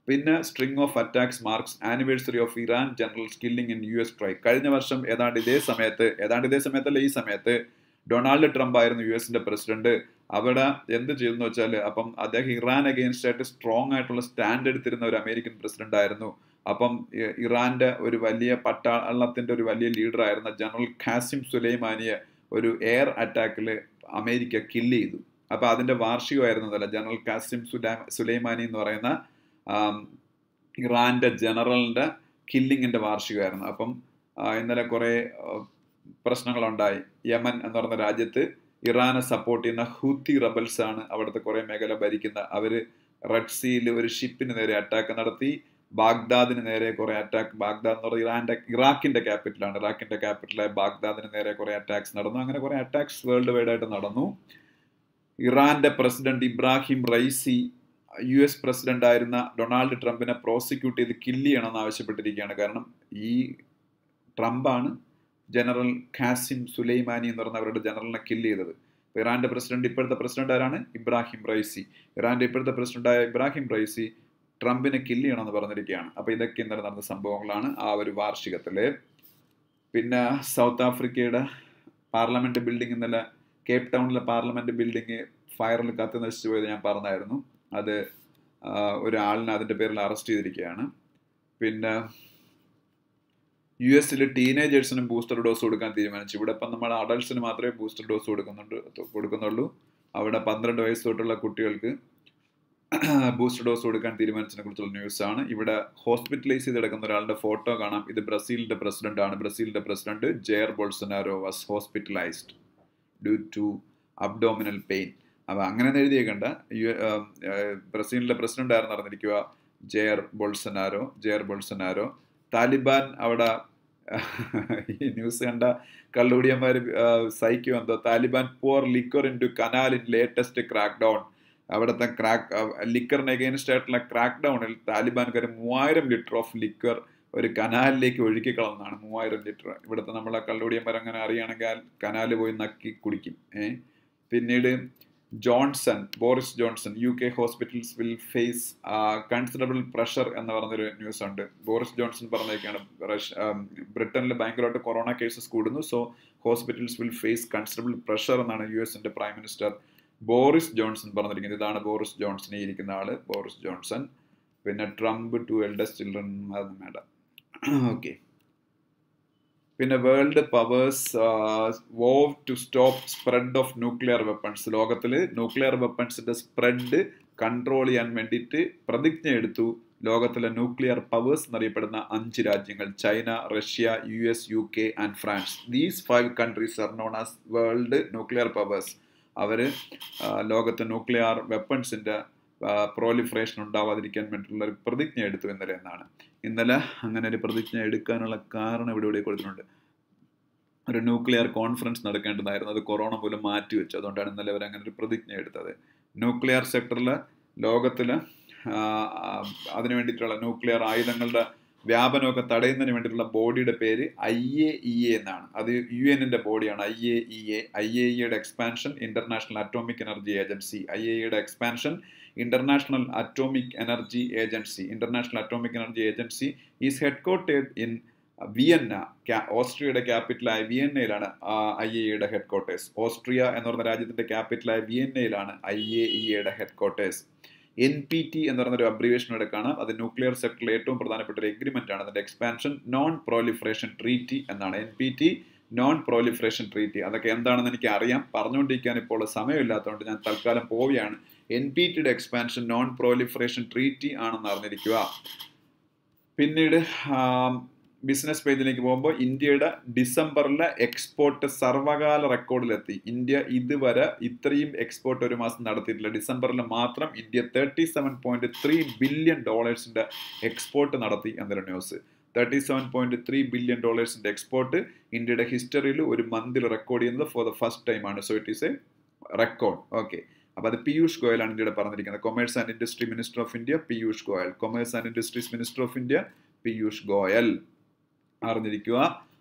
Speaker 1: പിന്നെ string of attacks marks anniversary of Iran general killing in U S strike കഴിഞ്ഞ വർഷം ഏതാണ്ട് ഇതേ സമയത്ത് ഏതാണ്ട് ഇതേ സമയത്തല്ല ഈ സമയത്ത് ഡൊണാൾഡ് ട്രംപ് ആയിരുന്നു യു എസിന്റെ പ്രസിഡന്റ്. അവിടെ എന്ത് ചെയ്തെന്ന് വെച്ചാൽ അപ്പം അദ്ദേഹം ഇറാൻ അഗെയിൻസ്റ്റ് ആയിട്ട് സ്ട്രോങ് ആയിട്ടുള്ള സ്റ്റാൻഡ് എടുത്തിരുന്ന ഒരു അമേരിക്കൻ പ്രസിഡന്റ് ആയിരുന്നു. അപ്പം ഇറാന്റെ ഒരു വലിയ പട്ടാളത്തിന്റെ ഒരു വലിയ ലീഡർ ആയിരുന്ന ജനറൽ ഖാസിം സുലൈമാനിയെ ഒരു എയർ അറ്റാക്കിൽ അമേരിക്ക കില്ല് ചെയ്തു. അപ്പൊ അതിന്റെ വാർഷികമായിരുന്നതല്ല ജനറൽ കാസിം സുലൈ സുലൈമാനി എന്ന് പറയുന്ന ഇറാന്റെ ജനറലിന്റെ കില്ലിങ്ങിന്റെ വാർഷികമായിരുന്നു. അപ്പം ഇന്നലെ കുറെ പ്രശ്നങ്ങളുണ്ടായി. യമൻ എന്ന് പറയുന്ന രാജ്യത്ത് ഇറാനെ സപ്പോർട്ട് ചെയ്യുന്ന ഹൂത്തി റബൽസ് ആണ് അവിടുത്തെ കുറേ മേഖല ഭരിക്കുന്ന. അവർ റെഡ് സീയിൽ ഒരു ഷിപ്പിന് നേരെ അറ്റാക്ക് നടത്തി ബാഗ്ദാദിന് നേരെ കുറേ അറ്റാക്ക് ബാഗ്ദാദ് എന്ന് പറഞ്ഞാൽ ഇറാന്റെ ഇറാഖിന്റെ ക്യാപിറ്റലാണ് ഇറാഖിന്റെ ക്യാപിറ്റലായ ബാഗ്ദാദിന് നേരെ കുറേ അറ്റാക്സ് നടന്നു. അങ്ങനെ കുറേ അറ്റാക്സ് വേൾഡ് വൈഡ് ആയിട്ട് നടന്നു. ഇറാന്റെ president Ebrahim Raisi U S president ആയിരുന്ന ഡൊണാൾഡ് ട്രംപിനെ പ്രോസിക്യൂട്ട് ചെയ്ത് കില്ല് ചെയ്യണമെന്ന് ആവശ്യപ്പെട്ടിരിക്കുകയാണ്. കാരണം ഈ ട്രംപാണ് ജനറൽ ഖാസിം സുലൈമാനി എന്ന് പറഞ്ഞ അവരുടെ ജനറലിനെ കില്ല് ചെയ്തത്. ഇറാന്റെ പ്രസിഡന്റ് ഇപ്പോഴത്തെ പ്രസിഡന്റ് ആരാണ്? ഇബ്രാഹിം റൈസി ഇറാന്റെ ഇപ്പോഴത്തെ പ്രസിഡന്റായ ഇബ്രാഹിം റൈസി ട്രംപിനെ കില്ല് ചെയ്യണമെന്ന് പറഞ്ഞിരിക്കുകയാണ്. അപ്പോൾ ഇതൊക്കെ ഇന്നലെ നടന്ന സംഭവങ്ങളാണ് ആ ഒരു വാർഷികത്തിൽ പിന്നെ സൗത്ത് ആഫ്രിക്കയുടെ പാർലമെന്റ് ബിൽഡിംഗ് ഇന്നലെ കേപ്പ് ടൗണിലെ പാർലമെന്റ് ബിൽഡിങ് ഫയറിൽ കത്തി നശിച്ചു പോയത് ഞാൻ പറഞ്ഞായിരുന്നു. അത് ഒരാളിനെ അതിന്റെ പേരിൽ അറസ്റ്റ് ചെയ്തിരിക്കുകയാണ്. പിന്നെ യു എസിൽ ടീനേജേഴ്സിനും ബൂസ്റ്റർ ഡോസ് കൊടുക്കാൻ തീരുമാനിച്ചു. ഇവിടെ ഇപ്പം നമ്മൾ അഡൾട്ട്സിന് മാത്രമേ ബൂസ്റ്റർ ഡോസ് കൊടുക്കുന്നുണ്ട് കൊടുക്കുന്നുള്ളൂ. അവിടെ പന്ത്രണ്ട് വയസ്സ് തൊട്ടുള്ള കുട്ടികൾക്ക് ബൂസ്റ്റർ ഡോസ് കൊടുക്കാൻ തീരുമാനിച്ചതിനെ കുറിച്ചുള്ള ന്യൂസാണ്. ഇവിടെ ഹോസ്പിറ്റലൈസ് ചെയ്ത് കിടക്കുന്ന ഒരാളുടെ ഫോട്ടോ കാണാം. ഇത് ബ്രസീലിന്റെ പ്രസിഡന്റ് ആണ് ബ്രസീലിന്റെ president Jair Bolsonaro was hospitalised. Due to abdominal pain അപ്പൊ അങ്ങനെ എഴുതിയേക്കണ്ട. യു ബ്രസീലിന്റെ പ്രസിഡന്റ് ആരെന്ന് അറിഞ്ഞിരിക്കുക Jair Bolsonaro Jair Bolsonaro. Taliban അവിടെ ഈ ന്യൂസ് കണ്ട കള്ളുടിയന്മാർ സഹിക്കും എന്തോ? Taliban pour liquor in to canal in latest crack down അവിടുത്തെ ക്രാക്ക് ലിക്കറിന് എഗെയിൻസ്റ്റ് ആയിട്ടുള്ള ക്രാക്ക് ഡൗണിൽ താലിബാൻകാർ മൂവായിരം ലിറ്റർ ഓഫ് ലിക്വർ ഒരു കനാലിലേക്ക് ഒഴുക്കി കളഞ്ഞാണ് മൂവായിരം ലിറ്റർ. ഇവിടുത്തെ നമ്മളെ കള്ളുടിയന്മാർ അങ്ങനെ അറിയുകയാണെങ്കിൽ കനാല് പോയി നക്കി കുടിക്കും. ഏ? പിന്നീട് Johnson Boris Johnson U K hospitals will face considerable pressure എന്ന് പറഞ്ഞൊരു ന്യൂസ് ഉണ്ട് ബോറിസ് ജോൺസൺ പറഞ്ഞേക്കാണ് ബ്രിട്ടനിൽ ഭയങ്കരമായിട്ട് കൊറോണ കേസസ് കൂടുന്നു. So hospitals will face considerable pressure എന്നാണ് യു എസിന്റെ പ്രൈം മിനിസ്റ്റർ ബോറിസ് ജോൺസൺ പറഞ്ഞിരിക്കുന്നത്. ഇതാണ് ബോറിസ് ജോൺസൺ ഇരിക്കുന്ന ആൾ ബോറിസ് ജോൺസൺ. പിന്നെ ട്രംപ് ടു എൽഡസ്റ്റ് ചിൽഡ്രൻ വേണ്ട ഓക്കെ പിന്നെ world powers vow to stop spread of nuclear weapons ലോകത്തിൽ ന്യൂക്ലിയർ വെപ്പൺസിന്റെ സ്പ്രെഡ് കൺട്രോൾ ചെയ്യാൻ വേണ്ടിയിട്ട് പ്രതിജ്ഞ എടുത്തു. ലോകത്തിലെ ന്യൂക്ലിയർ പവേഴ്സ് എന്നറിയപ്പെടുന്ന അഞ്ച് രാജ്യങ്ങൾ China Russia U S U K and France these five countries are known as world nuclear powers അവർ ലോകത്തെ ന്യൂക്ലിയർ വെപ്പൺസിന്റെ പ്രോലിഫറേഷൻ ഉണ്ടാവാതിരിക്കാൻ വേണ്ടിയിട്ടുള്ള ഒരു പ്രതിജ്ഞ എടുത്തു ഇന്നലെ എന്നാണ്. ഇന്നലെ അങ്ങനെ ഒരു പ്രതിജ്ഞ എടുക്കാനുള്ള കാരണം ഇവിടെ ഇവിടെ കൊടുത്തിട്ടുണ്ട്. ഒരു ന്യൂക്ലിയർ കോൺഫറൻസ് നടക്കേണ്ടതായിരുന്നു. അത് കൊറോണ മൂലം മാറ്റി വെച്ചു. അതുകൊണ്ടാണ് ഇന്നലെ അവർ അങ്ങനെ ഒരു പ്രതിജ്ഞ എടുത്തത്. ന്യൂക്ലിയർ സെക്ടറിൽ ലോകത്തിൽ അതിനു വേണ്ടിയിട്ടുള്ള ന്യൂക്ലിയർ ആയുധങ്ങളുടെ വ്യാപനമൊക്കെ തടയുന്നതിന് വേണ്ടിയിട്ടുള്ള ബോഡിയുടെ പേര് ഐ എ ഇ എ എന്നാണ്. അത് യു എന്നിന്റെ ബോഡിയാണ്. I A E A. I A ഇയുടെ expansion international atomic energy agency I A ഇയുടെ expansion international atomic energy agency international atomic energy agency is headquartered in Vienna ഓസ്ട്രിയയുടെ ക്യാപിറ്റലായ വിയന്നയിലാണ് I A ഇയുടെ headquarters Austria എന്ന് പറഞ്ഞ രാജ്യത്തിന്റെ ക്യാപിറ്റലായ വിയന്നയിലാണ് ഐ എ ഇയുടെ ഹെഡ്ക്വാർട്ടേഴ്സ് എൻ പി ടി എന്ന് പറയുന്ന അബ്രിവേഷൻ ഇവിടെ കാണാം. അത് ന്യൂക്ലിയർ സെക്ടറിൽ ഏറ്റവും പ്രധാനപ്പെട്ട ഒരു എഗ്രിമെന്റ് ആണ്. അതിന്റെ എക്സ്പാൻഷൻ നോൺ പ്രോലിഫറേഷൻ ട്രീറ്റി എന്നാണ് N P T non proliferation treaty അതൊക്കെ എന്താണെന്ന് എനിക്ക് അറിയാം പറഞ്ഞുകൊണ്ടിരിക്കാൻ ഇപ്പോൾ സമയമില്ലാത്തതുകൊണ്ട് ഞാൻ തൽക്കാലം പോവുകയാണ്. എൻ പി ടിയുടെ എക്സ്പാൻഷൻ നോൺ പ്രോലിഫറേഷൻ ട്രീറ്റി ആണെന്ന് അറിഞ്ഞിരിക്കുക. പിന്നീട് ബിസിനസ് പേജിലേക്ക് പോകുമ്പോൾ ഇന്ത്യയുടെ ഡിസംബറിലെ എക്സ്പോർട്ട് സർവകാല റെക്കോർഡിലെത്തി ഇന്ത്യ ഇതുവരെ ഇത്രയും എക്സ്പോർട്ട് ഒരു മാസം നടത്തിയിട്ടില്ല. ഡിസംബറിൽ മാത്രം India thirty seven point three billion ഡോളേഴ്സിന്റെ export നടത്തി എന്നൊരു news thirty seven point three billion ഡോളേഴ്സിന്റെ export ഇന്ത്യയുടെ ഹിസ്റ്ററിയിൽ ഒരു മന്തിൽ റെക്കോർഡ് ചെയ്യുന്നത് ഫോർ ദ ഫസ്റ്റ് ടൈം ആണ്. So it is a record okay അപ്പോൾ അത് പീയൂഷ് ഗോയലാണ് ഇന്ത്യയുടെ പറഞ്ഞിരിക്കുന്നത്. Commerce and industry minister of India Piyush Goyal. Commerce and industries minister of India Piyush Goyal. അറിഞ്ഞിരിക്കുക.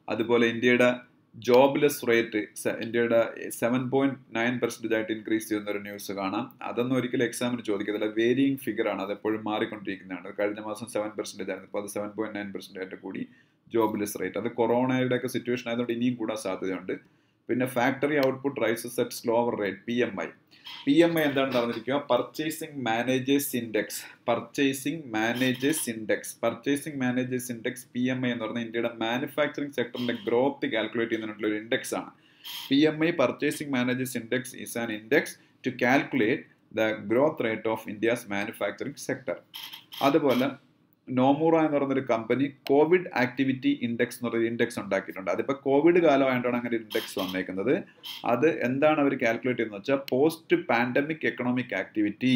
Speaker 1: അതുപോലെ ഇന്ത്യയുടെ ജോബ്ലെസ് റേറ്റ് ഇന്ത്യയുടെ സെവൻ പോയിന്റ് നയൻ പെർസെന്റേജ് ആയിട്ട് ഇൻക്രീസ് ചെയ്യുന്ന ഒരു ന്യൂസ് കാണാം. അതൊന്നും ഒരിക്കലും എക്സാമിന് ചോദിക്കത്തില്ല. വേരിയിങ് ഫിഗർ ആണ്. അത് എപ്പോഴും മാറിക്കൊണ്ടിരിക്കുന്നതാണ്. കഴിഞ്ഞ മാസം സെവൻ പെർസെന്റേജ് ആയിരുന്നു. ഇപ്പോൾ അത് സെവൻ പോയിന്റ് നയൻ പെർസെന്റേജ് ആയിട്ട് കൂടി ജോബ്ലെസ് റേറ്റ് അത് കൊറോണയുടെ ഒക്കെ സിറ്റുവേഷൻ ആയതുകൊണ്ട് ഇനിയും കൂടാൻ സാധ്യതയുണ്ട്. പിന്നെ factory output rises at slower rate P M I P M I എന്താണ് പറഞ്ഞിരിക്കുക purchasing managers index purchasing managers index purchasing managers index P M I എന്ന് പറഞ്ഞാൽ ഇന്ത്യയുടെ മാനുഫാക്ചറിംഗ് സെക്ടറിന്റെ ഗ്രോത്ത് കാൽക്കുലേറ്റ് ചെയ്യുന്നതിനുള്ള ഒരു ഇൻഡെക്സ് ആണ്. P M I purchasing managers index is an index to calculate the growth rate of India's manufacturing sector അതുപോലെ Nomura എന്ന് പറയുന്നൊരു company Covid activity index എന്ന് പറയുന്ന ഇൻഡെക്സ് ഉണ്ടാക്കിയിട്ടുണ്ട്. അതിപ്പോൾ കോവിഡ് കാലമായിട്ടാണ് അങ്ങനെ ഇൻഡെക്സ് വന്നേക്കുന്നത്. അത് എന്താണ് അവർ കാൽക്കുലേറ്റ് ചെയ്യുന്നത് വെച്ചാൽ പോസ്റ്റ് പാൻഡമിക് എക്കണോമിക് ആക്ടിവിറ്റി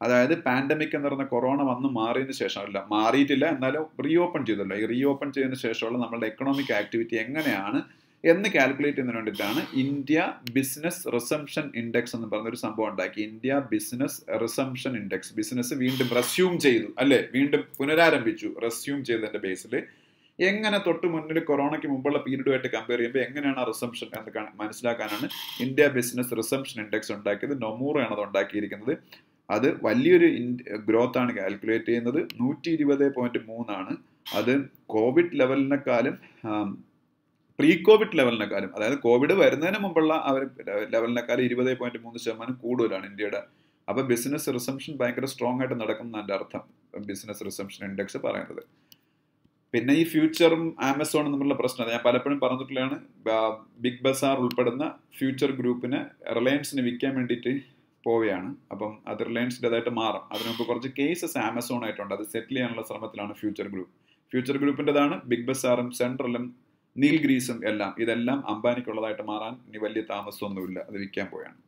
Speaker 1: അതായത് പാൻഡമിക് എന്ന് പറയുന്ന കൊറോണ വന്ന് മാറിയതിന് ശേഷമല്ല മാറിയിട്ടില്ല എന്നാലും റീ ഓപ്പൺ ചെയ്തല്ലോ. ഈ റീ ഓപ്പൺ ചെയ്തതിന് ശേഷമുള്ള നമ്മളുടെ എക്കണോമിക് ആക്ടിവിറ്റി എങ്ങനെയാണ് എന്ന് കാൽക്കുലേറ്റ് ചെയ്യുന്നതിന് വേണ്ടിയിട്ടാണ് ഇന്ത്യ ബിസിനസ് റിസംഷൻ ഇൻഡെക്സ് എന്ന് പറഞ്ഞൊരു സംഭവം ഉണ്ടാക്കി India business resumption index business വീണ്ടും റെസ്യൂം ചെയ്തു അല്ലെ? വീണ്ടും പുനരാരംഭിച്ചു റെസ്യൂം ചെയ്തതിന്റെ ബേസിൽ എങ്ങനെ തൊട്ട് മുന്നിൽ കൊറോണയ്ക്ക് മുമ്പുള്ള പീരീഡുമായിട്ട് കമ്പയർ ചെയ്യുമ്പോൾ എങ്ങനെയാണ് ആ റിസംഷൻ എന്ന് മനസ്സിലാക്കാനാണ് ഇന്ത്യ ബിസിനസ് റിസംഷൻ ഇൻഡെക്സ് ഉണ്ടാക്കിയത്. നൊമൂറയാണ് അത് ഉണ്ടാക്കിയിരിക്കുന്നത്. അത് വലിയൊരു ഗ്രോത്ത് ആണ് കാൽക്കുലേറ്റ് ചെയ്യുന്നത്. നൂറ്റി ഇരുപത് പോയിന്റ് മൂന്നാണ്. അത് കോവിഡ് ലെവലിനെക്കാളും പ്രീ കോവിഡ് ലെവലിനെക്കാളും അതായത് കോവിഡ് വരുന്നതിന് മുമ്പുള്ള ഒരു ലെവലിനെക്കാളും ഇരുപത് പോയിന്റ് മൂന്ന് ശതമാനം കൂടുതലാണ് ഇന്ത്യയുടെ. അപ്പൊ ബിസിനസ് റിസംഷൻ ഭയങ്കര സ്ട്രോങ് ആയിട്ട് നടക്കുന്ന എന്റെ അർത്ഥം. ബിസിനസ് റിസംഷൻ ഇൻഡെക്സ് പറയുന്നത്. പിന്നെ ഈ ഫ്യൂച്ചറും ആമസോണും തമ്മിലുള്ള പ്രശ്നം. ഞാൻ പലപ്പോഴും പറഞ്ഞിട്ടുള്ളതാണ് ബിഗ് ബസാർ ഉൾപ്പെടുന്ന ഫ്യൂച്ചർ ഗ്രൂപ്പിന് റിലയൻസിന് വിൽക്കാൻ വേണ്ടിയിട്ട് പോവുകയാണ്. അപ്പം അത് റിലയൻസിന്റെതായിട്ട് മാറും. അതിന് മുമ്പ് കുറച്ച് കേസസ് ആമസോൺ ആയിട്ടുണ്ട്. അത് സെറ്റിൽ ചെയ്യാനുള്ള ശ്രമത്തിലാണ് ഫ്യൂച്ചർ ഗ്രൂപ്പ് ഫ്യൂച്ചർ ഗ്രൂപ്പിന്റെതാണ് ബിഗ് ബസാറും സെൻട്രലും നീൽഗ്രീസും എല്ലാം ഇതെല്ലാം അംബാനിക്കുള്ളതായിട്ട് മാറാൻ ഇനി വലിയ താമസമൊന്നുമില്ല. അത് വിൽക്കാൻ പോയാണ്.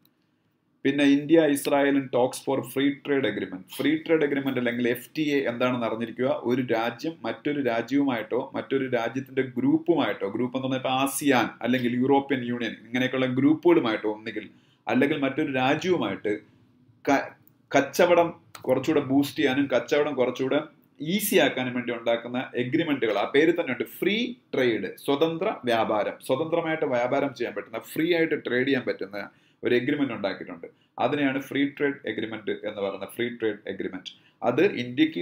Speaker 1: പിന്നെ ഇന്ത്യ ഇസ്രായേലും talks for free trade agreement free trade agreement അല്ലെങ്കിൽ എഫ് ടി എ എന്താണെന്ന് അറിഞ്ഞിരിക്കുക? ഒരു രാജ്യം മറ്റൊരു രാജ്യവുമായിട്ടോ മറ്റൊരു രാജ്യത്തിന്റെ ഗ്രൂപ്പുമായിട്ടോ ഗ്രൂപ്പ് എന്ന് പറഞ്ഞാൽ ആസിയാൻ അല്ലെങ്കിൽ യൂറോപ്യൻ യൂണിയൻ ഇങ്ങനെയൊക്കെയുള്ള ഗ്രൂപ്പുകളുമായിട്ടോ ഒന്നുകിൽ അല്ലെങ്കിൽ മറ്റൊരു രാജ്യവുമായിട്ട് കച്ചവടം കുറച്ചുകൂടെ ബൂസ്റ്റ് ചെയ്യാനും കച്ചവടം കുറച്ചുകൂടെ ഈസി ആക്കാനും വേണ്ടി ഉണ്ടാക്കുന്ന എഗ്രിമെന്റുകൾ ആ പേര് തന്നെ ഉണ്ട് ഫ്രീ ട്രേഡ് സ്വതന്ത്ര വ്യാപാരം. സ്വതന്ത്രമായിട്ട് വ്യാപാരം ചെയ്യാൻ പറ്റുന്ന ഫ്രീ ആയിട്ട് ട്രേഡ് ചെയ്യാൻ പറ്റുന്ന ഒരു എഗ്രിമെന്റ് ഉണ്ടാക്കിയിട്ടുണ്ട്. അതിനെയാണ് ഫ്രീ ട്രേഡ് എഗ്രിമെന്റ് എന്ന് പറയുന്നത് ഫ്രീ ട്രേഡ് എഗ്രിമെന്റ് അത് ഇന്ത്യയ്ക്ക്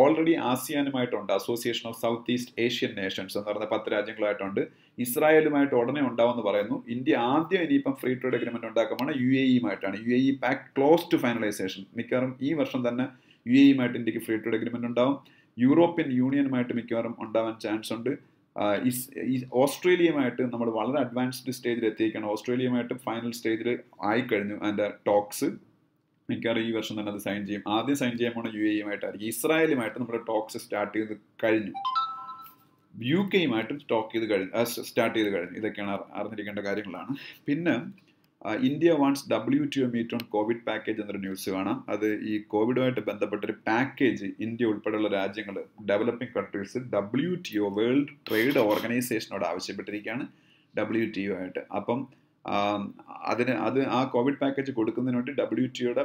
Speaker 1: already ആസിയാനുമായിട്ടുണ്ട് association of south east Asian nations എന്ന് പറയുന്ന പത്ത് രാജ്യങ്ങളായിട്ടുണ്ട്. ഇസ്രായേലുമായിട്ട് ഉടനെ ഉണ്ടാവുമെന്ന് പറയുന്നു. ഇന്ത്യ ആദ്യം ഇനിയിപ്പം ഫ്രീ ട്രേഡ് എഗ്രിമെന്റ് ഉണ്ടാക്കുമ്പോൾ U A ഇയുമായിട്ടാണ് U A E pact close to finalisation മിക്കവാറും ഈ വർഷം തന്നെ യു എ ഇയുമായിട്ട് ഇന്ത്യയ്ക്ക് ഫ്രീ ട്രേഡ് അഗ്രിമെന്റ് ഉണ്ടാവും. യൂറോപ്യൻ യൂണിയനുമായിട്ട് മിക്കവാറും ഉണ്ടാവാൻ ചാൻസ് ഉണ്ട്. ഓസ്ട്രേലിയയുമായിട്ട് നമ്മൾ വളരെ അഡ്വാൻസ്ഡ് സ്റ്റേജിൽ എത്തിയിരിക്കുകയാണ്. ഓസ്ട്രേലിയയുമായിട്ട് ഫൈനൽ സ്റ്റേജിൽ ആയിക്കഴിഞ്ഞു അതിന്റെ ടോക്സ് മിക്കവാറും ഈ വർഷം തന്നെ അത് സൈൻ ചെയ്യും. ആദ്യം സൈൻ ചെയ്യാൻ പോണ യു എയുമായിട്ടായിരിക്കും ഇസ്രായേലുമായിട്ട് നമ്മുടെ ടോക്സ് സ്റ്റാർട്ട് ചെയ്ത് കഴിഞ്ഞു. യു കെയുമായിട്ടും സ്റ്റോക്ക് ചെയ്ത് കഴിഞ്ഞു. സ്റ്റാർട്ട് ചെയ്ത് കഴിഞ്ഞു. ഇതൊക്കെയാണ് അറി- അറിഞ്ഞിരിക്കേണ്ട കാര്യങ്ങളാണ്. പിന്നെ India wants W T meet on covid package എന്നൊരു ന്യൂസ് കാണാം. അത് ഈ കോവിഡുമായിട്ട് ബന്ധപ്പെട്ട ഒരു പാക്കേജ് ഇന്ത്യ ഉൾപ്പെടെയുള്ള രാജ്യങ്ങൾ developing countries W T O world trade ഓർഗനൈസേഷനോട് ആവശ്യപ്പെട്ടിരിക്കുകയാണ് ഡബ്ല്യു ടി ഒ ആയിട്ട്. അപ്പം അതിന് അത് ആ കോവിഡ് പാക്കേജ് കൊടുക്കുന്നതിന് വേണ്ടി ഡബ്ല്യു ടി ഒയുടെ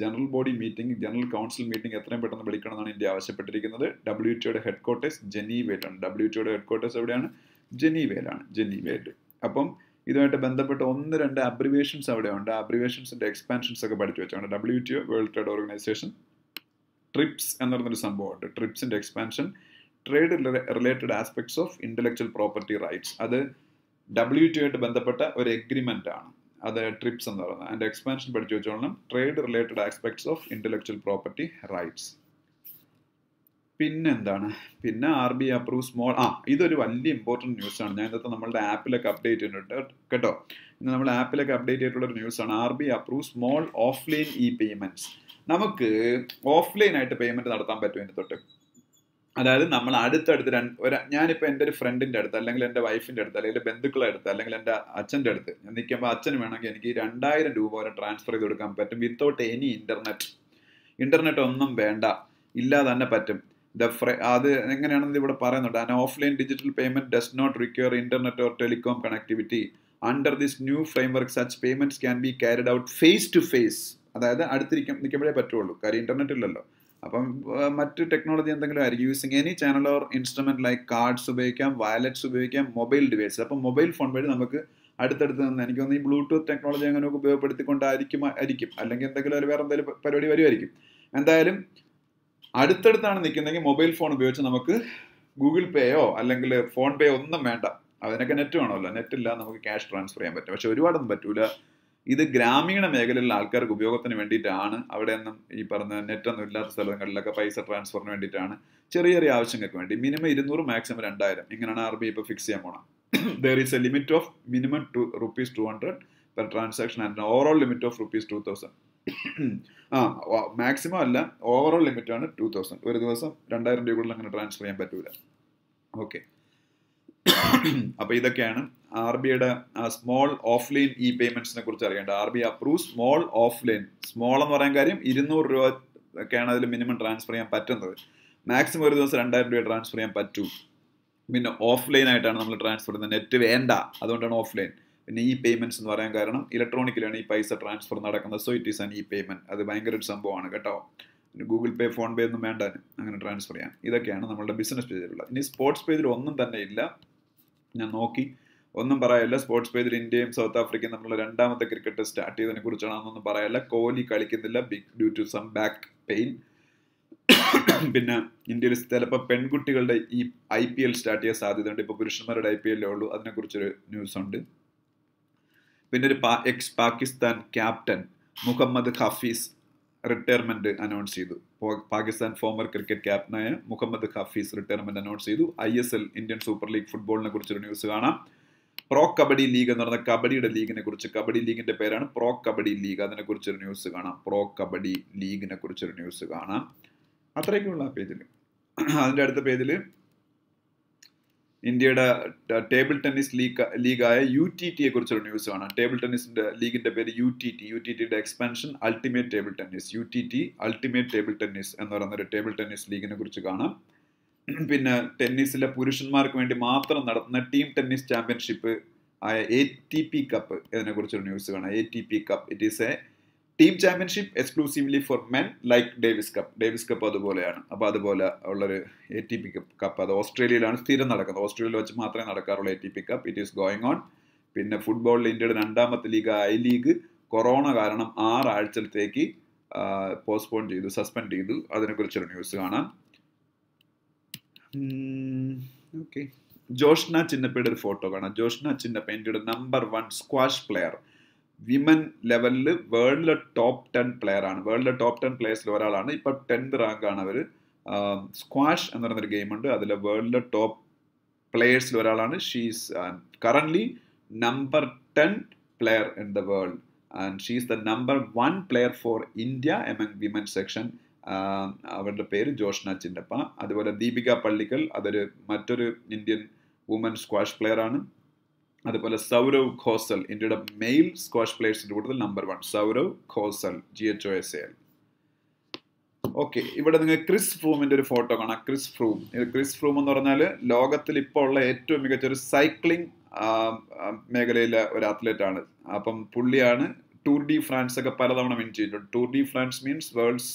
Speaker 1: general body meeting general council meeting എത്രയും പെട്ടെന്ന് വിളിക്കണമെന്നാണ് ഇന്ത്യ ആവശ്യപ്പെട്ടിരിക്കുന്നത്. ഡബ്ല്യു ടിയുടെ ഹെഡ് ക്വാർട്ടേഴ്സ് ജനീവയിലാണ്. ഡബ്ല്യു ടിയുടെ ഹെഡ് ക്വാർട്ടേഴ്സ് എവിടെയാണ്? ജനീവയിലാണ്. ജനീവയിൽ അപ്പം ഇതുമായിട്ട് ബന്ധപ്പെട്ട ഒന്ന് രണ്ട് അബ്രിവേഷൻസ് അവിടെ ഉണ്ട് അബ്രിവേഷൻസിന്റെ എക്സ്പാൻഷൻസ് ഒക്കെ പഠിച്ചു വെച്ചാണ് W T O world trade organisation TRIPS എന്ന് പറഞ്ഞൊരു സംഭവമുണ്ട്. ട്രിപ്സിന്റെ expansion trade related aspects of intellectual property rights അത് ഡബ്ല്യു ടി ആയിട്ട് ബന്ധപ്പെട്ട ഒരു എഗ്രിമെന്റ് ആണ്. അത് ട്രിപ്സ് എന്ന് പറയുന്നത്. അതിന്റെ എക്സ്പാൻഷൻ പഠിച്ചു വെച്ചോളണം. Trade related aspects of intellectual property rights പിന്നെന്താണ്? പിന്നെ ആർ ബി അപ്രൂവ് സ്മോൾ ആ ഇതൊരു വലിയ ഇമ്പോർട്ടന്റ് ന്യൂസാണ് ഞാൻ ഇന്നത്തെ നമ്മളുടെ ആപ്പിലൊക്കെ അപ്ഡേറ്റ് ചെയ്തിട്ടുണ്ട് കേട്ടോ? ഇന്ന് നമ്മൾ ആപ്പിലൊക്കെ അപ്ഡേറ്റ് ചെയ്തിട്ടുള്ള ഒരു ന്യൂസാണ് R B approve small offline e payments നമുക്ക് ഓഫ്ലൈൻ ആയിട്ട് പേയ്മെന്റ് നടത്താൻ പറ്റും ഇതിന് തൊട്ട്. അതായത് നമ്മൾ അടുത്തടുത്ത് രണ്ട് ഒരു ഞാനിപ്പോൾ എന്റെ ഒരു ഫ്രണ്ടിന്റെ അടുത്ത് അല്ലെങ്കിൽ എന്റെ വൈഫിന്റെ അടുത്ത് അല്ലെങ്കിൽ ബന്ധുക്കളെ അടുത്ത് അല്ലെങ്കിൽ എന്റെ അച്ഛന്റെ അടുത്ത് ഞാൻ നിൽക്കുമ്പോൾ അച്ഛന് വേണമെങ്കിൽ എനിക്ക് രണ്ടായിരം രൂപ വരെ ട്രാൻസ്ഫർ ചെയ്ത് കൊടുക്കാൻ പറ്റും വിത്തൗട്ട് എനി ഇന്റർനെറ്റ് ഇന്റർനെറ്റ് ഒന്നും വേണ്ട. ഇല്ലാതെ തന്നെ പറ്റും. ദ അത് എങ്ങനെയാണെന്ന് ഇവിടെ പറയുന്നുണ്ട്. An offline digital payment does not require internet or telecom connectivity under this new framework such payments can be carried out face to face അതായത് അടുത്തിരിക്കും നിൽക്കുമ്പോഴേ പറ്റുള്ളൂ. കാര്യം ഇന്റർനെറ്റ് ഇല്ലല്ലോ. അപ്പം മറ്റ് ടെക്നോളജി എന്തെങ്കിലും ആയിരിക്കും. Using any channel or instrument like cards ഉപയോഗിക്കാം വാലറ്റ്സ് ഉപയോഗിക്കാം മൊബൈൽ ഡിവൈസ് അപ്പം മൊബൈൽ ഫോൺ വഴി നമുക്ക് അടുത്തടുത്ത് നിന്ന് എനിക്ക് തോന്നുന്നു ഈ ബ്ലൂടൂത്ത് ടെക്നോളജി അങ്ങനെയൊക്കെ ഉപയോഗപ്പെടുത്തിക്കൊണ്ടായിരിക്കും ആയിരിക്കും. അല്ലെങ്കിൽ എന്തെങ്കിലും ഒരു വേറെ എന്തെങ്കിലും പരിപാടി വരുമായിരിക്കും എന്തായാലും അടുത്തടുത്താണ് നിൽക്കുന്നതെങ്കിൽ മൊബൈൽ ഫോൺ ഉപയോഗിച്ച് നമുക്ക് ഗൂഗിൾ പേയോ അല്ലെങ്കിൽ ഫോൺ പേ ഒന്നും വേണ്ട. അതിനൊക്കെ നെറ്റ് വേണമല്ലോ. നെറ്റ് ഇല്ല നമുക്ക് ക്യാഷ് ട്രാൻസ്ഫർ ചെയ്യാൻ പറ്റും. പക്ഷെ ഒരുപാടൊന്നും പറ്റൂല. ഇത് ഗ്രാമീണ മേഖലയിലുള്ള ആൾക്കാർക്ക് ഉപയോഗത്തിന് വേണ്ടിയിട്ടാണ്. അവിടെ നിന്നും ഈ പറഞ്ഞ നെറ്റൊന്നും ഇല്ലാത്ത സ്ഥലങ്ങളിലൊക്കെ പൈസ ട്രാൻസ്ഫറിന് വേണ്ടിയിട്ടാണ്. ചെറിയ ചെറിയ ആവശ്യങ്ങൾക്ക് വേണ്ടി. മിനിമം ഇരുന്നൂറ് മാക്സിമം രണ്ടായിരം. ഇങ്ങനെയാണ് ആർ ബി ഇപ്പോൾ ഫിക്സ് ചെയ്യാൻ പോണം there is a limit of minimum two rupees two hundred per transaction and overall limit of rupees two thousand ആ മാക്സിമം അല്ല ഓവറോൾ ലിമിറ്റാണ് ടു തൗസൻഡ് ഒരു ദിവസം രണ്ടായിരം രൂപ കൂടുതൽ അങ്ങനെ ട്രാൻസ്ഫർ ചെയ്യാൻ പറ്റൂല. ഓക്കെ അപ്പൊ ഇതൊക്കെയാണ് ആർ ബിയുടെ സ്മോൾ ഓഫ് ലൈൻ ഇ പേയ്മെന്റ്സിനെ കുറിച്ച് അറിയേണ്ടത്. R B approve small offline small എന്ന് പറയാൻ കാര്യം ഇരുന്നൂറ് രൂപ ഒക്കെയാണ് അതിൽ മിനിമം ട്രാൻസ്ഫർ ചെയ്യാൻ പറ്റുന്നത്. മാക്സിമം ഒരു ദിവസം രണ്ടായിരം രൂപ ട്രാൻസ്ഫർ ചെയ്യാൻ പറ്റൂ. പിന്നെ ഓഫ് ലൈൻ ആയിട്ടാണ് നമ്മൾ ട്രാൻസ്ഫർ ചെയ്യുന്നത്. നെറ്റ് വേണ്ട. അതുകൊണ്ടാണ് ഓഫ്ലൈൻ പിന്നെ ഇ പേയ്മെന്റ്സ് എന്ന് പറയാൻ കാരണം ഇലക്ട്രോണിക്കലാണ് ഈ പൈസ ട്രാൻസ്ഫർ നടക്കുന്നത്. So it is an e payment അത് ഭയങ്കര ഒരു സംഭവമാണ് കേട്ടോ. ഗൂഗിൾ പേ ഫോൺ പേ ഒന്നും വേണ്ട. അങ്ങനെ ട്രാൻസ്ഫർ ചെയ്യാൻ ഇതൊക്കെയാണ് നമ്മളുടെ ബിസിനസ് പേജിലുള്ള ഇനി സ്പോർട്സ് പേജിൽ ഒന്നും തന്നെ ഇല്ല. ഞാൻ നോക്കി. ഒന്നും പറയാനില്ല. സ്പോർട്സ് പേജിൽ ഇന്ത്യയും സൗത്ത് ആഫ്രിക്കയും തമ്മിലുള്ള രണ്ടാമത്തെ ക്രിക്കറ്റ് സ്റ്റാർട്ട് ചെയ്തതിനെ കുറിച്ചാണെന്നൊന്നും പറയല്ല. കോഹ്ലി കളിക്കുന്നില്ല. Big due to some back pain പിന്നെ ഇന്ത്യയിൽ ചിലപ്പോൾ പെൺകുട്ടികളുടെ ഈ ഐ പി എൽ സ്റ്റാർട്ട് ചെയ്യാൻ സാധ്യതയുണ്ട്. ഇപ്പോൾ പുരുഷന്മാരുടെ ഐ പി എല്ലേ ഉള്ളൂ. അതിനെക്കുറിച്ചൊരു ന്യൂസ് ഉണ്ട്. പിന്നെ ഒരു ex Pakistan captain Mohammad Hafeez retirement announce ചെയ്തു. പാകിസ്ഥാൻ ഫോമർ ക്രിക്കറ്റ് ക്യാപ്റ്റനായ മുഹമ്മദ് ഹഫീസ് റിട്ടയർമെന്റ് അനൗൺസ് ചെയ്തു. I S L Indian super league ഫുട്ബോളിനെ കുറിച്ചൊരു ന്യൂസ് കാണാം. പ്രോ കബഡി ലീഗ് എന്ന് പറയുന്ന കബഡിയുടെ ലീഗിനെ കുറിച്ച് കബഡി ലീഗിന്റെ പേരാണ് പ്രോ കബഡി ലീഗ് അതിനെ കുറിച്ചൊരു ന്യൂസ് കാണാം. പ്രോ കബഡി ലീഗിനെ കുറിച്ചൊരു ന്യൂസ് കാണാം. അത്രയൊക്കെയുള്ള ആ പേജിൽ അതിന്റെ അടുത്ത പേജിൽ ഇന്ത്യയുടെ ടേബിൾ ടെന്നീസ് ലീഗ് ലീഗായ യു ടി ടിയെ കുറിച്ചൊരു ന്യൂസ് കാണാം. ടേബിൾ ടെന്നീസിന്റെ ലീഗിന്റെ പേര് U T T. U T ടിയുടെ expansion ultimate table tennis U T T ultimate table tennis എന്ന് പറയുന്ന ഒരു ടേബിൾ ടെന്നീസ് ലീഗിനെ കുറിച്ച് കാണാം. പിന്നെ ടെന്നീസിലെ പുരുഷന്മാർക്ക് വേണ്ടി മാത്രം നടത്തുന്ന ടീം ടെന്നീസ് ചാമ്പ്യൻഷിപ്പ് ആയ എ ടി പി കപ്പ് ഇതിനെ കുറിച്ചൊരു ന്യൂസ് കാണാം. A T P cup it is a team championship exclusively for men like Davis cup Davis cup അതുപോലെയാണ്. അപ്പോൾ അതുപോലെ ഉള്ളൊരു A T P cup cup അത് ഓസ്ട്രേലിയയിലാണ് സ്ഥിരം നടക്കുന്നത്. ഓസ്ട്രേലിയയിൽ വെച്ച് മാത്രമേ നടക്കാറുള്ളൂ A T P cup it is going on പിന്നെ ഫുട്ബോളിൽ ഇന്ത്യയുടെ രണ്ടാമത്തെ ലീഗ് ഐ ലീഗ് കൊറോണ കാരണം ആറാഴ്ചത്തേക്ക് പോസ്റ്റ്പോൺ ചെയ്തു സസ്പെൻഡ് ചെയ്തു. അതിനെക്കുറിച്ചൊരു ന്യൂസ് കാണാം. ഓക്കെ ജോഷ്ന ചിന്നപ്പയുടെ ഒരു ഫോട്ടോ കാണാം. ജോഷ്ന ചിന്നപ്പ ഇന്ത്യയുടെ number one squash player women ലെവലിൽ വേൾഡിലെ ടോപ്പ് ടെൻ പ്ലെയർ ആണ്. വേൾഡിലെ ടോപ്പ് ടെൻ പ്ലെയേഴ്സിൽ ഒരാളാണ്. ഇപ്പം ടെൻത്ത് റാങ്ക് ആണ് അവർ സ്ക്വാഷ് എന്ന് പറയുന്നൊരു ഗെയിമുണ്ട് അതിലെ വേൾഡിലെ ടോപ്പ് പ്ലെയേഴ്സിൽ ഒരാളാണ്. She's currently number ten player in the world and she's the number one player for India among women section അവരുടെ പേര് ജോഷ്ന ചിന്നപ്പ. അതുപോലെ ദീപിക പള്ളിക്കൽ. അതൊരു മറ്റൊരു ഇന്ത്യൻ വുമൻ സ്ക്വാഷ് പ്ലെയർ ആണ്. അതുപോലെ സൗരവ് ഖോസൽ ഇന്ത്യയുടെ മെയിൽ സ്ക്വാഷ് പ്ലേയേഴ്സിന്റെ കൂട്ടത്തിൽ number one Saurav Ghosal G H O S L okay ഇവിടെ നിങ്ങൾ ക്രിസ് ഫ്രൂമിന്റെ ഒരു ഫോട്ടോ കാണാം. ക്രിസ് ഫ്രൂം ക്രിസ് ഫ്രൂം എന്ന് പറഞ്ഞാൽ ലോകത്തിൽ ഇപ്പോൾ ഉള്ള ഏറ്റവും മികച്ച ഒരു സൈക്ലിംഗ് മേഖലയിലെ ഒരു അത്ലറ്റ് ആണ്. അപ്പം പുള്ളിയാണ് ടൂർ ഡി ഫ്രാൻസ് ഒക്കെ പലതവണ വിൻ ചെയ്തിട്ടുണ്ട്. Tour de France means world's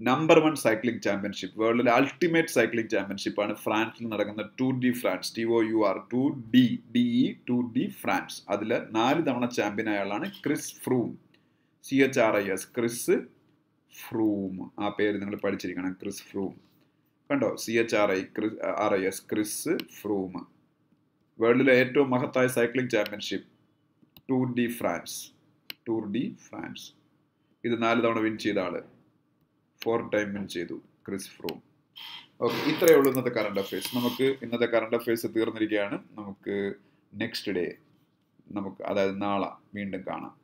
Speaker 1: number one cycling championship വേൾഡിലെ ultimate cycling ആണ് ഫ്രാൻസിൽ നടക്കുന്ന tour de France T O U R tour de D E tour de France അതിൽ നാല് തവണ ചാമ്പ്യൻ അയാളാണ് Chris Froome. C H R I S Chris Froome. ആ പേര് നിങ്ങൾ പഠിച്ചിരിക്കണം ക്രിസ് ഫ്രൂം. കണ്ടോ? C H R I Chris R I S Chris Froome. വേൾഡിലെ ഏറ്റവും മഹത്തായ cycling championship tour de France tour de France ഇത് നാല് തവണ വിൻ ചെയ്ത ആൾ. ഫോർ ടൈം ചെയ്തു ക്രിസ് ഫ്രൂം ഓക്കെ ഇത്രയേ ഉള്ളൂ ഇന്നത്തെ കറണ്ട് അഫയേഴ്സ് നമുക്ക് ഇന്നത്തെ കറണ്ട് അഫയേഴ്സ് തീർന്നിരിക്കുകയാണ്. നമുക്ക് നെക്സ്റ്റ് ഡേ നമുക്ക് അതായത് നാളെ വീണ്ടും കാണാം.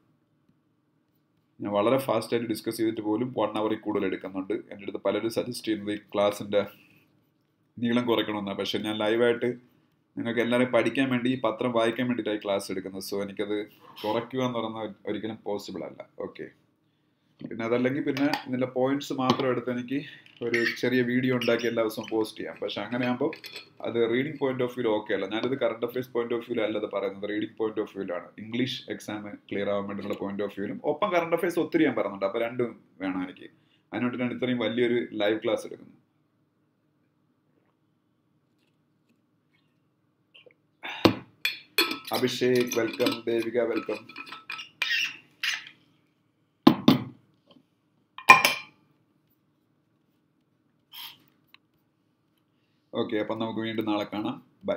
Speaker 1: ഞാൻ വളരെ ഫാസ്റ്റായിട്ട് ഡിസ്കസ് ചെയ്തിട്ട് പോലും വൺ അവറിൽ കൂടുതൽ എടുക്കുന്നുണ്ട്. എന്റെ അടുത്ത് പലരും സജസ്റ്റ് ചെയ്യുന്നത് ഈ ക്ലാസ്സിന്റെ നീളം കുറയ്ക്കണമെന്നാണ്. പക്ഷേ ഞാൻ ലൈവായിട്ട് നിങ്ങൾക്ക് എല്ലാവരും പഠിക്കാൻ വേണ്ടി ഈ പത്രം വായിക്കാൻ വേണ്ടിയിട്ടായി ക്ലാസ് എടുക്കുന്നത്. സോ എനിക്കത് കുറയ്ക്കുക എന്ന് പറയുന്നത് ഒരിക്കലും പോസിബിൾ അല്ല. ഓക്കെ പിന്നെ അതല്ലെങ്കിൽ പിന്നെ ഇതിന്റെ പോയിന്റ്സ് മാത്രം എടുത്ത് എനിക്ക് ഒരു ചെറിയ വീഡിയോ ഉണ്ടാക്കി എല്ലാ ദിവസവും പോസ്റ്റ് ചെയ്യാം. പക്ഷെ അങ്ങനെ ആകുമ്പോൾ അത് reading point of view okay അല്ല. ഞാനിത് current affairs point of view അല്ലത് പറയുന്നത്. റീഡിംഗ് പോയിന്റ് ഓഫ് വ്യൂലാണ് ഇംഗ്ലീഷ് എക്സാം ക്ലിയർ ആവാൻ വേണ്ടിയുള്ള പോയിന്റ് ഓഫ് വ്യൂലും ഒപ്പം കറണ്ട് അഫയേഴ്സ് ഒത്തിരി ഞാൻ പറയുന്നുണ്ട്. അപ്പോൾ രണ്ടും വേണം എനിക്ക്. അതിനുവേണ്ടിയിട്ടാണ് ഇത്രയും വലിയൊരു ലൈവ് ക്ലാസ് എടുക്കുന്നത്. Abhishek welcome Devika welcome okay അപ്പം നമുക്ക് വീണ്ടും നാളെ കാണാം. ബൈ